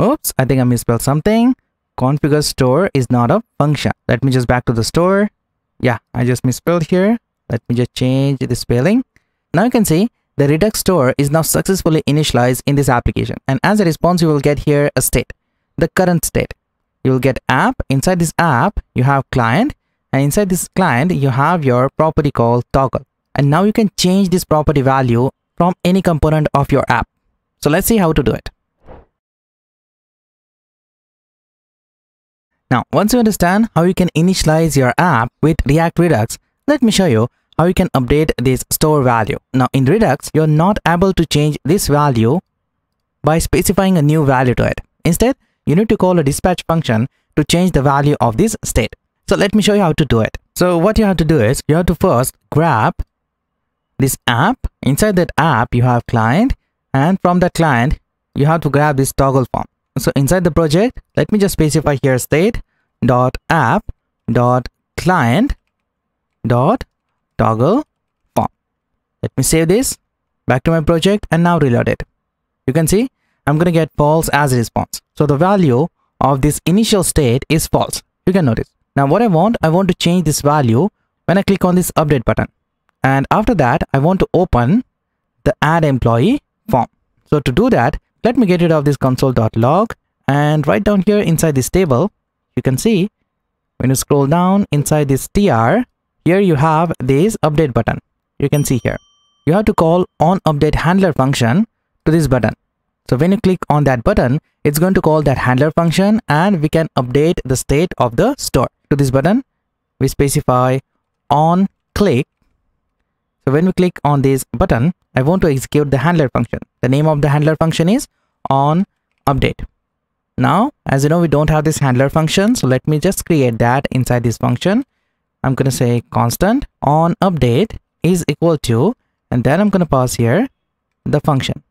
Oops, I think I misspelled something. Configure store is not a function. Let me just back to the store. Yeah, I just misspelled here. Let me just change the spelling. Now you can see the Redux store is now successfully initialized in this application. And as a response, you will get here a state, the current state. You will get app. Inside this app, you have client. And inside this client, you have your property called toggle. And now you can change this property value from any component of your app. So let's see how to do it. Now, once you understand how you can initialize your app with React Redux, let me show you how you can update this store value. Now, in Redux, you're not able to change this value by specifying a new value to it. Instead, you need to call a dispatch function to change the value of this state. So let me show you how to do it. So what you have to do is you have to first grab this app. Inside that app, you have client and from the client, you have to grab this toggle form. So inside the project, let me just specify here state dot app dot client dot toggle form. Let me save this back to my project and now reload it. You can see I'm going to get false as response. So the value of this initial state is false. You can notice. Now what I want, I want to change this value when I click on this update button. And after that, I want to open the add employee form. So to do that, let me get rid of this console.log and right down here inside this table, you can see when you scroll down inside this tr, here you have this update button. You can see here. You have to call on update handler function to this button. So when you click on that button, it's going to call that handler function and we can update the state of the store. To this button, we specify on click. So when we click on this button, I want to execute the handler function. The name of the handler function is on update. Now, as you know, we don't have this handler function. So let me just create that inside this function. I'm going to say constant on update is equal to, and then I'm going to pass here the function.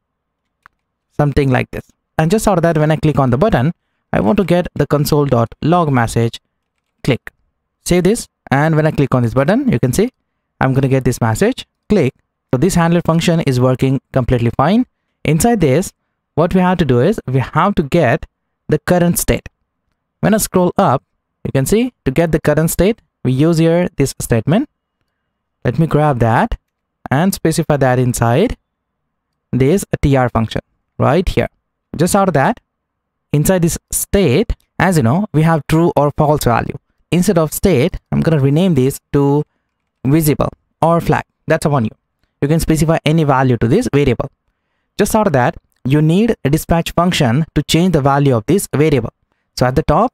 Something like this. And just out of that, when I click on the button, I want to get the console.log message. Click. Save this. And when I click on this button, you can see I'm going to get this message. Click so this handler function is working completely fine. Inside this, what we have to do is we have to get the current state. When I scroll up, you can see to get the current state, we use here this statement. Let me grab that and specify that inside this tr function right here. Just out of that, inside this state, as you know, we have true or false value. Instead of state, I'm going to rename this to visible or flag. That's a one you you can specify any value to this variable. Just out of that, you need a dispatch function to change the value of this variable. So at the top,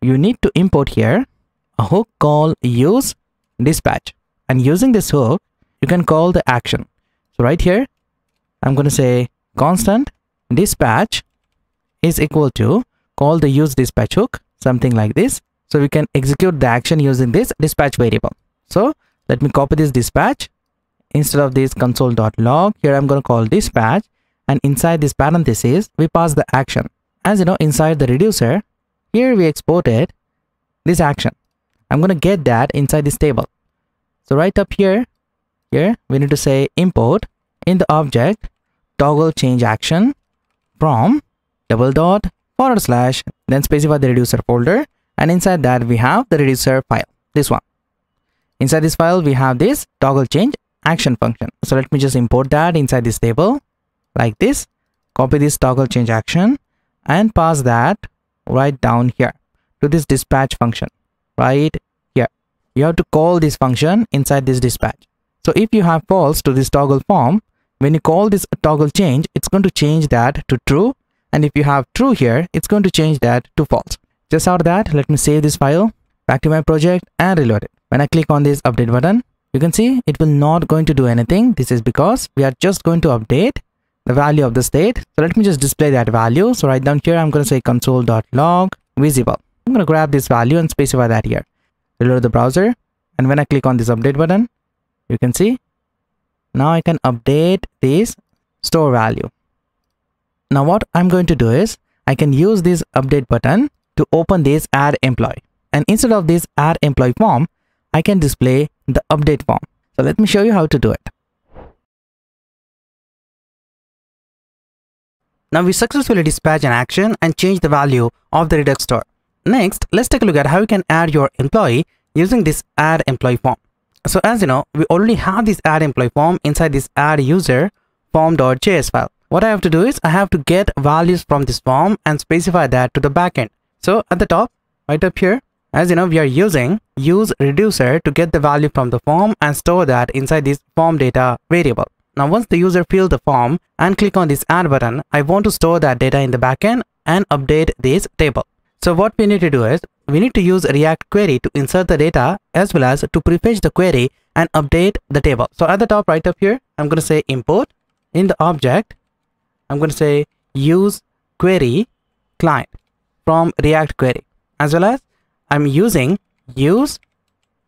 you need to import here a hook called use dispatch. And using this hook, you can call the action. So right here, I'm going to say constant dispatch is equal to call the use dispatch hook, something like this. So we can execute the action using this dispatch variable. So let me copy this dispatch. Instead of this console.log here i'm going to call dispatch and inside this parenthesis we pass the action. As you know inside the reducer here we exported this action. I'm going to get that inside this table. So right up here here we need to say import in the object toggle change action from double dot forward slash then specify the reducer folder and inside that we have the reducer file this one inside this file we have this toggle change action function. So let me just import that inside this table like this. Copy this toggle change action and pass that right down here to this dispatch function right here. You have to call this function inside this dispatch. So if you have false to this toggle form when you call this toggle change it's going to change that to true. And if you have true here it's going to change that to false. Just out of that let me save this file back to my project and reload it when i click on this update button you can see it will not going to do anything. This is because we are just going to update the value of the state. So let me just display that value. So right down here i'm going to say console.log visible. I'm going to grab this value and specify that here. Reload the browser. And when i click on this update button you can see now i can update this store value. Now what i'm going to do is i can use this update button to open this add employee. And instead of this add employee form I can display the update form. So let me show you how to do it. Now we successfully dispatch an action and change the value of the Redux store. Next, let's take a look at how you can add your employee using this add employee form. So as you know, we already have this add employee form inside this add user form.js file. What I have to do is I have to get values from this form and specify that to the backend. So at the top, right up here, as you know, we are using use reducer to get the value from the form and store that inside this form data variable. Now, once the user fills the form and click on this add button, I want to store that data in the backend and update this table. So what we need to do is we need to use React query to insert the data as well as to prefetch the query and update the table. So at the top right up here, I'm going to say import in the object. I'm going to say use query client from React query as well as I'm using use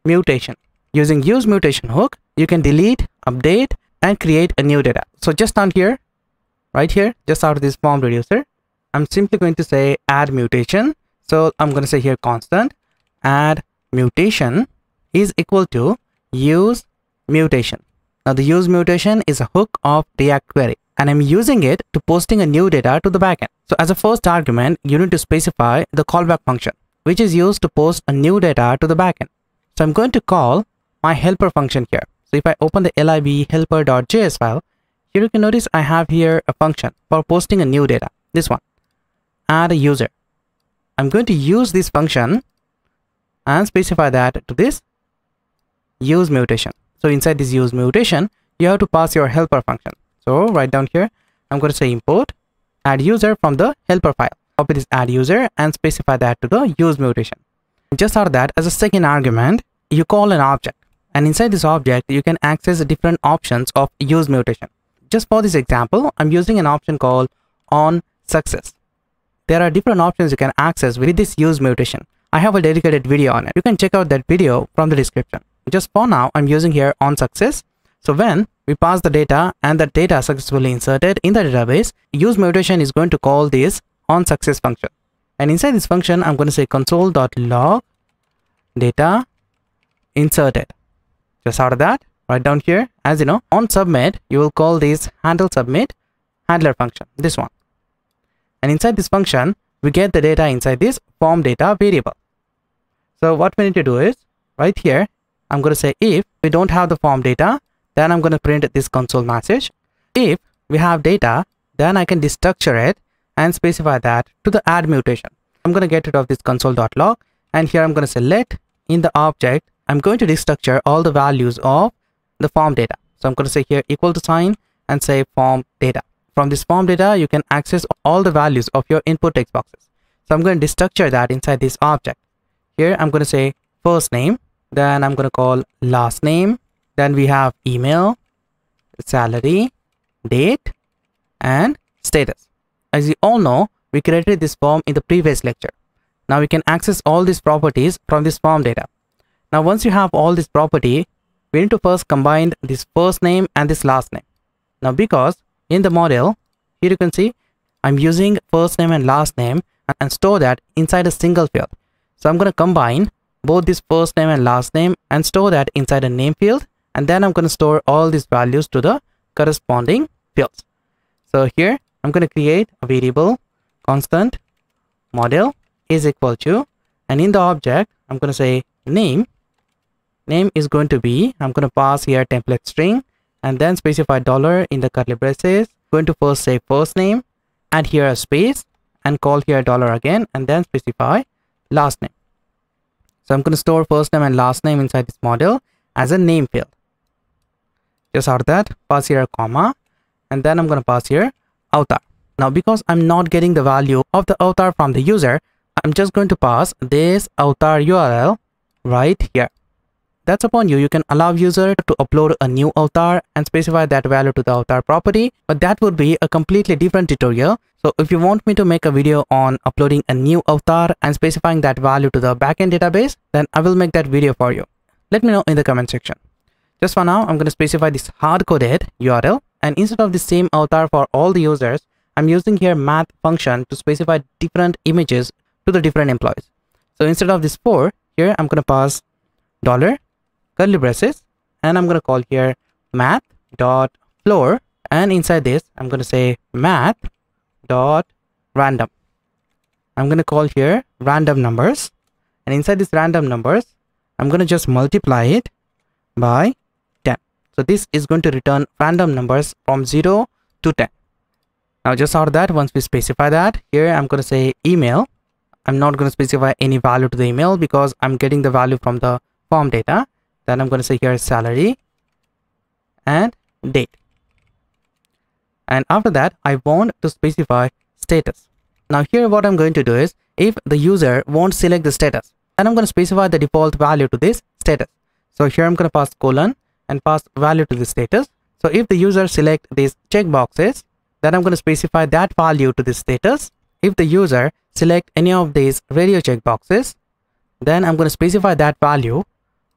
mutation. Using use mutation hook, you can delete, update, and create a new data. So just down here, right here, just out of this form reducer, I'm simply going to say add mutation. So I'm going to say here constant add mutation is equal to use mutation. Now the use mutation is a hook of React query and I'm using it to posting a new data to the backend. So as a first argument, you need to specify the callback function which is used to post a new data to the backend. So I'm going to call my helper function here. So if I open the lib helper.js file, here you can notice I have here a function for posting a new data, this one, add a user. I'm going to use this function and specify that to this use mutation. So inside this use mutation, you have to pass your helper function. So right down here, I'm going to say import add user from the helper file copy this add user and specify that to the use mutation. Just out that, as a second argument, you call an object and inside this object, you can access different options of use mutation. Just for this example, I'm using an option called on success. There are different options you can access with this use mutation. I have a dedicated video on it. You can check out that video from the description. Just for now, I'm using here on success. So when we pass the data and the data successfully inserted in the database, use mutation is going to call this on success function. And inside this function i'm going to say console.log data inserted. Just out of that right down here as you know on submit you will call this handle submit handler function this one. And inside this function we get the data inside this form data variable. So what we need to do is right here i'm going to say if we don't have the form data then i'm going to print this console message. If we have data then i can destructure it and specify that to the add mutation. I'm going to get rid of this console.log and here I'm going to select in the object, I'm going to destructure all the values of the form data. So I'm going to say here equal to sign and say form data. From this form data, you can access all the values of your input text boxes. So I'm going to destructure that inside this object. Here I'm going to say first name, then I'm going to call last name, then we have email, salary, date, and status. As you all know, we created this form in the previous lecture. Now we can access all these properties from this form data. Now once you have all this property, we need to first combine this first name and this last name. Now because in the model, here you can see I'm using first name and last name and store that inside a single field. So I'm going to combine both this first name and last name and store that inside a name field and then I'm going to store all these values to the corresponding fields. So here I'm going to create a variable constant model is equal to and in the object I'm going to say name. Name is going to be I'm going to pass here template string and then specify dollar in the curly braces going to first say first name add here a space and call here dollar again and then specify last name. So I'm going to store first name and last name inside this model as a name field. Just out that pass here a comma and then I'm going to pass here avatar now because I'm not getting the value of the avatar from the user I'm just going to pass this avatar URL right here that's upon you. You can allow user to upload a new avatar and specify that value to the avatar property, but that would be a completely different tutorial. So if you want me to make a video on uploading a new avatar and specifying that value to the backend database, then I will make that video for you. Let me know in the comment section. Just for now, I'm going to specify this hard-coded URL and instead of the same avatar for all the users, I'm using here math function to specify different images to the different employees. So instead of this 4, here I'm going to pass dollar curly braces and I'm going to call here math dot floor. And inside this I'm going to say math dot random. I'm going to call here random numbers. And inside this random numbers I'm going to just multiply it by 10 so this is going to return random numbers from 0 to 10 now just out of that. Once we specify that here I'm going to say email. I'm not going to specify any value to the email because I'm getting the value from the form data. Then I'm going to say here salary and date. And after that I want to specify status. Now here what I'm going to do is if the user won't select the status then I'm going to specify the default value to this status. So here I'm going to pass colon and pass value to the status so if the user select these checkboxes then I'm going to specify that value to the status if the user select any of these radio checkboxes then I'm going to specify that value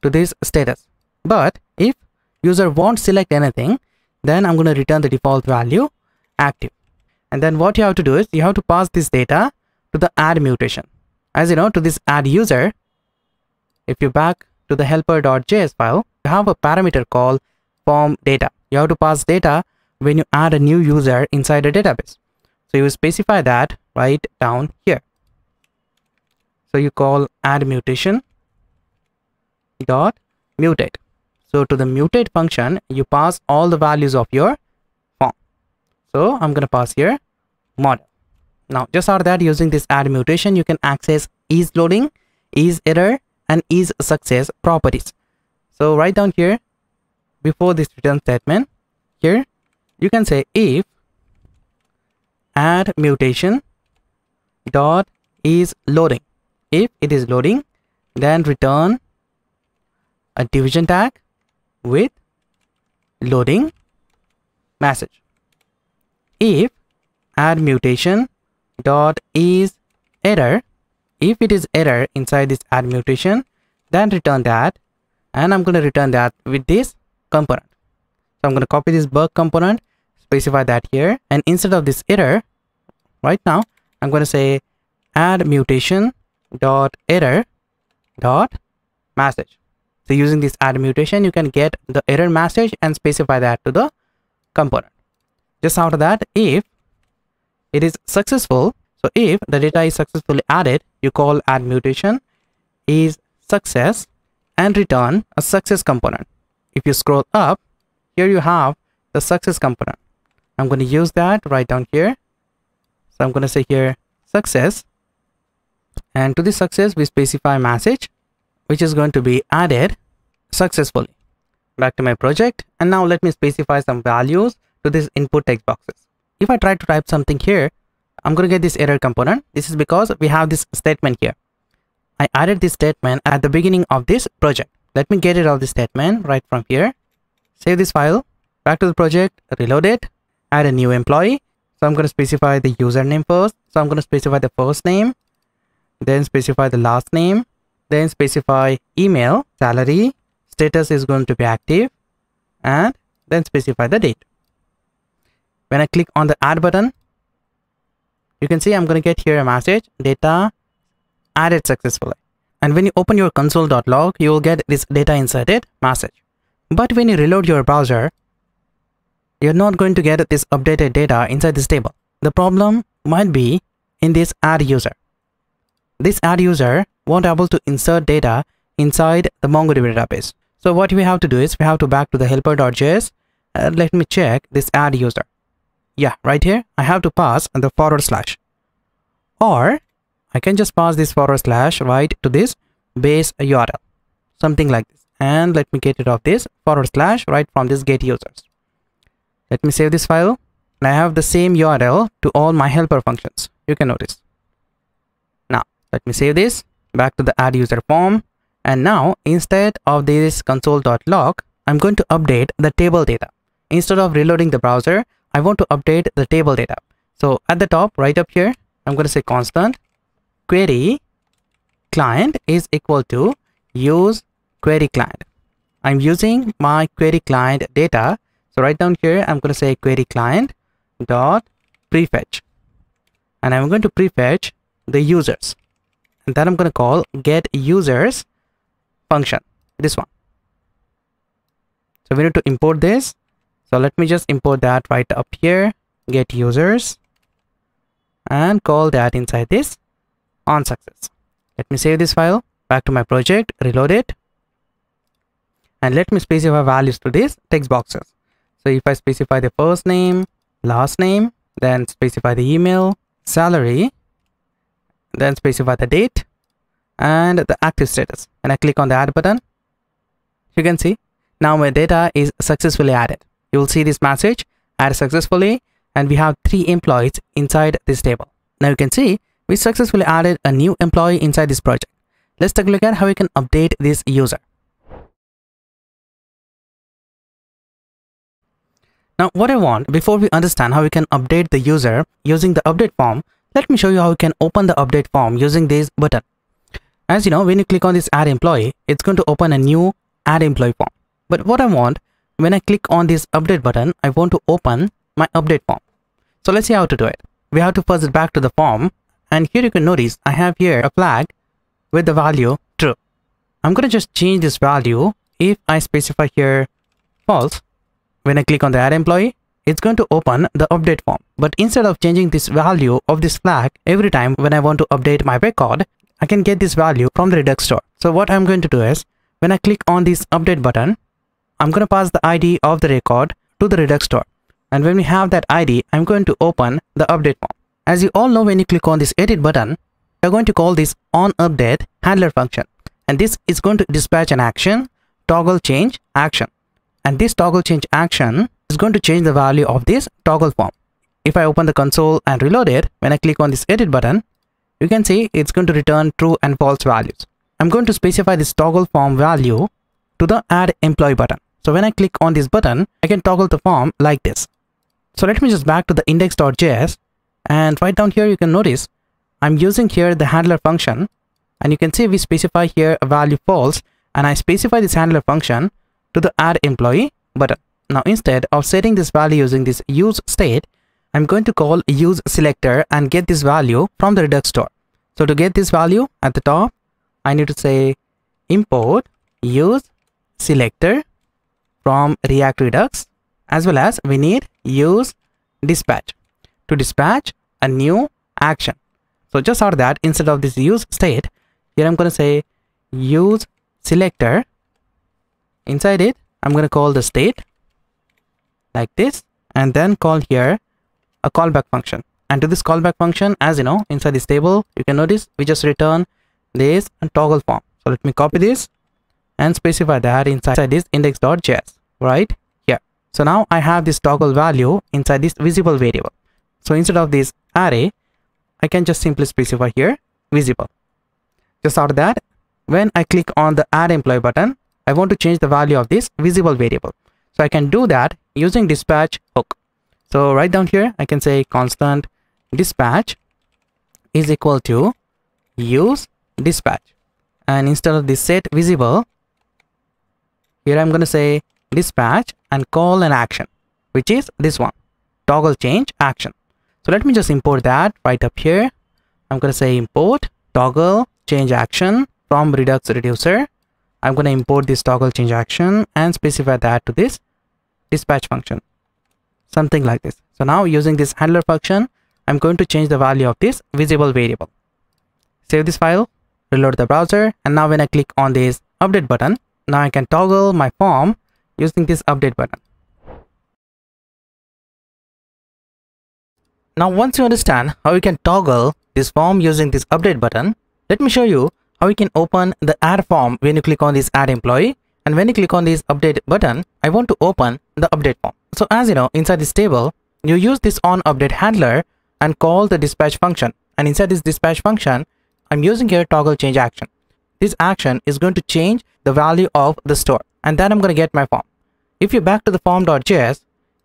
to this status. But if user won't select anything, then I'm going to return the default value active. And then what you have to do is you have to pass this data to the add mutation. As you know, to this add user, if you back to the helper.js file, have a parameter called form data. You have to pass data when you add a new user inside a database. So you specify that right down here. So you call add mutation dot mutate so to the mutate function you pass all the values of your form so i'm going to pass here model now just out of that using this add mutation you can access is loading is error and is success properties so write down here before this return statement here you can say if add mutation dot is loading if it is loading then return a division tag with loading message. If add mutation dot is error, if it is error inside this add mutation, then return that and I'm going to return that with this component. So I'm going to copy this bug component, specify that here and instead of this error, right now, I'm going to say add mutation dot error dot message. So using this add mutation, you can get the error message and specify that to the component. Just after that, if it is successful, so if the data is successfully added, you call add mutation is success and return a success component. If you scroll up, here you have the success component. I'm going to use that right down here. So I'm going to say here success and to the success we specify message which is going to be added successfully. Back to my project and now let me specify some values to this input text boxes. If I try to type something here, I'm going to get this error component. This is because we have this statement here. I added this statement at the beginning of this project. Let me get it of this statement right from here. Save this file, back to the project, reload it, add a new employee. So I'm going to specify the username first. So I'm going to specify the first name, then specify the last name, then specify email, salary, status is going to be active and then specify the date. When I click on the add button, you can see I'm going to get here a message, data added successfully. And when you open your console.log, you will get this data inserted message. But when you reload your browser, you're not going to get this updated data inside this table. the problem might be in this add user. This add user won't able to insert data inside the MongoDB database. So what we have to do is we have to back to the helper.js and uh, let me check this add user. Yeah, right here, I have to pass the forward slash. Or I can just pass this forward slash right to this base URL, something like this. And let me get rid of this forward slash right from this get users. Let me save this file and I have the same URL to all my helper functions. You can notice. Now, let me save this back to the add user form. And now instead of this console.log, I'm going to update the table data. Instead of reloading the browser, I want to update the table data. So at the top, right up here, I'm going to say constant query client is equal to use query client. I'm using my query client data. So right down here, I'm going to say query client dot prefetch. And I'm going to prefetch the users. And then I'm going to call get users function, this one. So we need to import this. So let me just import that right up here, get users and call that inside this on success. Let me save this file back to my project, reload it. And let me specify values to these text boxes. So if I specify the first name, last name, then specify the email, salary, then specify the date and the active status. And I click on the add button. You can see now my data is successfully added. You will see this message add successfully and we have three employees inside this table. Now you can see we successfully added a new employee inside this project. Let's take a look at how we can update this user. Now what I want before we understand how we can update the user using the update form, let me show you how we can open the update form using this button. As you know, when you click on this add employee, it's going to open a new add employee form. But what I want, when I click on this update button, I want to open my update form. So let's see how to do it. We have to first back to the form. And here you can notice I have here a flag with the value true. I'm going to just change this value if I specify here false. When I click on the add employee, it's going to open the update form. But instead of changing this value of this flag every time when I want to update my record, I can get this value from the Redux store. So what I'm going to do is, when I click on this update button, I'm going to pass the ID of the record to the Redux store. And when we have that ID, I'm going to open the update form. As you all know, when you click on this edit button, you're going to call this on update handler function. And this is going to dispatch an action, toggle change action. And this toggle change action is going to change the value of this toggle form. If I open the console and reload it, when I click on this edit button, you can see it's going to return true and false values. I'm going to specify this toggle form value to the add employee button. So when I click on this button, I can toggle the form like this. So let me just back to the index.js and right down here you can notice I'm using here the handler function and you can see we specify here a value false and I specify this handler function to the add employee button. Now instead of setting this value using this use state, I'm going to call use selector and get this value from the Redux store. So to get this value at the top, I need to say import use selector from React Redux as well as we need use dispatch to dispatch a new action. So just out that, instead of this use state, here I'm going to say use selector. Inside it, I'm going to call the state like this and then call here a callback function and to this callback function as you know inside this table you can notice we just return this toggle form so let me copy this and specify that inside this index.js right here so now i have this toggle value inside this visible variable so instead of this array i can just simply specify here visible. Just of that when i click on the add employee button i want to change the value of this visible variable. So i can do that using dispatch hook. So right down here, I can say constant dispatch is equal to use dispatch. And instead of this set visible, here I'm going to say dispatch and call an action, which is this one, toggle change action. So let me just import that right up here. I'm going to say import toggle change action from Redux reducer. I'm going to import this toggle change action and specify that to this dispatch function something like this so now using this handler function I'm going to change the value of this visible variable. Save this file, reload the browser, and now when I click on this update button, now I can toggle my form using this update button. Now once you understand how you can toggle this form using this update button, let me show you how you can open the add form when you click on this add employee and when you click on this update button, I want to open the update form. So as you know, inside this table, you use this on update handler and call the dispatch function. And inside this dispatch function, I'm using here toggle change action. This action is going to change the value of the store and then I'm going to get my form. If you back to the form.js,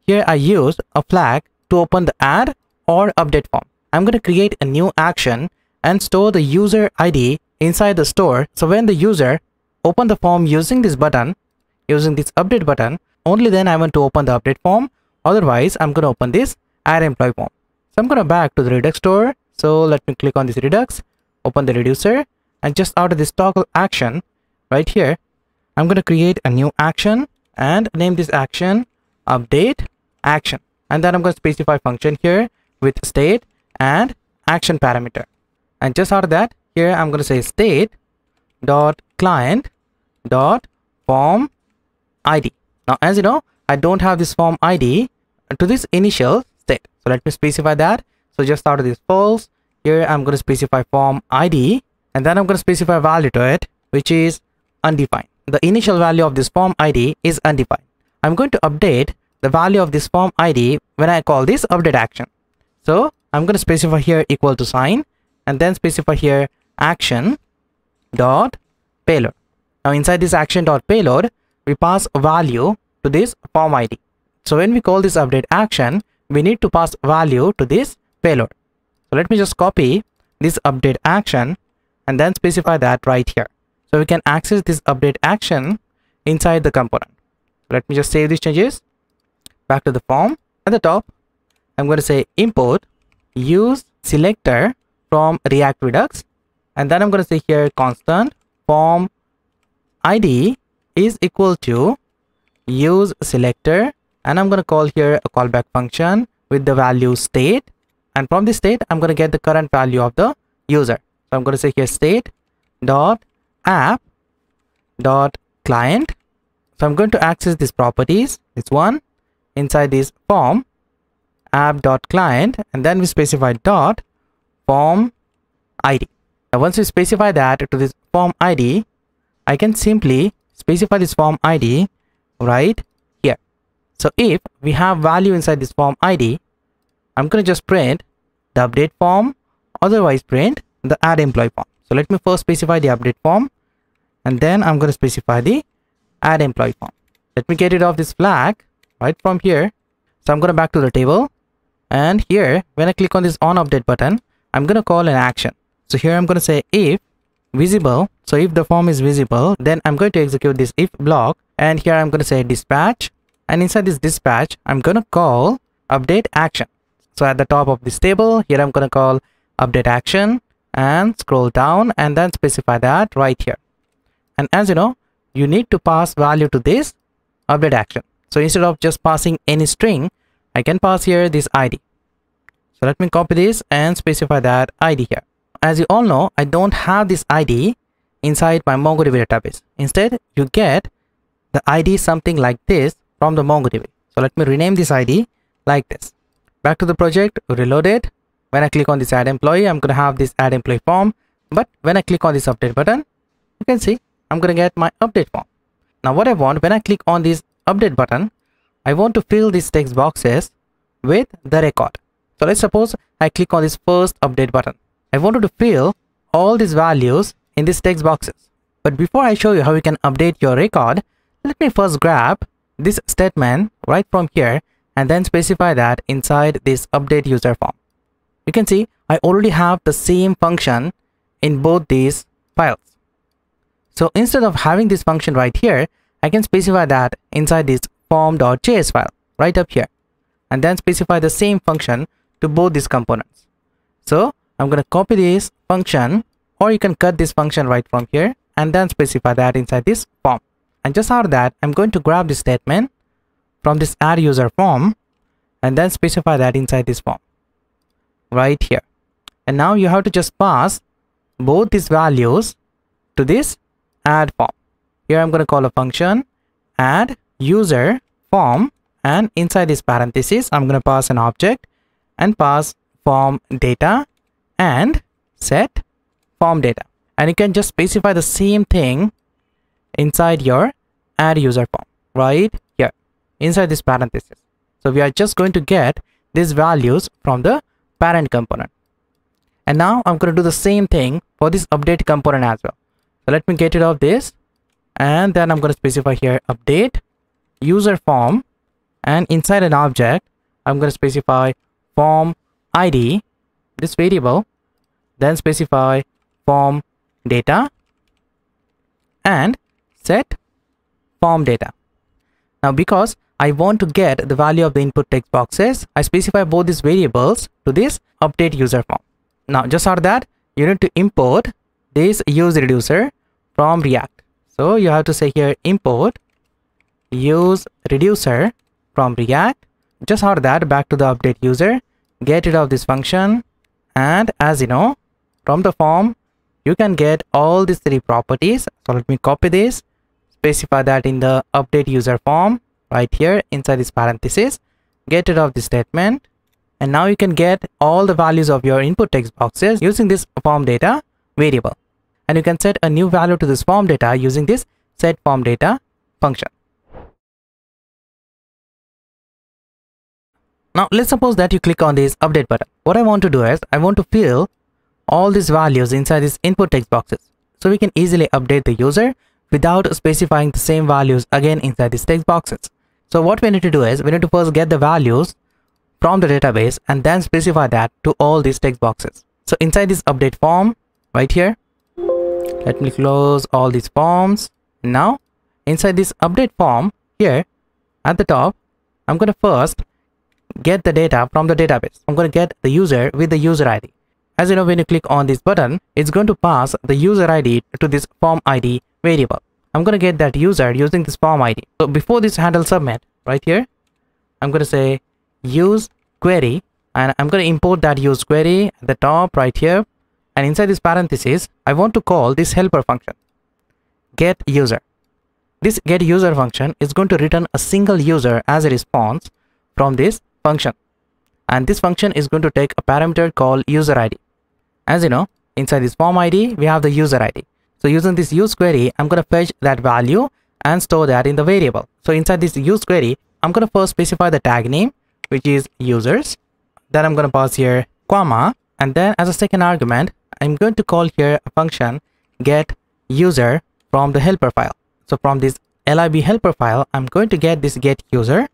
here I used a flag to open the add or update form. I'm going to create a new action and store the user ID inside the store. So when the user open the form using this button, using this update button, only then I want to open the update form. Otherwise, I'm going to open this add employee form. So I'm going to back to the Redux store. So let me click on this Redux, open the reducer, and just out of this toggle action right here, I'm going to create a new action and name this action update action. And then I'm going to specify function here with state and action parameter. And just out of that, here I'm going to say state dot client dot form id. Now, as you know, I don't have this form id to this initial state. So let me specify that. So just out of this false, here I'm going to specify form id and then I'm going to specify value to it, which is undefined. The initial value of this form id is undefined. I'm going to update the value of this form id when I call this update action. So I'm going to specify here equal to sign and then specify here action dot payload. Now inside this action dot payload, we pass value to this form ID. So when we call this update action, we need to pass value to this payload. So let me just copy this update action and then specify that right here. So we can access this update action inside the component. Let me just save these changes. Back to the form. At the top, I'm going to say import use selector from React Redux. And then I'm going to say here constant form id is equal to use selector. And I'm going to call here a callback function with the value state. And from this state I'm going to get the current value of the user. So I'm going to say here state dot app dot client. So I'm going to access these properties. This one inside this form app dot client and then we specify dot form id now once we specify that to this form id I can simply specify this form ID right here. So if we have value inside this form ID, I'm going to just print the update form, otherwise print the add employee form. So let me first specify the update form and then I'm going to specify the add employee form. Let me get rid of this flag right from here. So I'm going to back to the table and here when I click on this on update button, I'm going to call an action. So here I'm going to say if visible. So if the form is visible then i'm going to execute this if block. And here i'm going to say dispatch. And inside this dispatch i'm going to call update action. So at the top of this table here i'm going to call update action and scroll down and then specify that right here. And as you know you need to pass value to this update action. So instead of just passing any string i can pass here this id so let me copy this and specify that id here as you all know, I don't have this ID inside my MongoDB database. Instead, you get the ID something like this from the MongoDB. So let me rename this ID like this. Back to the project, reload it. When I click on this add employee, I'm going to have this add employee form. But when I click on this update button, you can see I'm going to get my update form. Now what I want, when I click on this update button, I want to fill these text boxes with the record. So let's suppose I click on this first update button. I wanted to fill all these values in these text boxes. But before I show you how you can update your record, let me first grab this statement right from here and then specify that inside this update user form. You can see I already have the same function in both these files. So instead of having this function right here, I can specify that inside this form.js file right up here and then specify the same function to both these components. So I'm going to copy this function or you can cut this function right from here and then specify that inside this form. And just after that, I'm going to grab this statement from this add user form and then specify that inside this form. right here and now you have to just pass both these values to this add form here i'm going to call a function add user form and inside this parenthesis i'm going to pass an object and pass form data and set form data. And you can just specify the same thing inside your add user form right here inside this parenthesis. So we are just going to get these values from the parent component. And now i'm going to do the same thing for this update component as well. So let me get rid of this and then i'm going to specify here update user form and inside an object i'm going to specify form id this variable then specify form data and set form data now because I want to get the value of the input text boxes, I specify both these variables to this update user form. Now just for that, you need to import this use reducer from React. So you have to say here import use reducer from React. Just for that, back to the update user, get rid of this function. And as you know, from the form, you can get all these three properties. So let me copy this, specify that in the update user form right here inside this parenthesis, get rid of this statement. And now you can get all the values of your input text boxes using this form data variable. And you can set a new value to this form data using this set form data function. Now let's suppose that you click on this update button. What I want to do is I want to fill all these values inside these input text boxes. So we can easily update the user without specifying the same values again inside these text boxes. So what we need to do is we need to first get the values from the database and then specify that to all these text boxes. So inside this update form right here, let me close all these forms. Now inside this update form here at the top, I'm going to first get the data from the database. I'm going to get the user with the user ID. As you know, when you click on this button, it's going to pass the user ID to this form ID variable. I'm going to get that user using this form ID. So before this handle submit right here, I'm going to say use query and I'm going to import that use query at the top right here. And inside this parenthesis, I want to call this helper function get user. This get user function is going to return a single user as a response from this function. And this function is going to take a parameter called user id as you know inside this form id we have the user id so using this use query i'm going to fetch that value and store that in the variable. So inside this use query i'm going to first specify the tag name which is users. Then i'm going to pass here comma. And then as a second argument i'm going to call here a function get user from the helper file. So from this lib helper file i'm going to get this get user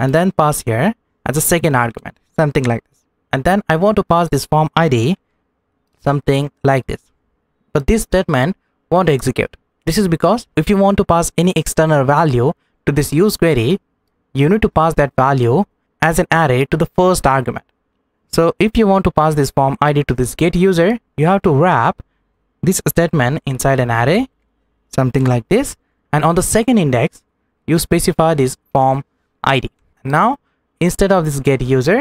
and then pass here as a second argument, something like this. And then I want to pass this form ID, something like this. But this statement won't execute. This is because if you want to pass any external value to this use query, you need to pass that value as an array to the first argument. So if you want to pass this form ID to this get user, you have to wrap this statement inside an array, something like this. And on the second index, you specify this form ID. Now instead of this get user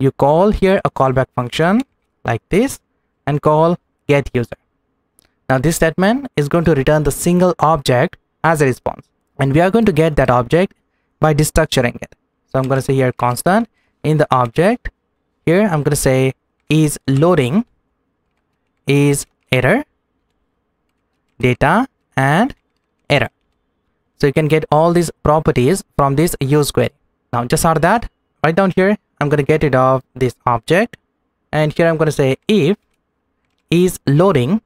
you call here a callback function like this and call get user. Now this statement is going to return the single object as a response. And we are going to get that object by destructuring it. So i'm going to say here constant. In the object here i'm going to say is loading is error data and error. So you can get all these properties from this use query now just out of that, right down here, I'm going to get rid of this object. And here I'm going to say if is loading,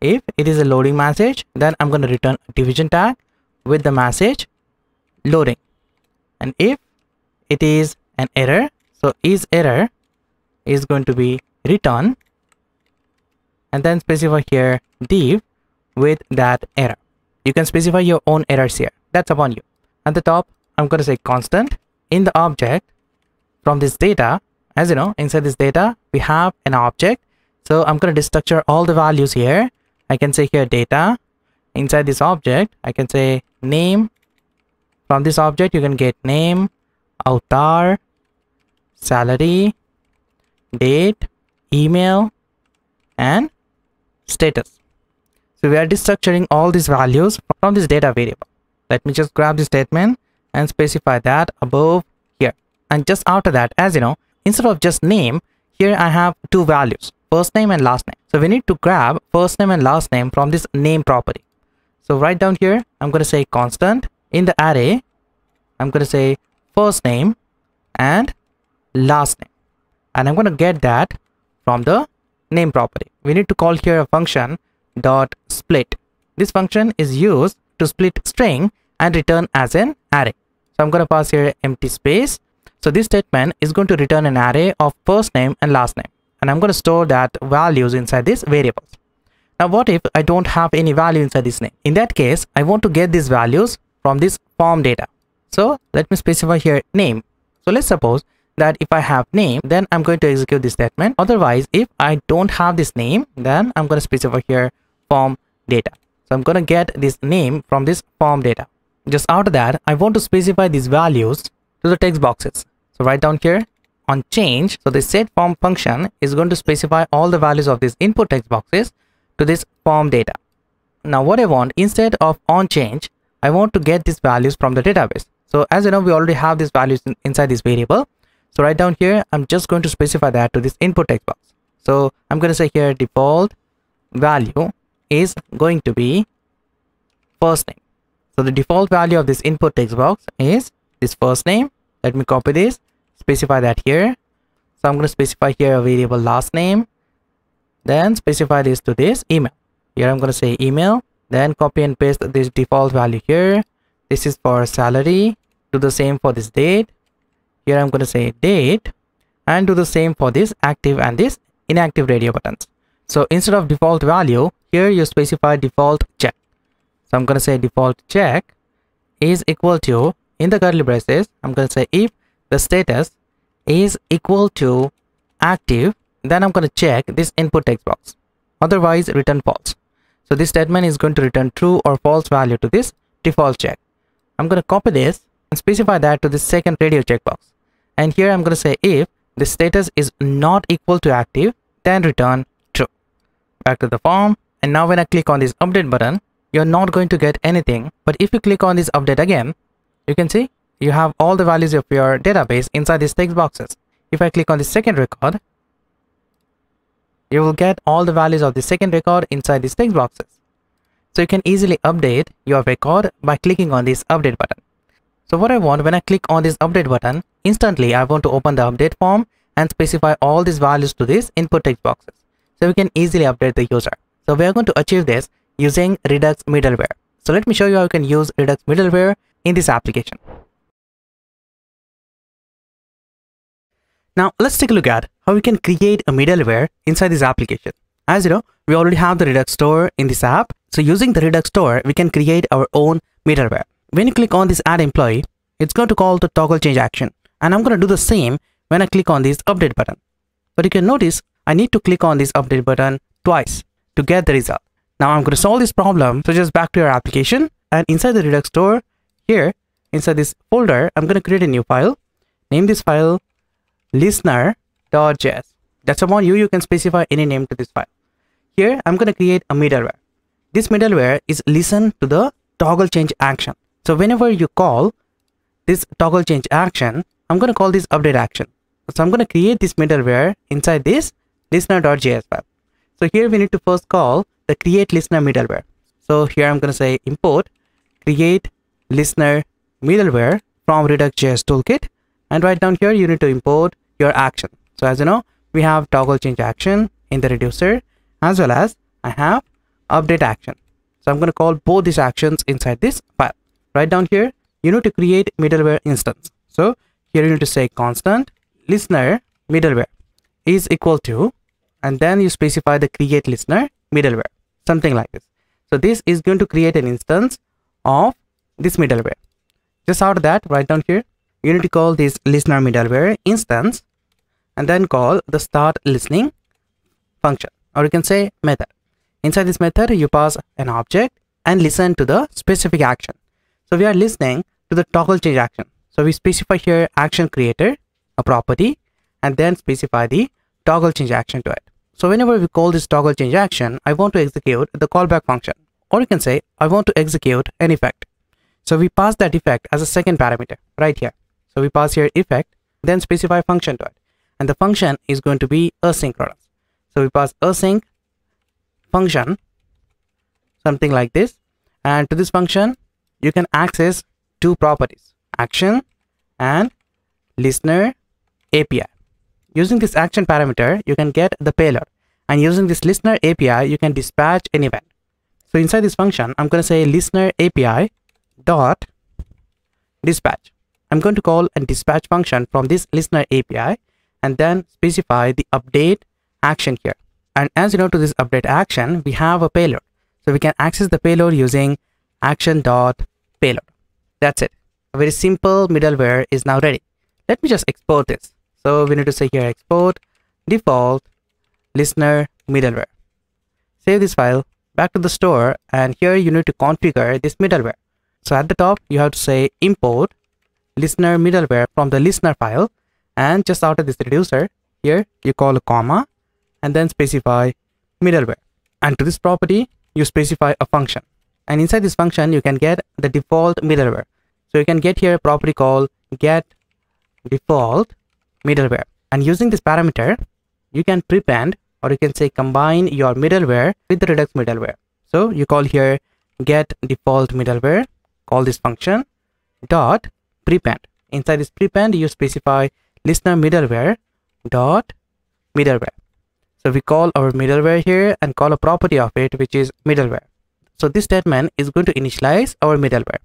if it is a loading message, then I'm going to return a division tag with the message loading. And if it is an error, so is error is going to be return and then specify here div with that error. You can specify your own errors here. That's upon you. At the top, I'm going to say constant in the object from this data. As you know, inside this data, we have an object. So I'm going to destructure all the values here. I can say here data. Inside this object, I can say name. From this object, you can get name, avatar, salary, date, email, and status. So we are destructuring all these values from this data variable. Let me just grab this statement and specify that above here. And just after that, as you know, instead of just name, here I have two values, first name and last name. So we need to grab first name and last name from this name property. So right down here, I'm going to say constant in the array. I'm going to say first name and last name. And I'm going to get that from the name property. We need to call here a function dot split. This function is used to split string and return as an array. So I'm going to pass here empty space. So this statement is going to return an array of first name and last name. And I'm going to store that values inside this variables. Now what if I don't have any value inside this name? In that case, I want to get these values from this form data. So let me specify here name. So let's suppose that if I have name, then I'm going to execute this statement. Otherwise, if I don't have this name, then I'm going to specify here form data. So I'm going to get this name from this form data. Just after that, I want to specify these values to the text boxes. So right down here on change, so the set form function is going to specify all the values of these input text boxes to this form data. Now what I want instead of on change, I want to get these values from the database. So as you know, we already have these values in, inside this variable. So right down here, I'm just going to specify that to this input text box. So I'm going to say here default value is going to be first name. So the default value of this input text box is this first name. Let me copy this, specify that here. So I'm going to specify here a variable last name, then specify this to this email. Here I'm going to say email, then copy and paste this default value here. This is for salary. Do the same for this date. Here I'm going to say date and do the same for this active and this inactive radio buttons. So instead of default value, here you specify default check. So I'm going to say default check is equal to, in the curly braces, I'm going to say if the status is equal to active, then I'm going to check this input text box. Otherwise, return false. So this statement is going to return true or false value to this default check. I'm going to copy this and specify that to the second radio checkbox. And here I'm going to say if the status is not equal to active, then return true. Back to the form. And now when I click on this update button, you're not going to get anything. But if you click on this update again, you can see you have all the values of your database inside these text boxes. If I click on the second record, you will get all the values of the second record inside these text boxes. So you can easily update your record by clicking on this update button. So what I want when I click on this update button, instantly I want to open the update form and specify all these values to these input text boxes. So we can easily update the user. So we are going to achieve this using Redux middleware. So let me show you how you can use Redux middleware in this application. Now let's take a look at how we can create a middleware inside this application. As you know, we already have the Redux store in this app. So using the Redux store, we can create our own middleware. When you click on this add employee, it's going to call the toggle change action. And I'm going to do the same when I click on this update button. But you can notice I need to click on this update button twice to get the result. Now I'm going to solve this problem. So just back to your application and inside the Redux store here, inside this folder, I'm going to create a new file. Name this file listener.js. That's upon you, you can specify any name to this file. Here, I'm going to create a middleware. This middleware is listen to the toggle change action. So whenever you call this toggle change action, I'm going to call this update action. So I'm going to create this middleware inside this listener.js file. So here we need to first call the create listener middleware. So here I'm going to say import create listener middleware from Redux.js toolkit. And right down here, you need to import your action. So as you know, we have toggle change action in the reducer as well as I have update action. So I'm going to call both these actions inside this file. Right down here, you need to create middleware instance. So here you need to say constant listener middleware is equal to and then you specify the create listener middleware something like this. So this is going to create an instance of this middleware. Just out of that right down here you need to call this listener middleware instance and then call the start listening function or you can say method. Inside this method you pass an object and listen to the specific action. So we are listening to the toggle change action. So we specify here action creator a property and then specify the toggle change action to it. So whenever we call this toggle change action, I want to execute the callback function. Or you can say, I want to execute an effect. So we pass that effect as a second parameter right here. So we pass here effect, then specify function to it. And the function is going to be asynchronous. So we pass async function, something like this. And to this function, you can access two properties, action and listener API. Using this action parameter, you can get the payload. And using this listener API, you can dispatch an event. So inside this function, I'm going to say listener API dot dispatch. I'm going to call a dispatch function from this listener API and then specify the update action here. And as you know to this update action, we have a payload. So we can access the payload using action dot payload. That's it. A very simple middleware is now ready. Let me just export this. So we need to say here export default listener middleware. Save this file back to the store and here you need to configure this middleware. So at the top, you have to say import listener middleware from the listener file and just of this reducer, here you call a comma and then specify middleware. And to this property, you specify a function. And inside this function, you can get the default middleware. So you can get here a property called get default middleware. And using this parameter, you can prepend or you can say combine your middleware with the Redux middleware. So you call here get default middleware call this function dot prepend. Inside this prepend, you specify listener middleware dot middleware. So we call our middleware here and call a property of it, which is middleware. So this statement is going to initialize our middleware.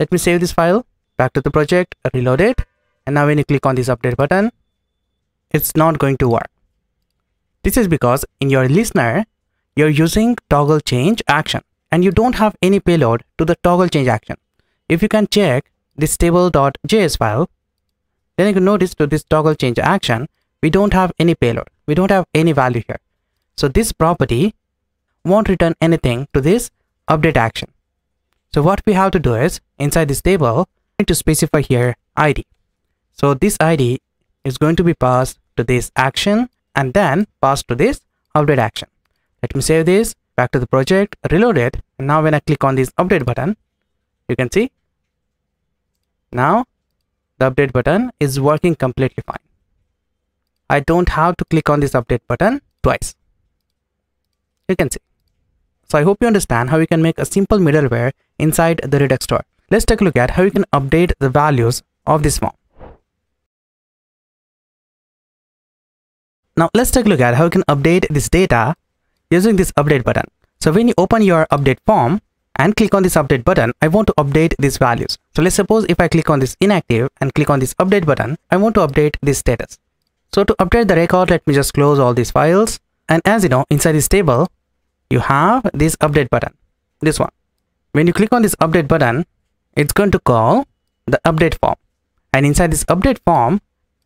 Let me save this file back to the project, reload it. And now when you click on this update button, it's not going to work. This is because in your listener, you're using toggle change action and you don't have any payload to the toggle change action. If you can check this table.js file, then you can notice to this toggle change action, we don't have any payload. We don't have any value here. So this property won't return anything to this update action. So what we have to do is inside this table, need to specify here ID. So this ID is going to be passed to this action and then passed to this update action. Let me save this back to the project, reload it. And now when I click on this update button, you can see now the update button is working completely fine. I don't have to click on this update button twice. You can see. So I hope you understand how you can make a simple middleware inside the Redux store. Let's take a look at how you can update the values of this form. Now let's take a look at how you can update this data using this update button. So when you open your update form and click on this update button, I want to update these values. So let's suppose if I click on this inactive and click on this update button, I want to update this status. So to update the record, let me just close all these files. And as you know, inside this table, you have this update button, this one. When you click on this update button, it's going to call the update form. And inside this update form,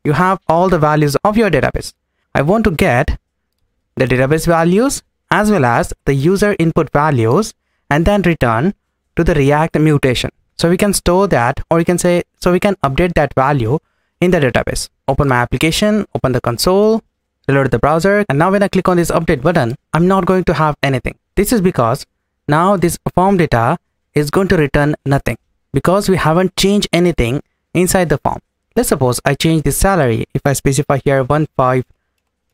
you have all the values of your database. I want to get the database values as well as the user input values and then return to the React mutation. So we can store that or you can say, so we can update that value in the database. Open my application, open the console, reload the browser. And now when I click on this update button, I'm not going to have anything. This is because now this form data is going to return nothing because we haven't changed anything inside the form. Let's suppose I change the salary. If I specify here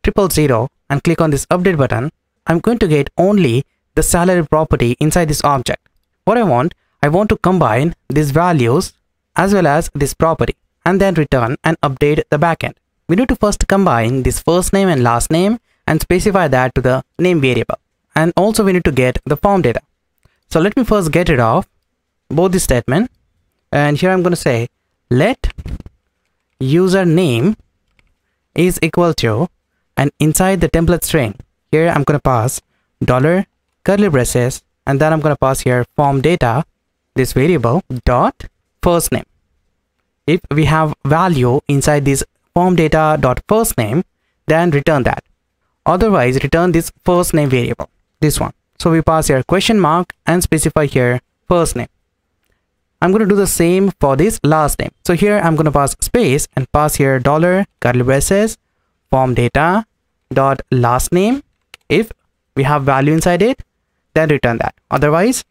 15000 and click on this update button, I'm going to get only the salary property inside this object. What I want, I want to combine these values as well as this property and then return and update the backend. We need to first combine this first name and last name and specify that to the name variable. And also we need to get the form data. So let me first get rid of both the statement. And here I'm going to say let username is equal to and inside the template string here I'm going to pass dollar curly braces and then I'm going to pass here form data this variable dot first name. If we have value inside this form data dot first name then return that. Otherwise return this first name variable this one. So we pass here question mark and specify here first name. I'm going to do the same for this last name. So here I'm going to pass space and pass here dollar curly braces form data dot last name. If we have value inside it then return that. Otherwise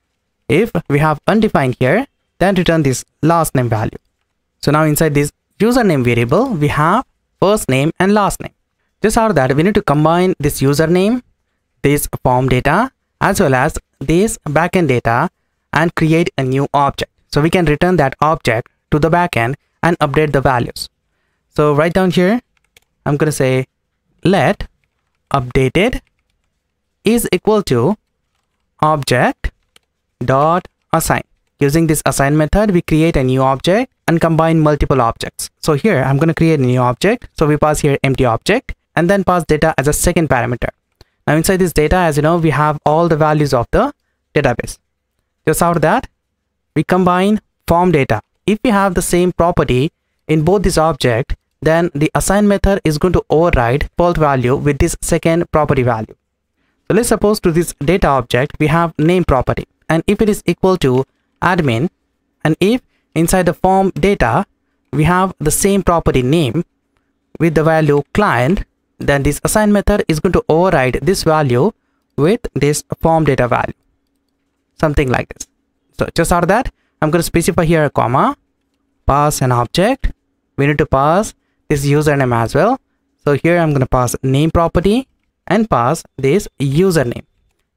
if we have undefined here then return this last name value. So now inside this username variable we have first name and last name. Just out of that we need to combine this username this form data as well as this backend data and create a new object. So we can return that object to the backend and update the values. So right down here i'm going to say let updated is equal to object dot assign. Using this assign method we create a new object and combine multiple objects. So here i'm going to create a new object. So we pass here empty object and then pass data as a second parameter. Now inside this data as you know we have all the values of the database. Just after that? We combine form data. If we have the same property in both this object then the assign method is going to override default value with this second property value. So let's suppose to this data object we have name property. And if it is equal to admin and if inside the form data we have the same property name with the value client then this assign method is going to override this value with this form data value. Something like this. So just out of that i'm going to specify here a comma pass an object. We need to pass this username as well. So here i'm going to pass name property and pass this username.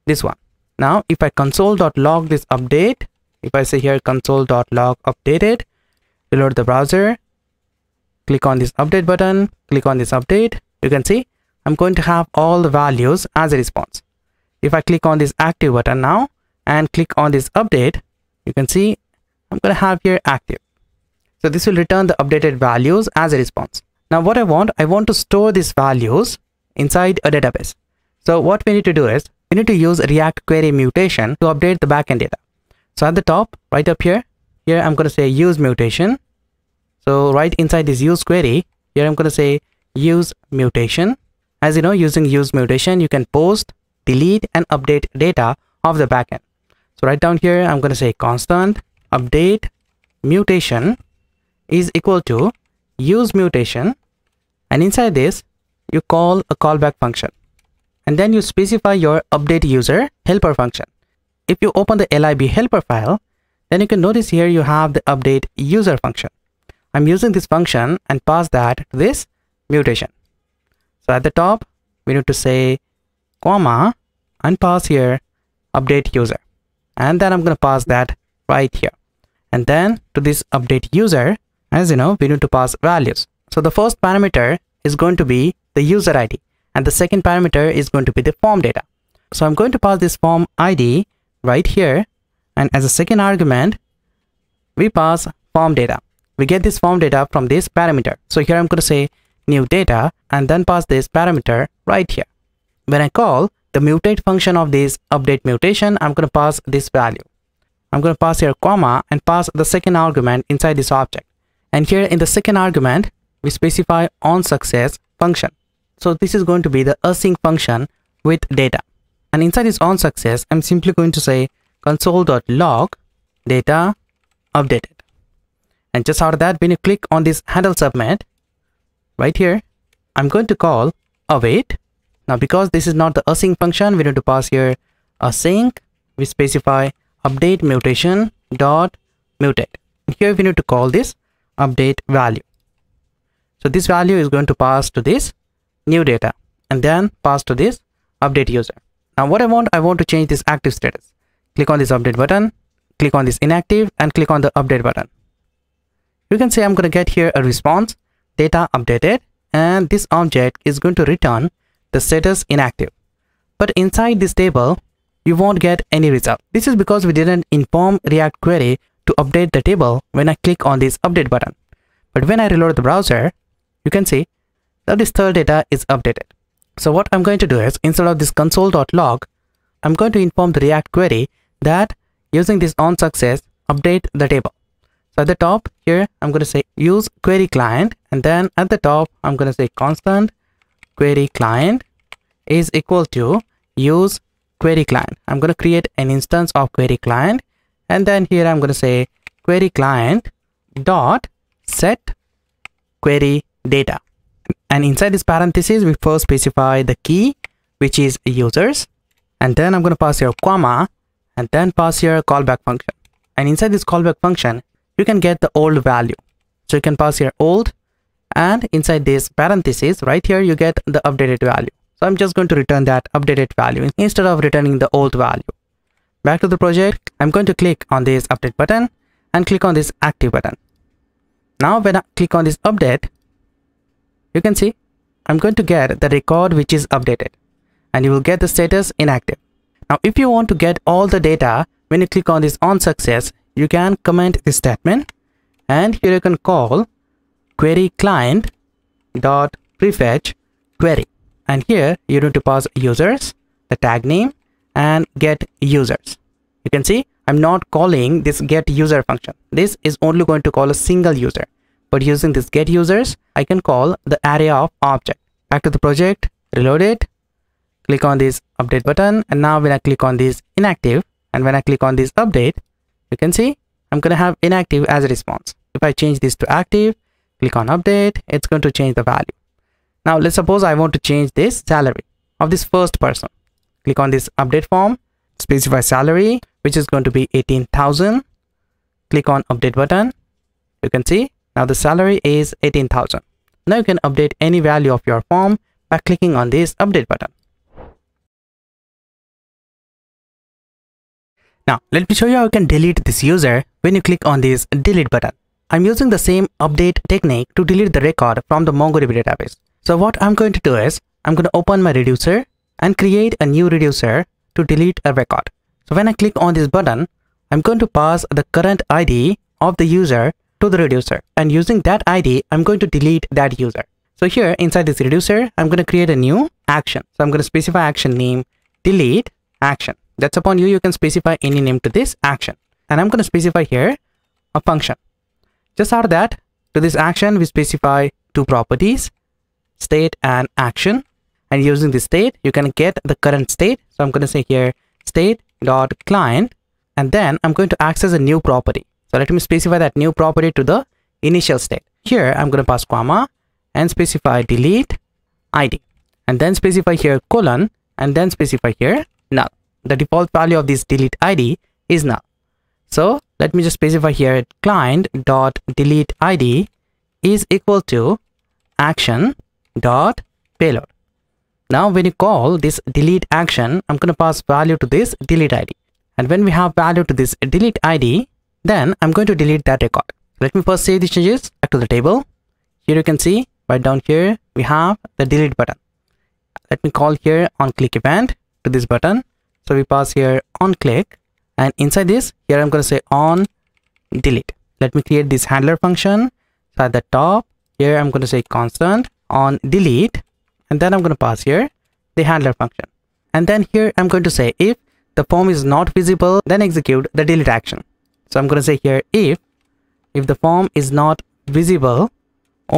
This one. Now if i console.log this update if i say here console.log updated reload the browser click on this update button click on this update. You can see i'm going to have all the values as a response. If i click on this active button now and click on this update you can see i'm going to have here active so this will return the updated values as a response. Now what I want, I want to store these values inside a database. So what we need to do is, we need to use React query mutation to update the backend data. So at the top, right up here, here I'm going to say use mutation. So right inside this use query, here I'm going to say use mutation. As you know, using use mutation, you can post, delete and update data of the backend. So right down here, I'm going to say constant update mutation is equal to use mutation and inside this you call a callback function and then you specify your update user helper function. If you open the lib helper file then you can notice here you have the update user function. I'm using this function and pass that to this mutation. So at the top we need to say comma and pass here update user and then I'm going to pass that right here and then to this update user as you know, we need to pass values. So the first parameter is going to be the user ID and the second parameter is going to be the form data. So I'm going to pass this form ID right here and as a second argument, we pass form data. We get this form data from this parameter. So here I'm going to say new data and then pass this parameter right here. When I call the mutate function of this update mutation, I'm going to pass this value. I'm going to pass here comma and pass the second argument inside this object. And here in the second argument, we specify on success function. So this is going to be the async function with data. And inside this on success, I'm simply going to say console.log data updated. And just out of that, when you click on this handle submit, right here, I'm going to call await. Now, because this is not the async function, we need to pass here async. We specify update mutation dot mutate. Here we need to call this update value. So this value is going to pass to this new data and then pass to this update user. Now what I want, I want to change this active status. Click on this update button, click on this inactive and click on the update button. You can see I'm going to get here a response, data updated and this object is going to return the status inactive. But inside this table, you won't get any result. This is because we didn't inform React query to update the table when I click on this update button. But when I reload the browser, you can see that this third data is updated. So what I'm going to do is instead of this console.log, I'm going to inform the React query that using this on success, update the table. So at the top here, I'm going to say use query client and then at the top, I'm going to say constant query client is equal to use query client. I'm going to create an instance of query client and then here I'm going to say query client dot set query data. And inside this parenthesis we first specify the key which is users. And then I'm going to pass here comma and then pass here callback function. And inside this callback function you can get the old value. So you can pass here old and inside this parenthesis right here you get the updated value. So i'm just going to return that updated value. Instead of returning the old value back to the project. I'm going to click on this update button and click on this active button. Now when i click on this update you can see i'm going to get the record which is updated and you will get the status inactive. Now if you want to get all the data when you click on this on success you can comment this statement and here you can call query client dot prefetch query. And here you need to pass users the tag name and get users. You can see i'm not calling this get user function. This is only going to call a single user. But using this get users i can call the array of object. Back to the project reload it. Click on this update button and now when i click on this inactive and when i click on this update you can see i'm going to have inactive as a response. If i change this to active click on update it's going to change the value. Now let's suppose i want to change this salary of this first person click on this update form specify salary which is going to be 18,000 click on update button. You can see now the salary is 18,000 now you can update any value of your form by clicking on this update button. Now let me show you how you can delete this user when you click on this delete button. I'm using the same update technique to delete the record from the MongoDB database. So what I'm going to do is, I'm going to open my reducer and create a new reducer to delete a record. So when I click on this button, I'm going to pass the current ID of the user to the reducer. And using that ID, I'm going to delete that user. So here inside this reducer, I'm going to create a new action. So I'm going to specify action name delete action. That's upon you. You can specify any name to this action. And I'm going to specify here a function. Just out of that, to this action, we specify two properties, state and action. And using the state, you can get the current state. So I'm going to say here state dot client, and then I'm going to access a new property. So let me specify that new property to the initial state. Here, I'm going to pass comma and specify delete ID, and then specify here colon, and then specify here null. The default value of this delete ID is null. So let me just specify here client dot delete id is equal to action dot payload now when you call this delete action i'm going to pass value to this delete id and when we have value to this delete id then i'm going to delete that record. Let me first save these changes back to the table. Here you can see right down here we have the delete button. Let me call here on click event to this button. So we pass here on click. And inside this here i'm going to say on delete. Let me create this handler function. So at the top here i'm going to say constant on delete and then i'm going to pass here the handler function. And then here i'm going to say if the form is not visible then execute the delete action. So i'm going to say here if if the form is not visible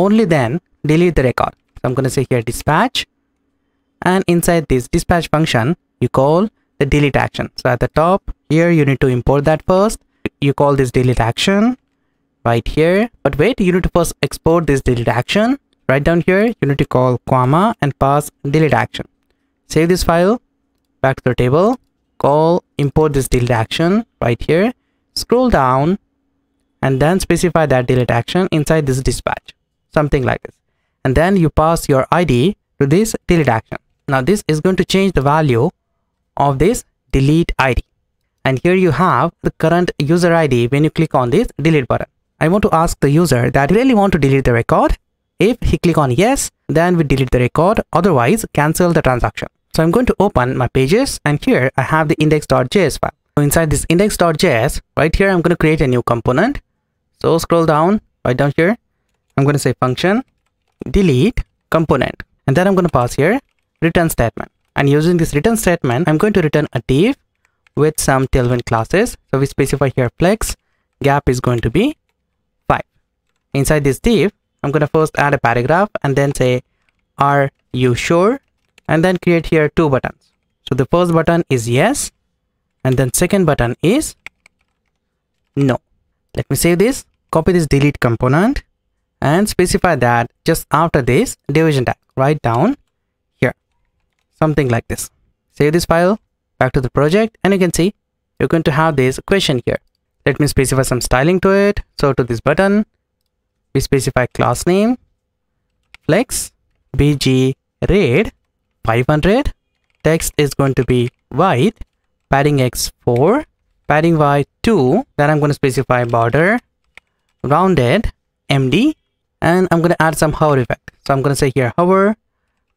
only then delete the record. So i'm going to say here dispatch. And inside this dispatch function you call the delete action. So at the top here you need to import that first. You call this delete action right here. But wait you need to first export this delete action right down here you need to call comma and pass delete action. Save this file. Back to the table. Call import this delete action right here. Scroll down and then specify that delete action inside this dispatch. Something like this. And then you pass your id to this delete action. Now this is going to change the value of this delete ID. And here you have the current user ID when you click on this delete button. I want to ask the user that really want to delete the record. If he click on yes, then we delete the record. Otherwise, cancel the transaction. So I'm going to open my pages and here I have the index.js file. So inside this index.js, right here, I'm going to create a new component. So scroll down, right down here. I'm going to say function delete component. And then I'm going to pass here return statement and using this return statement i'm going to return a div with some tailwind classes so we specify here flex gap is going to be 5 inside this div i'm going to first add a paragraph and then say are you sure? and then create here two buttons. So the first button is yes and then second button is no. Let me save this copy this delete component and specify that just after this division tag. Write down here something like this. Save this file back to the project and you can see you're going to have this question here. Let me specify some styling to it. So to this button we specify class name flex bg red 500 text is going to be white padding x 4 padding y 2 then i'm going to specify border rounded md and i'm going to add some hover effect. So i'm going to say here hover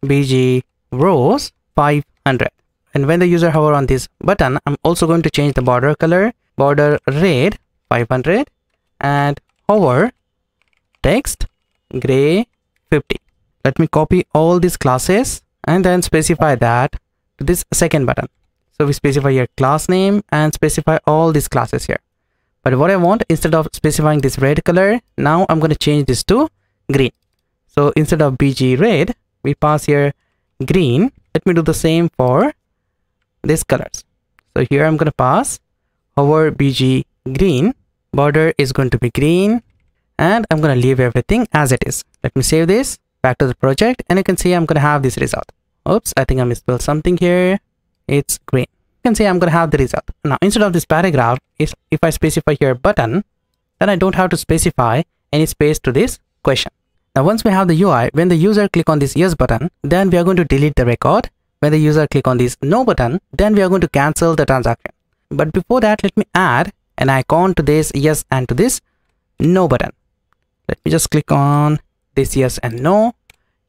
bg rose 500 and when the user hover on this button i'm also going to change the border color. Border red 500 and hover text gray 50 let me copy all these classes and then specify that to this second button. So we specify your class name and specify all these classes here. But what i want instead of specifying this red color now i'm going to change this to green. So instead of bg red we pass here green. Let me do the same for these colors. So here i'm going to pass hover bg green. Border is going to be green and i'm going to leave everything as it is. Let me save this back to the project and you can see i'm going to have this result. Oops i think i misspelled something here. It's green. You can see i'm going to have the result. Now instead of this paragraph if, if i specify here button then i don't have to specify any space to this question. Now once we have the ui when the user click on this yes button then we are going to delete the record. When the user click on this no button then we are going to cancel the transaction. But before that let me add an icon to this yes and to this no button let me just click on this yes and no.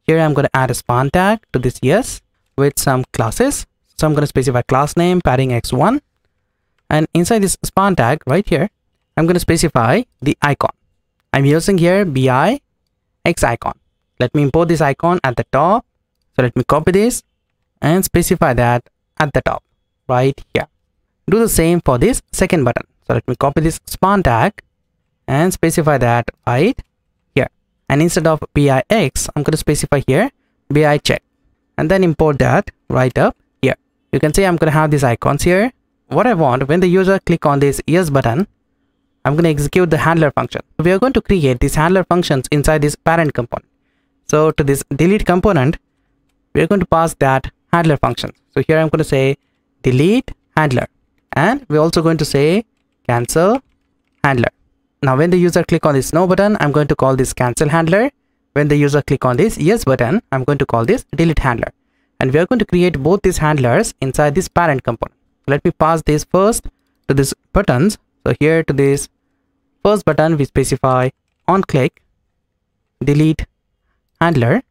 Here i'm going to add a span tag to this yes with some classes. So i'm going to specify class name padding x1 and inside this span tag right here i'm going to specify the icon. I'm using here bi x icon. Let me import this icon at the top. So let me copy this and specify that at the top right here. Do the same for this second button. So let me copy this span tag and specify that right and instead of bix i'm going to specify here bi check. And then import that right up here. You can see i'm going to have these icons here. What i want when the user click on this yes button i'm going to execute the handler function. We are going to create these handler functions inside this parent component. So to this delete component we are going to pass that handler function. So here I'm going to say delete handler. And we're also going to say cancel handler. Now when the user click on this no button, I'm going to call this cancel handler. When the user click on this yes button, I'm going to call this delete handler. And we are going to create both these handlers inside this parent component. Let me pass this first to these buttons. So here to this first button, we specify on click delete handler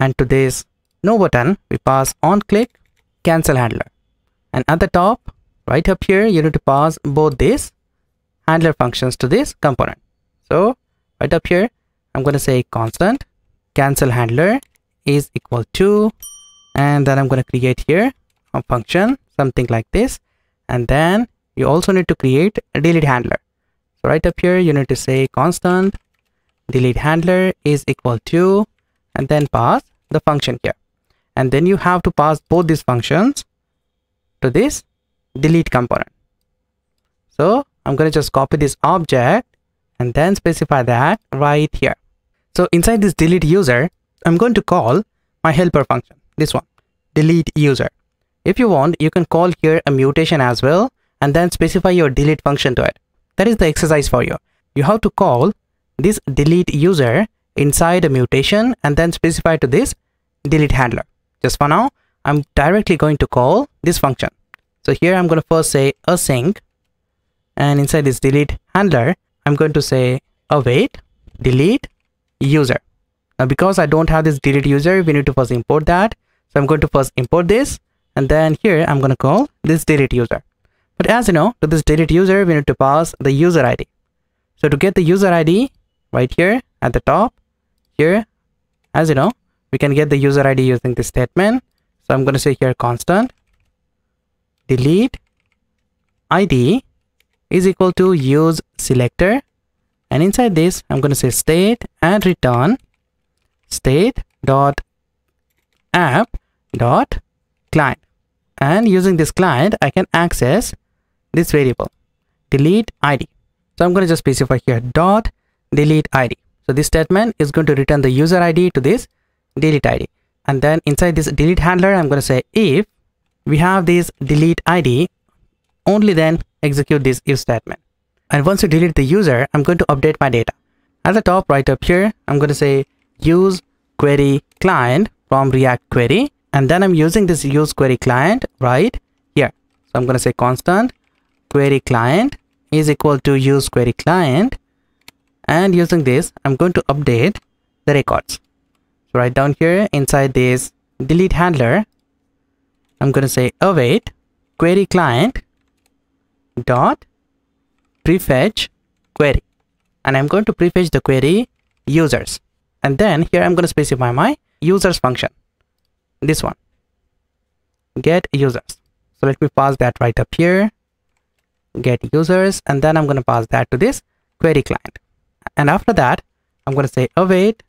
and to this no button we pass on click cancel handler and at the top right up here you need to pass both these handler functions to this component. So right up here i'm going to say constant cancel handler is equal to and then i'm going to create here a function something like this. And then you also need to create a delete handler. So right up here you need to say constant delete handler is equal to and then pass the function here. And then you have to pass both these functions to this delete component. So i'm going to just copy this object and then specify that right here. So inside this delete user i'm going to call my helper function this one delete user. If you want you can call here a mutation as well and then specify your delete function to it. That is the exercise for you. You have to call this delete user inside a mutation and then specify to this delete handler. Just for now i'm directly going to call this function. So here i'm going to first say async and inside this delete handler i'm going to say await delete user. Now because i don't have this delete user we need to first import that. So i'm going to first import this. And then here i'm going to call this delete user. But as you know to this delete user we need to pass the user id so to get the user id right here at the top here as you know we can get the user id using this statement. So i'm going to say here constant delete id is equal to use selector. And inside this i'm going to say state and return state dot app dot client. And using this client i can access this variable delete id so i'm going to just specify here dot delete id So this statement is going to return the user ID to this delete ID. And then inside this delete handler, I'm going to say if we have this delete ID, only then execute this if statement. And once you delete the user, I'm going to update my data. At the top right up here, I'm going to say use query client from React query. And then I'm using this use query client right here. So I'm going to say constant query client is equal to use query client. And using this, I'm going to update the records. So right down here inside this delete handler, I'm going to say await query client dot prefetch query. And I'm going to prefetch the query users. And then here I'm going to specify my users function. This one. Get users. So let me pass that right up here. Get users. And then I'm going to pass that to this query client. And after that I'm going to say await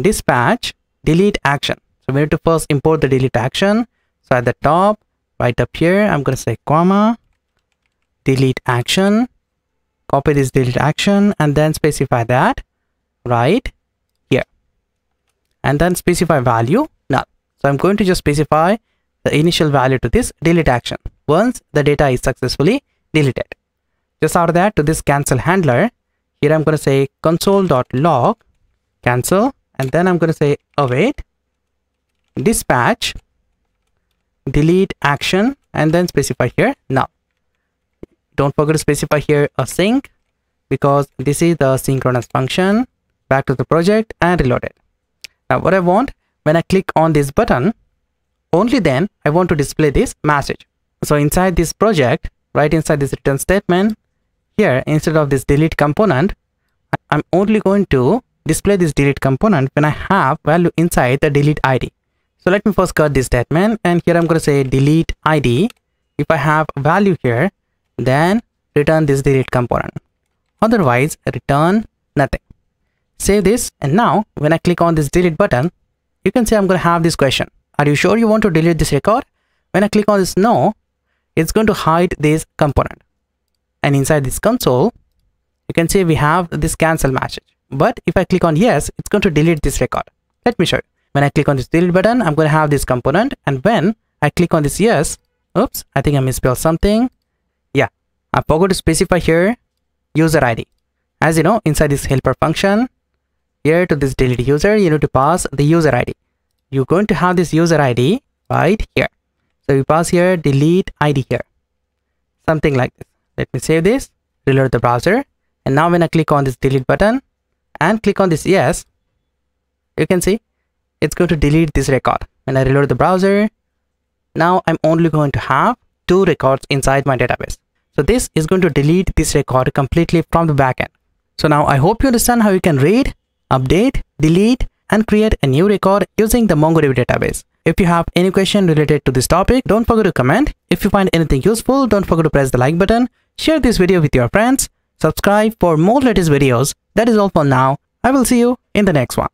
dispatch delete action. So we need to first import the delete action. So at the top right up here I'm going to say comma delete action copy this delete action and then specify that right here. And then specify value null so i'm going to just specify the initial value to this delete action. Once the data is successfully deleted. Just after that to this cancel handler. Here i'm going to say console.log cancel and then i'm going to say await dispatch delete action and then specify here null don't forget to specify here async because this is the synchronous function. Back to the project and reload it. Now what i want when i click on this button only then i want to display this message. So inside this project right inside this return statement here instead of this delete component i'm only going to display this delete component when i have value inside the delete id so let me first cut this statement and here i'm going to say delete id if i have value here then return this delete component. Otherwise return nothing. Save this and now when i click on this delete button you can see i'm going to have this question. Are you sure you want to delete this record? When i click on this no it's going to hide this component. And inside this console you can see we have this cancel message. But if i click on yes it's going to delete this record. Let me show you. When i click on this delete button i'm going to have this component. And when i click on this yes oops i think i misspelled something I forgot to specify here user ID. As you know, inside this helper function, here to this delete user, you need to pass the user ID. You're going to have this user ID right here. So you pass here delete ID here. Something like this. Let me save this, reload the browser. And now when I click on this delete button and click on this yes, you can see it's going to delete this record. When I reload the browser, now I'm only going to have two records inside my database. So this is going to delete this record completely from the backend. So now I hope you understand how you can read, update, delete, and create a new record using the MongoDB database. If you have any question related to this topic, don't forget to comment. If you find anything useful, don't forget to press the like button, share this video with your friends, subscribe for more latest videos. That is all for now. I will see you in the next one.